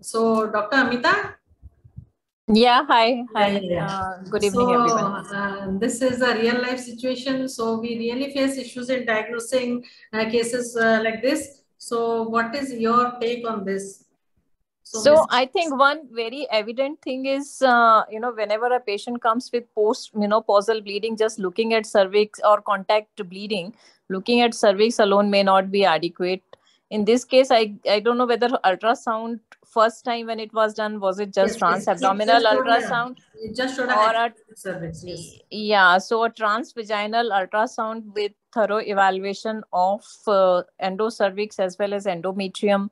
So Dr. Amita? Yeah, hi. Hi. Yeah. Uh, good evening, so, everyone. Uh, this is a real life situation. So we really face issues in diagnosing uh, cases uh, like this. So what is your take on this? So, so I think one very evident thing is, uh, you know, whenever a patient comes with post-menopausal bleeding, just looking at cervix or contact bleeding, looking at cervix alone may not be adequate. In this case, I, I don't know whether ultrasound first time when it was done, was it just yes, trans-abdominal ultrasound? It just showed or a, cervix, yes. Yeah, so a transvaginal ultrasound with thorough evaluation of uh, endocervix as well as endometrium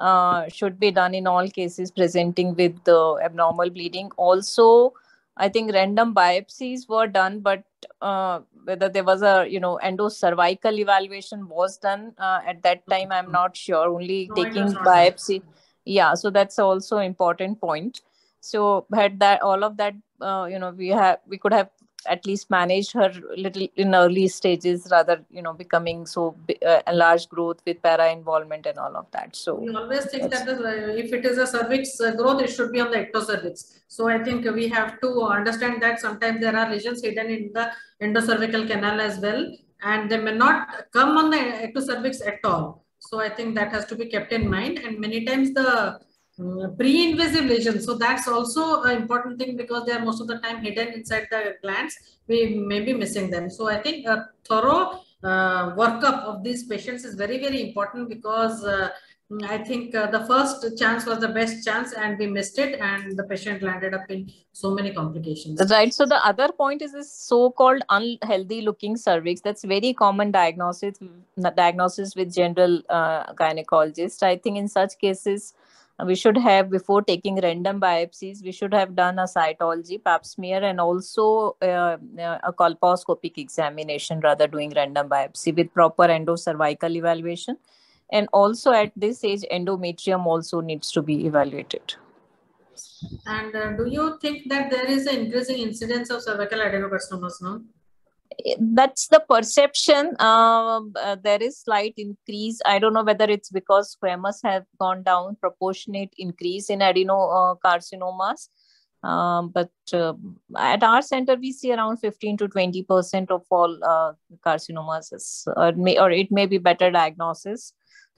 uh, should be done in all cases presenting with the abnormal bleeding. Also, I think random biopsies were done, but uh, whether there was a you know endocervical evaluation was done uh, at that time, I'm not sure. Only no, taking biopsy, yeah. So that's also important point. So had that all of that, uh, you know, we have we could have at least managed her little in early stages rather you know becoming so uh, large growth with para involvement and all of that. So we always think that the, if it is a cervix uh, growth it should be on the ectocervix. So i think we have to understand that sometimes there are lesions hidden in the endocervical canal as well and they may not come on the ectocervix at all. So i think that has to be kept in mind. And many times the Mm, pre-invasive lesions. So that's also an important thing because they are most of the time hidden inside the glands. We may be missing them. So I think a thorough uh, workup of these patients is very, very important because uh, I think uh, the first chance was the best chance and we missed it and the patient landed up in so many complications. Right. So the other point is this so-called unhealthy looking cervix. That's very common diagnosis, diagnosis with general uh, gynecologist. I think in such cases, we should have before taking random biopsies we should have done a cytology pap smear and also uh, uh a colposcopic examination rather doing random biopsy with proper endocervical evaluation. And also at this age endometrium also needs to be evaluated. And uh, do you think that there is an increasing incidence of cervical adenocarcinomas now that's the perception uh, uh, there is slight increase. I don't know whether it's because squamous have gone down proportionate increase in adenocarcinomas um, but uh, at our center we see around 15 to 20 percent of all uh, carcinomas is, or, may, or it may be better diagnosis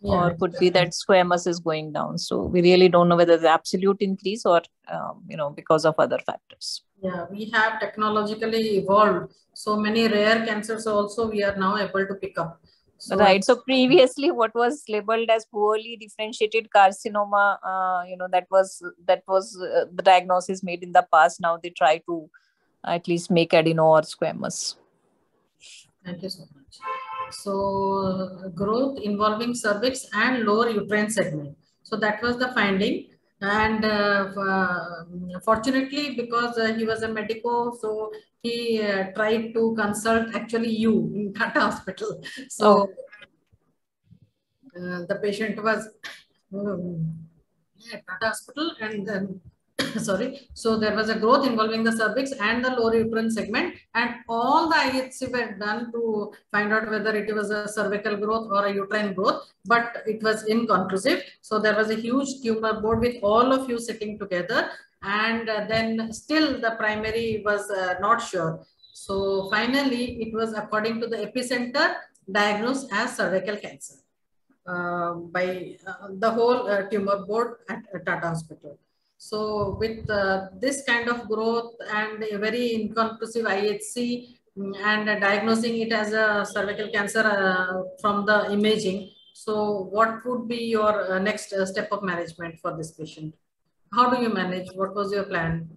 yeah, or could be that squamous is going down. So we really don't know whether the absolute increase or um, you know because of other factors. Yeah we have technologically evolved. So many rare cancers also we are now able to pick up. So right. so previously what was labeled as poorly differentiated carcinoma uh, you know that was that was uh, the diagnosis made in the past. Now they try to at least make adeno or squamous thank you so much. So growth involving cervix and lower uterine segment. So that was the finding. And uh, uh, fortunately because uh, he was a medico so he uh, tried to consult actually you in Tata hospital. So uh, the patient was um, at Tata hospital and then sorry. So there was a growth involving the cervix and the lower uterine segment and all the IHC were done to find out whether it was a cervical growth or a uterine growth, but it was inconclusive. So there was a huge tumor board with all of you sitting together and then still the primary was uh, not sure. So finally it was according to the epicenter diagnosed as cervical cancer. Uh, by uh, the whole uh, tumor board at, at Tata Hospital. So with uh, this kind of growth and a very inconclusive IHC mm, and uh, diagnosing it as a cervical cancer uh, from the imaging, so what would be your uh, next uh, step of management for this patient? How do you manage? What was your plan?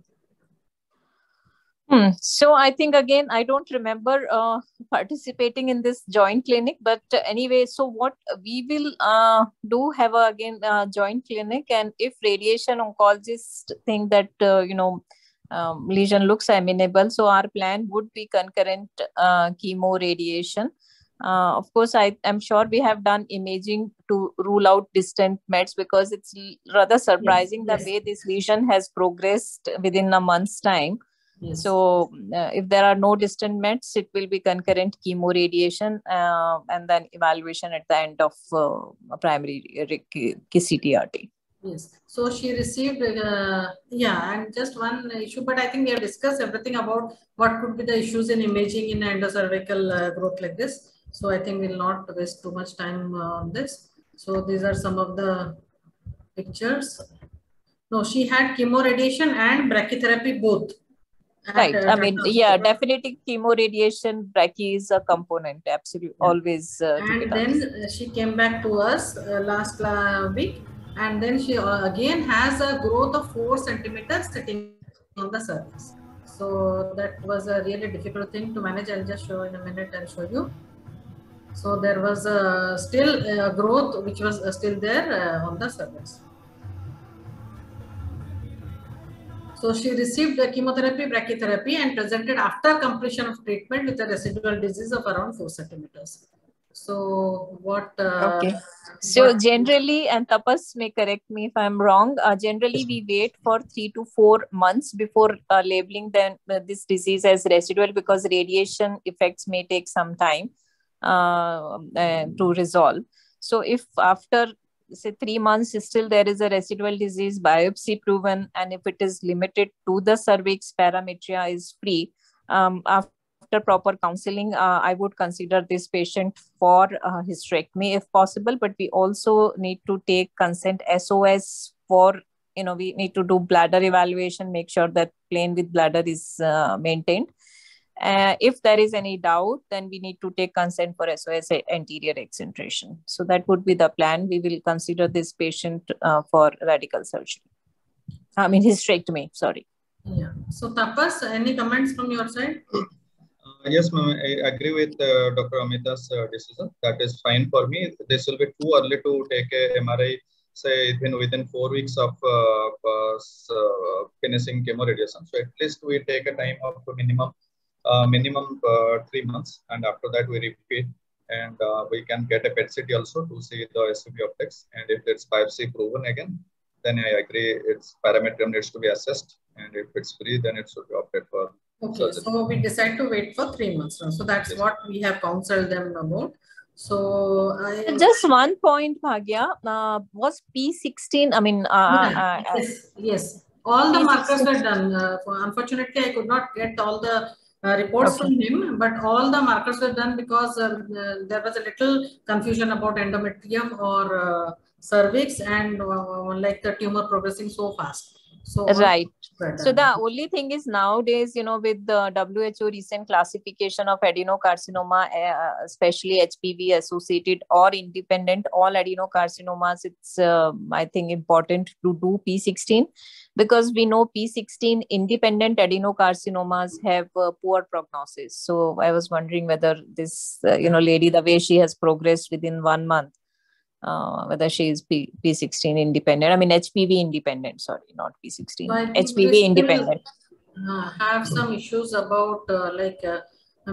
Hmm. So I think again, I don't remember uh, participating in this joint clinic, but uh, anyway, so what we will uh, do have a, again a joint clinic, and if radiation oncologists think that uh, you know um, lesion looks amenable, so our plan would be concurrent uh, chemo radiation. Uh, of course, I am sure we have done imaging to rule out distant mets because it's rather surprising yes, the yes. way this lesion has progressed within a month's time. Yes. So uh, if there are no distant mets, it will be concurrent chemo radiation uh, and then evaluation at the end of uh, primary CTRT. Yes. So she received, uh, yeah, and just one issue, but I think we have discussed everything about what could be the issues in imaging in endocervical uh, growth like this. So I think we'll not waste too much time uh, on this. So these are some of the pictures. No, she had chemo radiation and brachytherapy both right. I mean yeah definitely chemo radiation brachy is a component absolutely yeah. always uh, and then she came back to us uh, last uh, week. And then she uh, again has a growth of four centimeters sitting on the surface. So that was a really difficult thing to manage. I'll just show in a minute i'll show you. So there was a still a growth which was uh, still there uh, on the surface So she received the chemotherapy, brachytherapy and presented after completion of treatment with a residual disease of around 4 centimeters. So what? Uh, okay. So what, generally, and Tapas may correct me if I'm wrong. Uh, generally, we wait for three to four months before uh, labeling then uh, this disease as residual because radiation effects may take some time uh, uh, to resolve. So if after say three months still there is a residual disease biopsy proven. And if it is limited to the cervix parametria is free um, after proper counseling uh, i would consider this patient for uh, hysterectomy if possible. But we also need to take consent sos for you know we need to do bladder evaluation make sure that plane with bladder is uh, maintained uh, if there is any doubt, then we need to take consent for SOS anterior exenteration. So that would be the plan. We will consider this patient uh, for radical surgery. I mean hysterectomy, sorry. Yeah. So Tapas, any comments from your side? Uh, yes, ma'am. I agree with uh, Dr. Amita's uh, decision. That is fine for me. This will be too early to take a MRI say within within four weeks of uh, uh, finishing chemoradiation. So at least we take a time of minimum minimum uh, three months, and after that we repeat, and uh, we can get a PET CT also to see the SUV optics, and if it's biopsy proven again, then I agree its parameter needs to be assessed, and if it's free, then it should be opted for. Okay, surgery. so we decide to wait for three months. So that's yes. what we have counseled them about. So I, just one point, Bhagya, uh, was P16. I mean, uh, yeah, uh, yes, yes, all the P16. markers were done. Uh, unfortunately, I could not get all the uh, reports okay. from him, but all the markers were done because uh, there was a little confusion about endometrium or uh, cervix and like the tumor progressing so fast. So right. So the only thing is nowadays, you know, with the WHO recent classification of adenocarcinoma, uh, especially HPV associated or independent, all adenocarcinomas, it's uh, I think important to do P16 because we know P16 independent adenocarcinomas have uh, poor prognosis. So I was wondering whether this, uh, you know, lady, the way she has progressed within one month, uh, whether she is P, P16 independent. I mean, HPV independent, sorry, not P16. So HPV independent. Uh, have some issues about uh, like uh,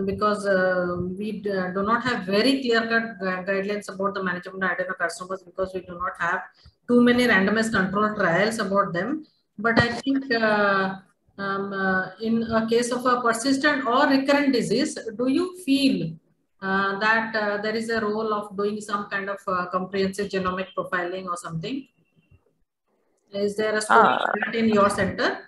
because uh, we uh, do not have very clear cut guidelines about the management of adenocarcinomas because we do not have too many randomized control trials about them. But I think uh, um, in a case of a persistent or recurrent disease, do you feel uh, that uh, there is a role of doing some kind of uh, comprehensive genomic profiling or something? Is there a scope uh, in your center?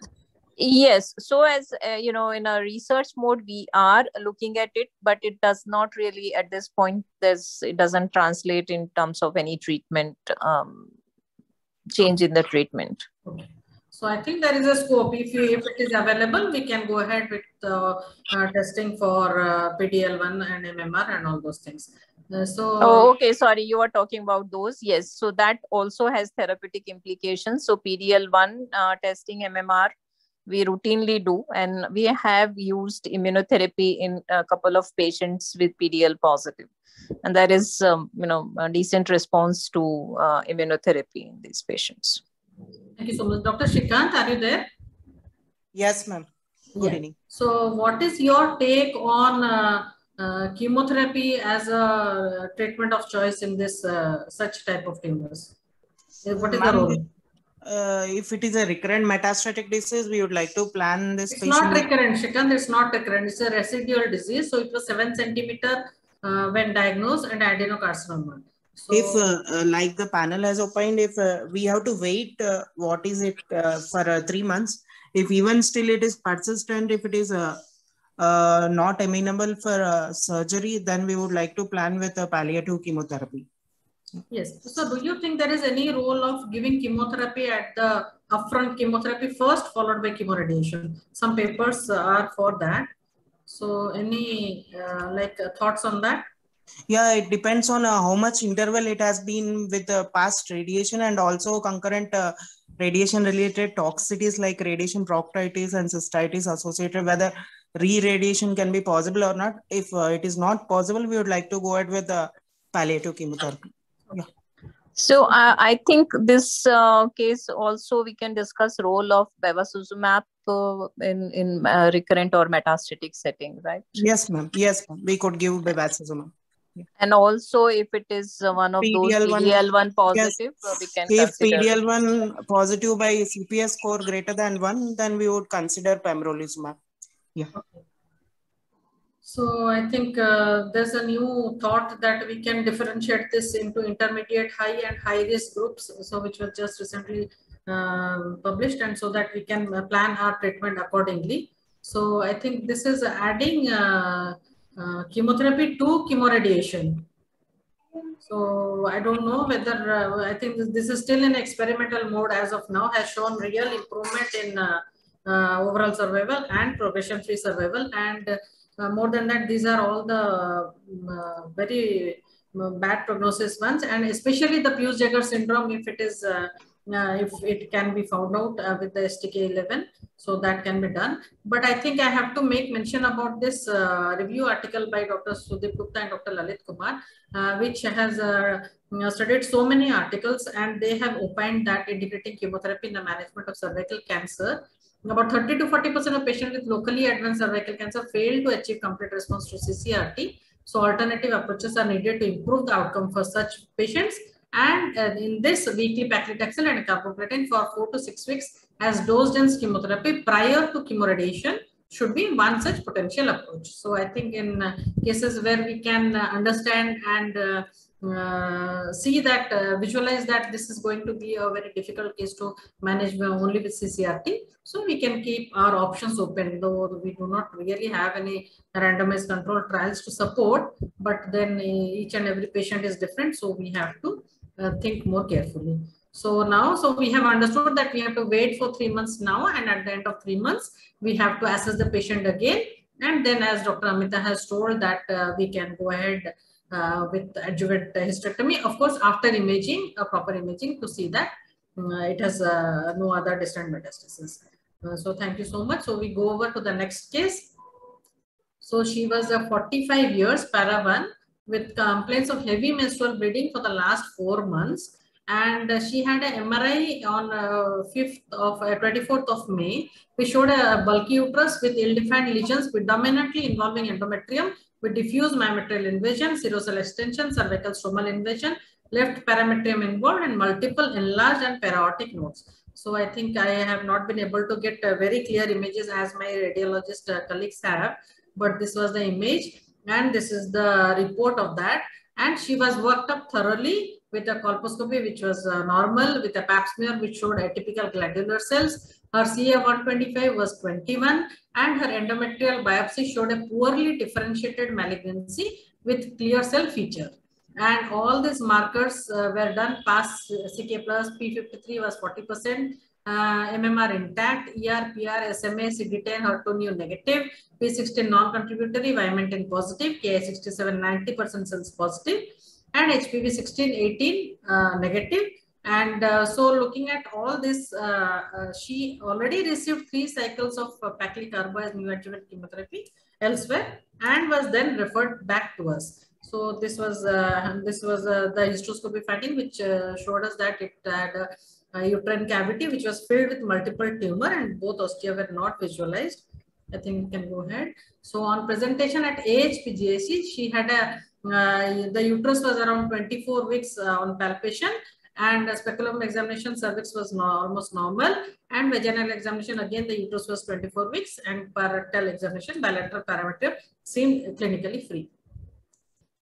Yes. So as uh, you know, in a research mode, we are looking at it, but it does not really at this point. There's it doesn't translate in terms of any treatment um, change in the treatment. Okay. So I think there is a scope. If you, if it is available, we can go ahead with uh, uh, testing for uh, PDL1 and MMR and all those things. Uh, so oh, okay. Sorry, you are talking about those. Yes. So that also has therapeutic implications. So PDL1 uh, testing MMR we routinely do and we have used immunotherapy in a couple of patients with pdl positive and there is um, you know a decent response to uh, immunotherapy in these patients thank you so much dr shrikant are you there yes ma'am good yeah. evening so what is your take on uh, uh, chemotherapy as a treatment of choice in this uh, such type of tumors what is the role uh, if it is a recurrent metastatic disease, we would like to plan this. It's not recurrent, Shrikant. It's not recurrent. It's a residual disease. So it was seven centimeter uh, when diagnosed and adenocarcinoma. So, if uh, uh like the panel has opined, if uh, we have to wait, uh, what is it for three months? If even still it is persistent, if it is not amenable for surgery, then we would like to plan with a palliative chemotherapy. Yes. So do you think there is any role of giving chemotherapy at the upfront chemotherapy first followed by chemoradiation? Some papers are for that. So any uh, like uh, thoughts on that? Yeah, it depends on uh, how much interval it has been with the past radiation and also concurrent uh, radiation related toxicities like radiation proctitis and cystitis associated whether re-radiation can be possible or not. If uh, it is not possible, we would like to go ahead with the palliative chemotherapy. Yeah. So uh, I think this uh, case also we can discuss role of bevacizumab uh, in in uh, recurrent or metastatic setting, right? Yes, ma'am. Yes, ma'am. We could give bevacizumab. Yeah. And also, if it is one of PDL1, those PDL1 positive, yes. Uh, we can if PDL1 positive by CPS score greater than one, then we would consider pembrolizumab. Yeah. So I think uh, there's a new thought that we can differentiate this into intermediate, high and high risk groups. So which was just recently uh, published and so that we can uh, plan our treatment accordingly. So I think this is adding uh, uh, chemotherapy to chemoradiation. So I don't know whether, uh, I think this is still in experimental mode as of now, has shown real improvement in overall survival and progression-free survival. And uh, more than that, these are all the um, uh, very um, bad prognosis ones, and especially the Peutz-Jeghers syndrome, if it is uh, uh, if it can be found out uh, with the STK11, so that can be done. But I think I have to make mention about this uh, review article by Dr. Sudeep Gupta and Dr. Lalit Kumar, which has studied so many articles and they have opined that integrating chemotherapy in the management of cervical cancer about 30 to 40% of patients with locally advanced cervical cancer fail to achieve complete response to CCRT. So alternative approaches are needed to improve the outcome for such patients. And uh, in this weekly paclitaxel and carboplatin for four to six weeks as dose-dense chemotherapy prior to chemoradiation should be one such potential approach. So I think in uh, cases where we can uh, understand and uh, uh, see that, uh, visualize that this is going to be a very difficult case to manage only with CCRT. So we can keep our options open, though we do not really have any randomized control trials to support, but then each and every patient is different. So we have to uh, think more carefully. So now, so we have understood that we have to wait for three months now, and at the end of three months, we have to assess the patient again. And then as Dr. Amita has told that uh, we can go ahead uh, with adjuvant hysterectomy, of course, after imaging, a proper imaging to see that uh, it has uh, no other distant metastasis. Uh, so thank you so much. So we go over to the next case. So she was a 45 years, para one, with complaints of heavy menstrual bleeding for the last four months. And uh, she had an MRI on uh, 5th of 24th of May. We showed a bulky uterus with ill-defined lesions predominantly involving endometrium with diffuse myometrial invasion, serosal extension, cervical stromal invasion, left parametrium involved and multiple enlarged and para-aortic nodes. So I think I have not been able to get uh, very clear images as my radiologist uh, colleagues have, but this was the image and this is the report of that. And she was worked up thoroughly with a colposcopy, which was uh, normal with a pap smear, which showed atypical glandular cells. Her CA125 was 21 and her endometrial biopsy showed a poorly differentiated malignancy with clear cell feature and all these markers uh, were done pan CK plus P53 was 40%, uh, MMR intact, ER, PR, SMA, CD10, HER2 negative, P16 non-contributory, Vimentin positive, Ki67 90% cells positive, and HPV 16 18 uh, negative, And uh, so looking at all this, uh, uh, she already received three cycles of uh, paclitaxel as neoadjuvant chemotherapy elsewhere and was then referred back to us. So this was uh, this was uh, the hysteroscopy finding which showed us that it had a, uterine cavity which was filled with multiple tumor and both ostia were not visualized. I think we can go ahead. So on presentation at AHPGAC, she had a the uterus was around 24 weeks on palpation and speculum examination cervix was no, almost normal and vaginal examination again the uterus was 24 weeks and parietal examination bilateral parameter seemed clinically free.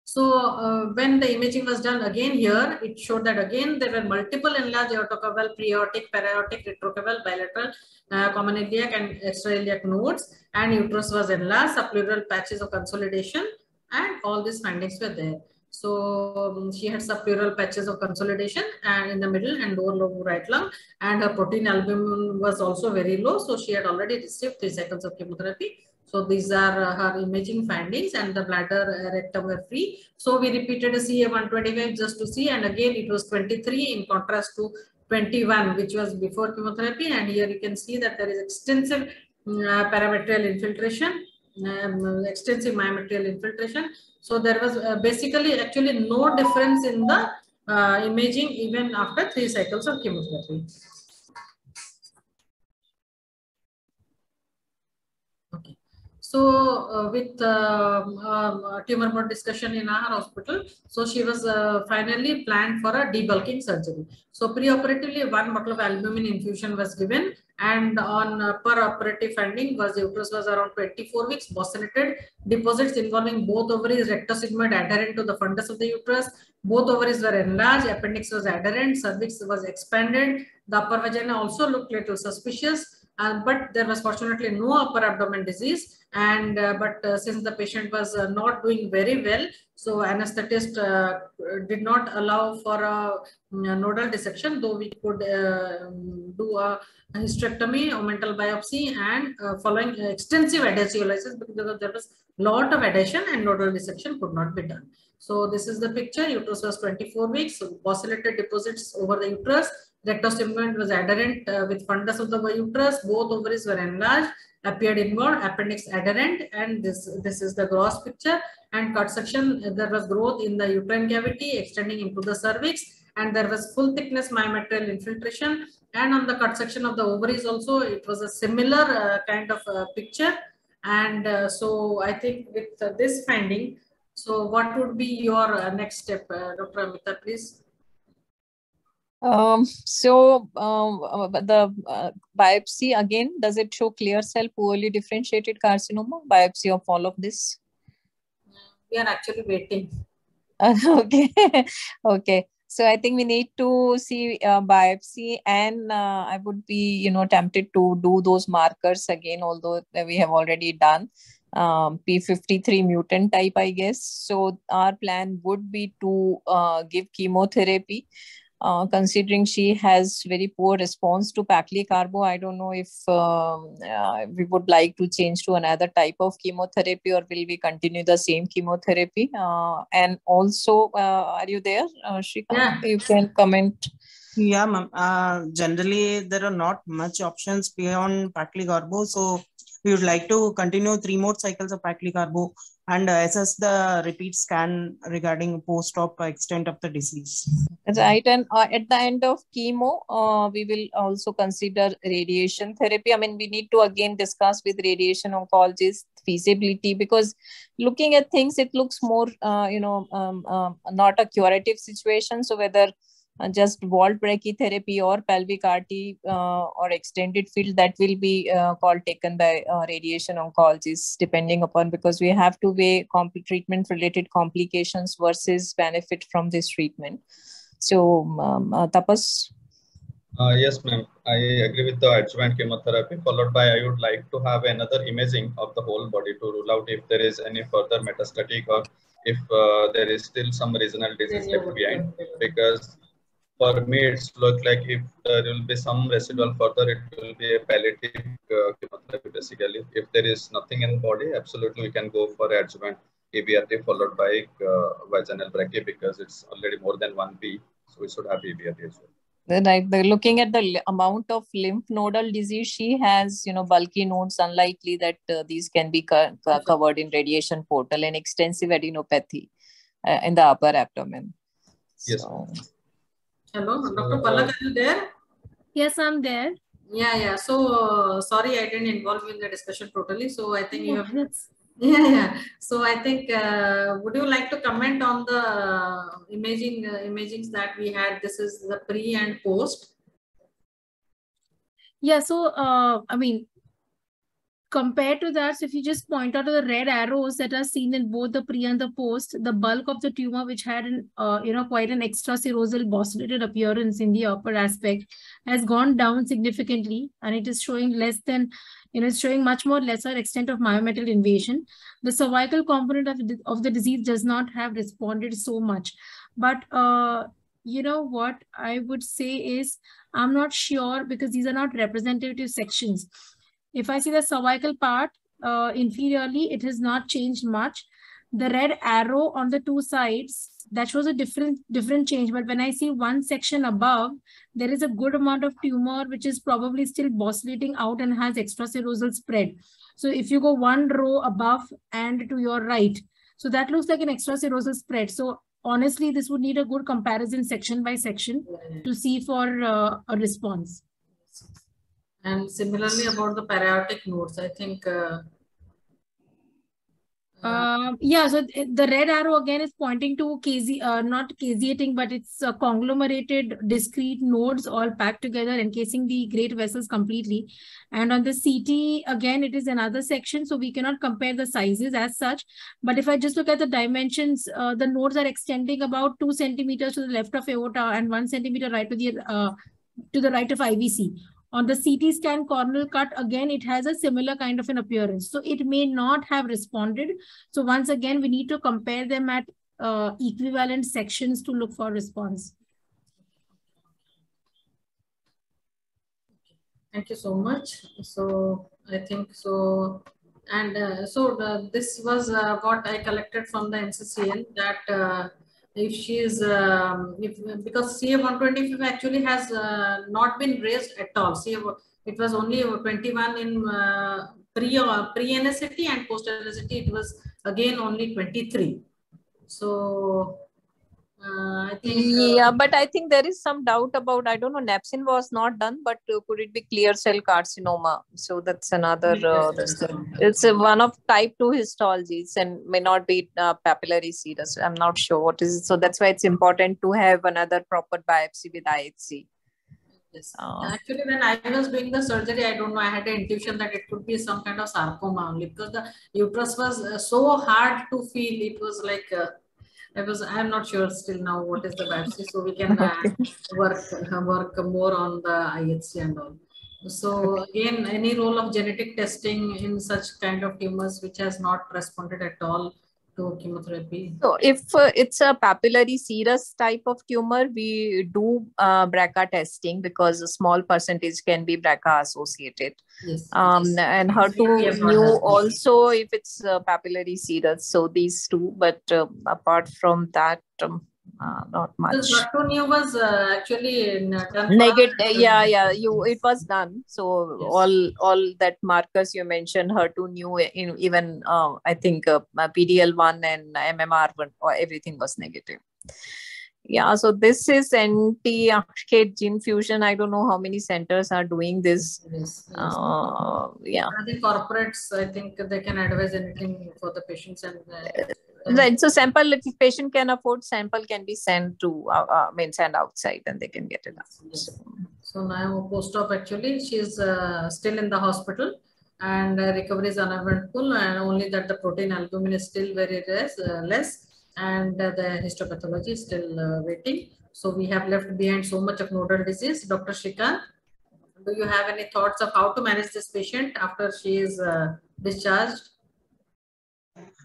So uh, when the imaging was done again here, it showed that again there were multiple enlarged aortocaval, preaortic, paraortic, retrocaval, bilateral, uh, common iliac and extrailiac nodes and uterus was enlarged, subpleural patches of consolidation and all these findings were there. So um, she had subpleural patches of consolidation and in the middle and lower lobe right lung and her protein albumin was also very low. So she had already received three cycles of chemotherapy. So these are uh, her imaging findings and the bladder uh, rectum were free. So we repeated a CA 125 just to see and again it was 23 in contrast to 21 which was before chemotherapy and here you can see that there is extensive mm, uh, parametrial infiltration, um, extensive myometrial infiltration so there was uh, basically actually no difference in the uh, imaging even after three cycles of chemotherapy. Okay. So uh, with um, um, tumor board discussion in our hospital, so she was uh, finally planned for a debulking surgery. So preoperatively, one bottle of albumin infusion was given and on uh, per operative finding was uterus was around 24 weeks bosselated deposits involving both ovaries rectosigmoid adherent to the fundus of the uterus both ovaries were enlarged appendix was adherent cervix was expanded. The upper vagina also looked a little suspicious uh, but there was fortunately no upper abdomen disease. And uh, but uh, since the patient was uh, not doing very well so anesthetist uh, did not allow for a, a, nodal dissection though we could do a hysterectomy omental biopsy and following extensive adhesiolysis because there was a lot of adhesion and nodal dissection could not be done. So this is the picture uterus was 24 weeks so ossilated deposits over the uterus. Rectosigmoid was adherent uh, with fundus of the uterus. Both ovaries were enlarged, appeared inward, appendix adherent, and this, this is the gross picture. And cut section, uh, there was growth in the uterine cavity extending into the cervix, and there was full thickness myometrial infiltration. And on the cut section of the ovaries also, it was a similar uh, kind of uh, picture. And uh, so I think with uh, this finding, so what would be your next step, Dr. Amita, please? Um, so um, uh, the uh, biopsy again, does it show clear cell poorly differentiated carcinoma? Biopsy of all of this? We are actually waiting. okay, okay. So I think we need to see uh, biopsy, and uh, I would be, you know, tempted to do those markers again, although we have already done um, P53 mutant type, I guess. So our plan would be to uh, give chemotherapy uh, considering she has very poor response to paclicarbo. I don't know if um, uh, we would like to change to another type of chemotherapy or will we continue the same chemotherapy? Uh, and also, uh, are you there, uh, Shrika? Yeah. You can comment. Yeah, ma'am. Uh, generally, there are not much options beyond paclicarbo. So we would like to continue three more cycles of paclicarbo and uh, assess the repeat scan regarding post-op extent of the disease. Right, and uh, at the end of chemo, uh, we will also consider radiation therapy. I mean, we need to again discuss with radiation oncologist feasibility because looking at things, it looks more, uh, you know, um, um, not a curative situation. So whether uh, just vault brachytherapy or pelvic RT uh, or extended field that will be uh, called taken by uh, radiation oncologists depending upon because we have to weigh treatment related complications versus benefit from this treatment. So um, uh, Tapas? Uh, yes, ma'am. I agree with the adjuvant chemotherapy followed by I would like to have another imaging of the whole body to rule out if there is any further metastatic or if there is still some regional disease left behind because for me, it's look like if there will be some residual further, it will be a palliative uh, chemotherapy basically. If there is nothing in body, absolutely we can go for adjuvant EBRT followed by uh, vaginal brachy because it's already more than 1B. So we should have EBRT as well. Right. Looking at the amount of lymph nodal disease she has, you know, bulky nodes, unlikely that uh, these can be co covered in radiation portal and extensive adenopathy uh, in the upper abdomen. Yes. So, Hello, Dr. Palak, are you there? Yes, I'm there. Yeah, yeah. So uh, sorry, I didn't involve you in the discussion totally. So I think you have. That's- Yeah, yeah. So I think, uh, would you like to comment on the imaging uh, imagings that we had? This is the pre and post. Yeah, so uh, I mean, compared to that, so if you just point out to the red arrows that are seen in both the pre and the post, the bulk of the tumor, which had an uh, you know quite an extraserosal bosselated appearance in the upper aspect, has gone down significantly, and it is showing less than you know, it's showing much more lesser extent of myometrial invasion. The cervical component of the, of the disease does not have responded so much, but uh, you know what I would say is I'm not sure because these are not representative sections. If I see the cervical part uh, inferiorly, it has not changed much. The red arrow on the two sides, that shows a different different change. But when I see one section above, there is a good amount of tumor which is probably still bosselating out and has extraserosal spread. So if you go one row above and to your right, so that looks like an extraserosal spread. So honestly, this would need a good comparison section by section to see for uh, a response. And similarly about the para-aortic nodes, I think. Uh, Um, yeah, so th- the red arrow again is pointing to KZ, uh, not caseating, but it's uh, conglomerated discrete nodes all packed together, encasing the great vessels completely. And on the CT, again, it is another section, so we cannot compare the sizes as such. But if I just look at the dimensions, uh, the nodes are extending about two centimeters to the left of aorta and one centimeter right to the uh, to the right of IVC. On the CT scan coronal cut, again, it has a similar kind of an appearance. So it may not have responded. So once again, we need to compare them at uh, equivalent sections to look for response. Thank you so much. So I think so. And uh, so the, this was uh, what I collected from the NCCN that uh, if she is, um, if, because CA 125 actually has uh, not been raised at all. CA, it was only 21 in uh, pre, uh, pre-NSCT and post-NSCT, it was again only 23. So uh, I think. yeah, but I think there is some doubt about, I don't know, napsin was not done, but uh, could it be clear cell carcinoma? So that's another, uh, this thing. it's uh, one of type 2 histologies and may not be uh, papillary serous. I'm not sure what is it. So that's why it's important to have another proper biopsy with IHC. Yes. Actually, when I was doing the surgery, I don't know, I had an intuition that it could be some kind of sarcoma only because the uterus was uh, so hard to feel. It was like, I was, I'm not sure still now what is the biopsy. So we can uh, work, uh, work more on the IHC and all. So again, any role of genetic testing in such kind of tumors which has not responded at all to chemotherapy? So if uh, it's a papillary serous type of tumor, we do uh, BRCA testing because a small percentage can be BRCA associated. Yes. Um, and HER2 Yes. new also if it's uh, papillary serous. So these two, but uh, apart from that, um, uh, not much. Bartonia was uh, actually uh, Negative, yeah, yeah. You, it was done. So all, all that markers you mentioned, HER2 new, in even uh, I think uh, PDL one and MMR one, or everything was negative. Yeah, so this is NTRK gene fusion. I don't know how many centers are doing this. Yes, yes. Uh, yeah. Think corporates, I think they can advise anything for the patients and uh, Right. So sample, if patient can afford, sample can be sent to, uh, uh, I mean, send outside and they can get it out. So, So now post-op actually, she's uh, still in the hospital and uh, recovery is uneventful and only that the protein albumin is still very less, uh, less and uh, the histopathology is still uh, waiting. So we have left behind so much of nodal disease. Dr. Shrikant, do you have any thoughts of how to manage this patient after she is uh, discharged?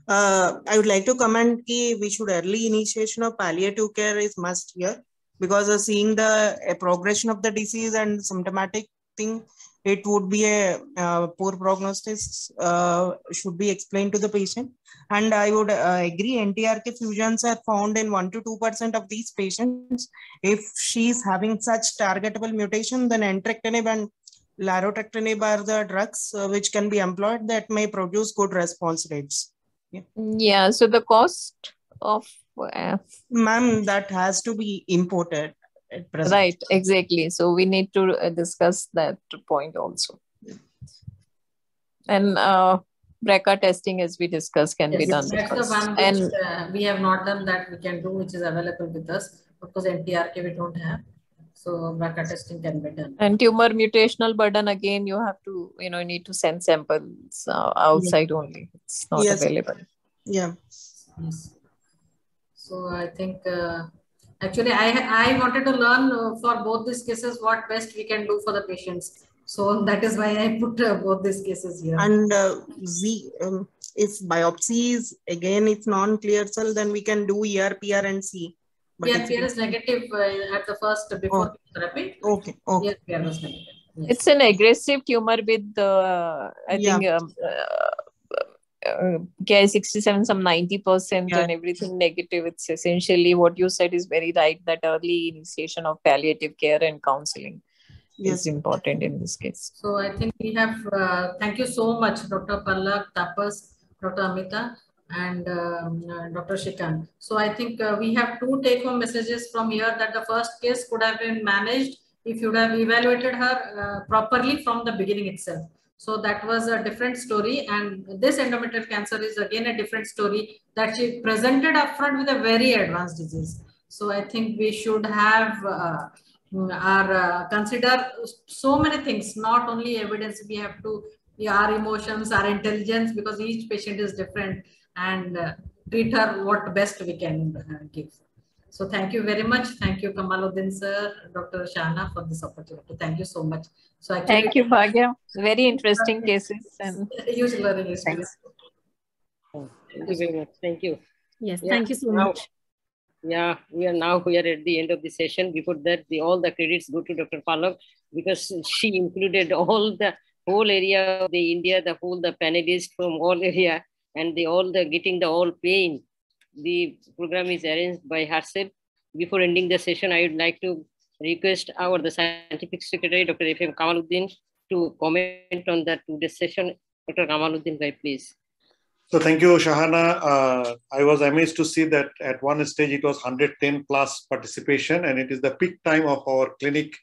Uh, I would like to comment ki we should early initiation of palliative care is must here because uh, seeing the uh, progression of the disease and symptomatic thing, it would be a uh, poor prognosis uh, should be explained to the patient. And I would uh, agree NTRK fusions are found in 1 to 2% of these patients. If she is having such targetable mutation, then entrectinib and larotrectinib are the drugs which can be employed that may produce good response rates. Yeah, yeah so the cost of... Uh, Ma'am, that has to be imported right exactly. So we need to uh, discuss that point also. And uh BRCA testing as we discussed can yes, be done that's one which, and uh, we have not done that we can do which is available with us. Because NTRK we don't have so BRCA testing can be done and tumor mutational burden again you have to you know you need to send samples uh, outside yeah. only it's not yes. available yeah yes. so i think uh, Actually, I, I wanted to learn uh, for both these cases what best we can do for the patients. So that is why I put uh, both these cases here. And uh, Z, um, if biopsy is again it's non-clear cell, then we can do ERPR and C. But ERPR is negative uh, at the first before oh. therapy. Okay. okay. ERPR was negative. Yes. It's an aggressive tumor with, uh, I yeah. think, um, uh, uh, Ki67 some 90% yeah. and everything negative it's essentially what you said is very right that early initiation of palliative care and counseling yes. is important in this case so i think we have uh, thank you so much dr palak tapas dr amita and um, uh, dr shrikant so i think uh, we have two take home messages from here that the first case could have been managed if you would have evaluated her uh, properly from the beginning itself so that was a different story. And this endometrial cancer is again a different story that she presented upfront with a very advanced disease. So I think we should have uh, our uh, consider so many things, not only evidence. We have to our emotions, our intelligence, because each patient is different, and uh, treat her what best we can uh, give. So thank you very much. Thank you, Kamaluddin sir, Dr. Shahana for this opportunity. Thank you so much. So actually, thank you, Bhagya. Very interesting cases and huge learning experience. Thank you very much. Thank you. Yes, yeah, thank you so now, much. Yeah, we are now we are at the end of the session. Before that, the all the credits go to Dr. Palak because she included all the whole area of the India, the whole the panelists from all area, and the all the getting the all pain the program is arranged by herself. Before ending the session, I would like to request our the scientific secretary, Dr. F.M. Kamaluddin, to comment on that today's session. Dr. Kamaluddin, please. So thank you, Shahana. Uh, I was amazed to see that at one stage it was 110 plus participation, and it is the peak time of our clinic.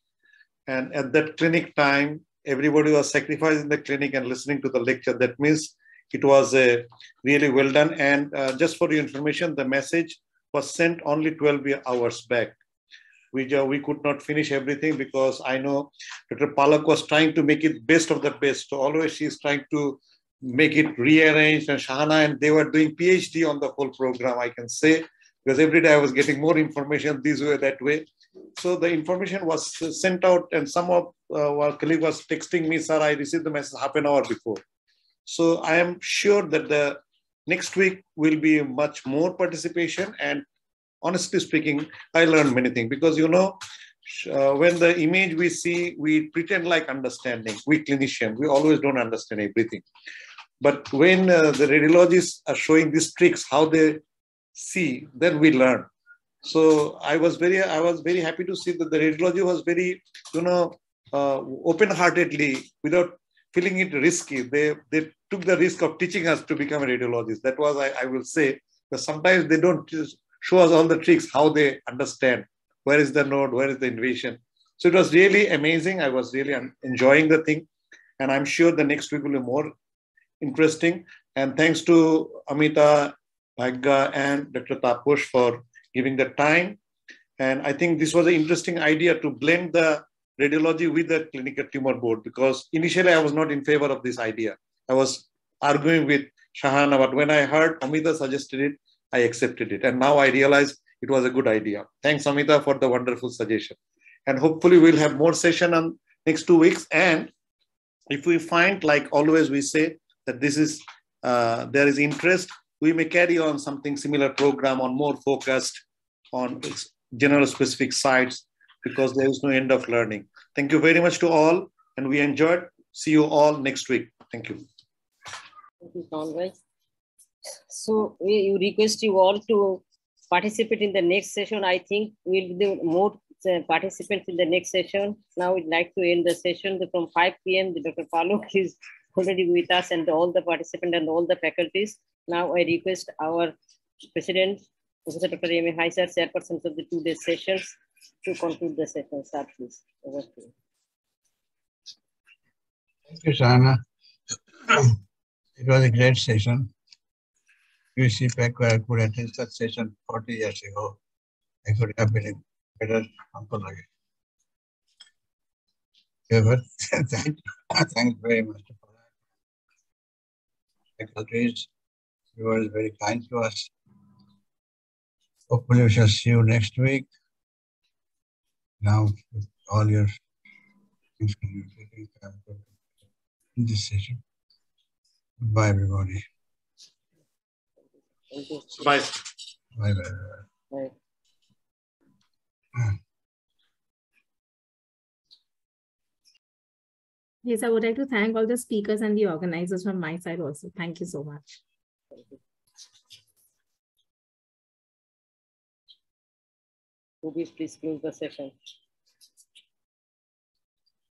And at that clinic time, everybody was sacrificing the clinic and listening to the lecture. That means it was uh, really well done. And uh, just for your information, the message was sent only 12 hours back. We, uh, we could not finish everything because I know Dr. Palak was trying to make it best of the best. So always she's trying to make it rearranged and Shahana and they were doing PhD on the whole program, I can say, because every day I was getting more information this way, that way. So the information was sent out and some of uh, our colleague was texting me, sir, I received the message half an hour before. So I am sure that the next week will be much more participation. And honestly speaking, I learned many things because, you know, uh, when the image we see, we pretend like understanding. We clinician, we always don't understand everything. But when uh, the radiologists are showing these tricks, how they see, then we learn. So I was very, I was very happy to see that the radiology was very, you know, uh, open-heartedly, without feeling it risky. They, they took the risk of teaching us to become a radiologist. That was, I, I will say, because sometimes they don't show us all the tricks, how they understand where is the node, where is the invasion. So it was really amazing. I was really enjoying the thing. And I'm sure the next week will be more interesting. And thanks to Amita, Bhagya, and Dr. Tapas for giving the time. And I think this was an interesting idea to blend the radiology with the clinical tumor board because initially I was not in favor of this idea. I was arguing with Shahana, but when I heard Amita suggested it, I accepted it. And now I realize it was a good idea. Thanks, Amita, for the wonderful suggestion. And hopefully we'll have more session on next two weeks. And if we find, like always we say, that this is, uh, there is interest, we may carry on something similar program on more focused on general specific sites because there is no end of learning. Thank you very much to all, and we enjoyed See you all next week. Thank you. Thank you, Conway. So we request you all to participate in the next session. I think we'll do more uh, participants in the next session. Now we'd like to end the session from 5 p.m. Dr. Palak is already with us and all the participants and all the faculties. Now I request our President, Professor Dr. M. A. Heiser, chairpersons of the two-day sessions to conclude the session. Sir, please. Over to you. Thank you, Sana. it was a great session. UC Peck could attend such session 40 years ago. I could have been a better uncle again. Yeah, thank you. Thanks very much for that. Faculties, you were very kind to us. Hopefully we shall see you next week. Now, all your things in this session. Goodbye, everybody. Thank you. Bye. Bye bye. Bye. Yes, I would like to thank all the speakers and the organizers from my side also. Thank you so much. Ruby, please close the session.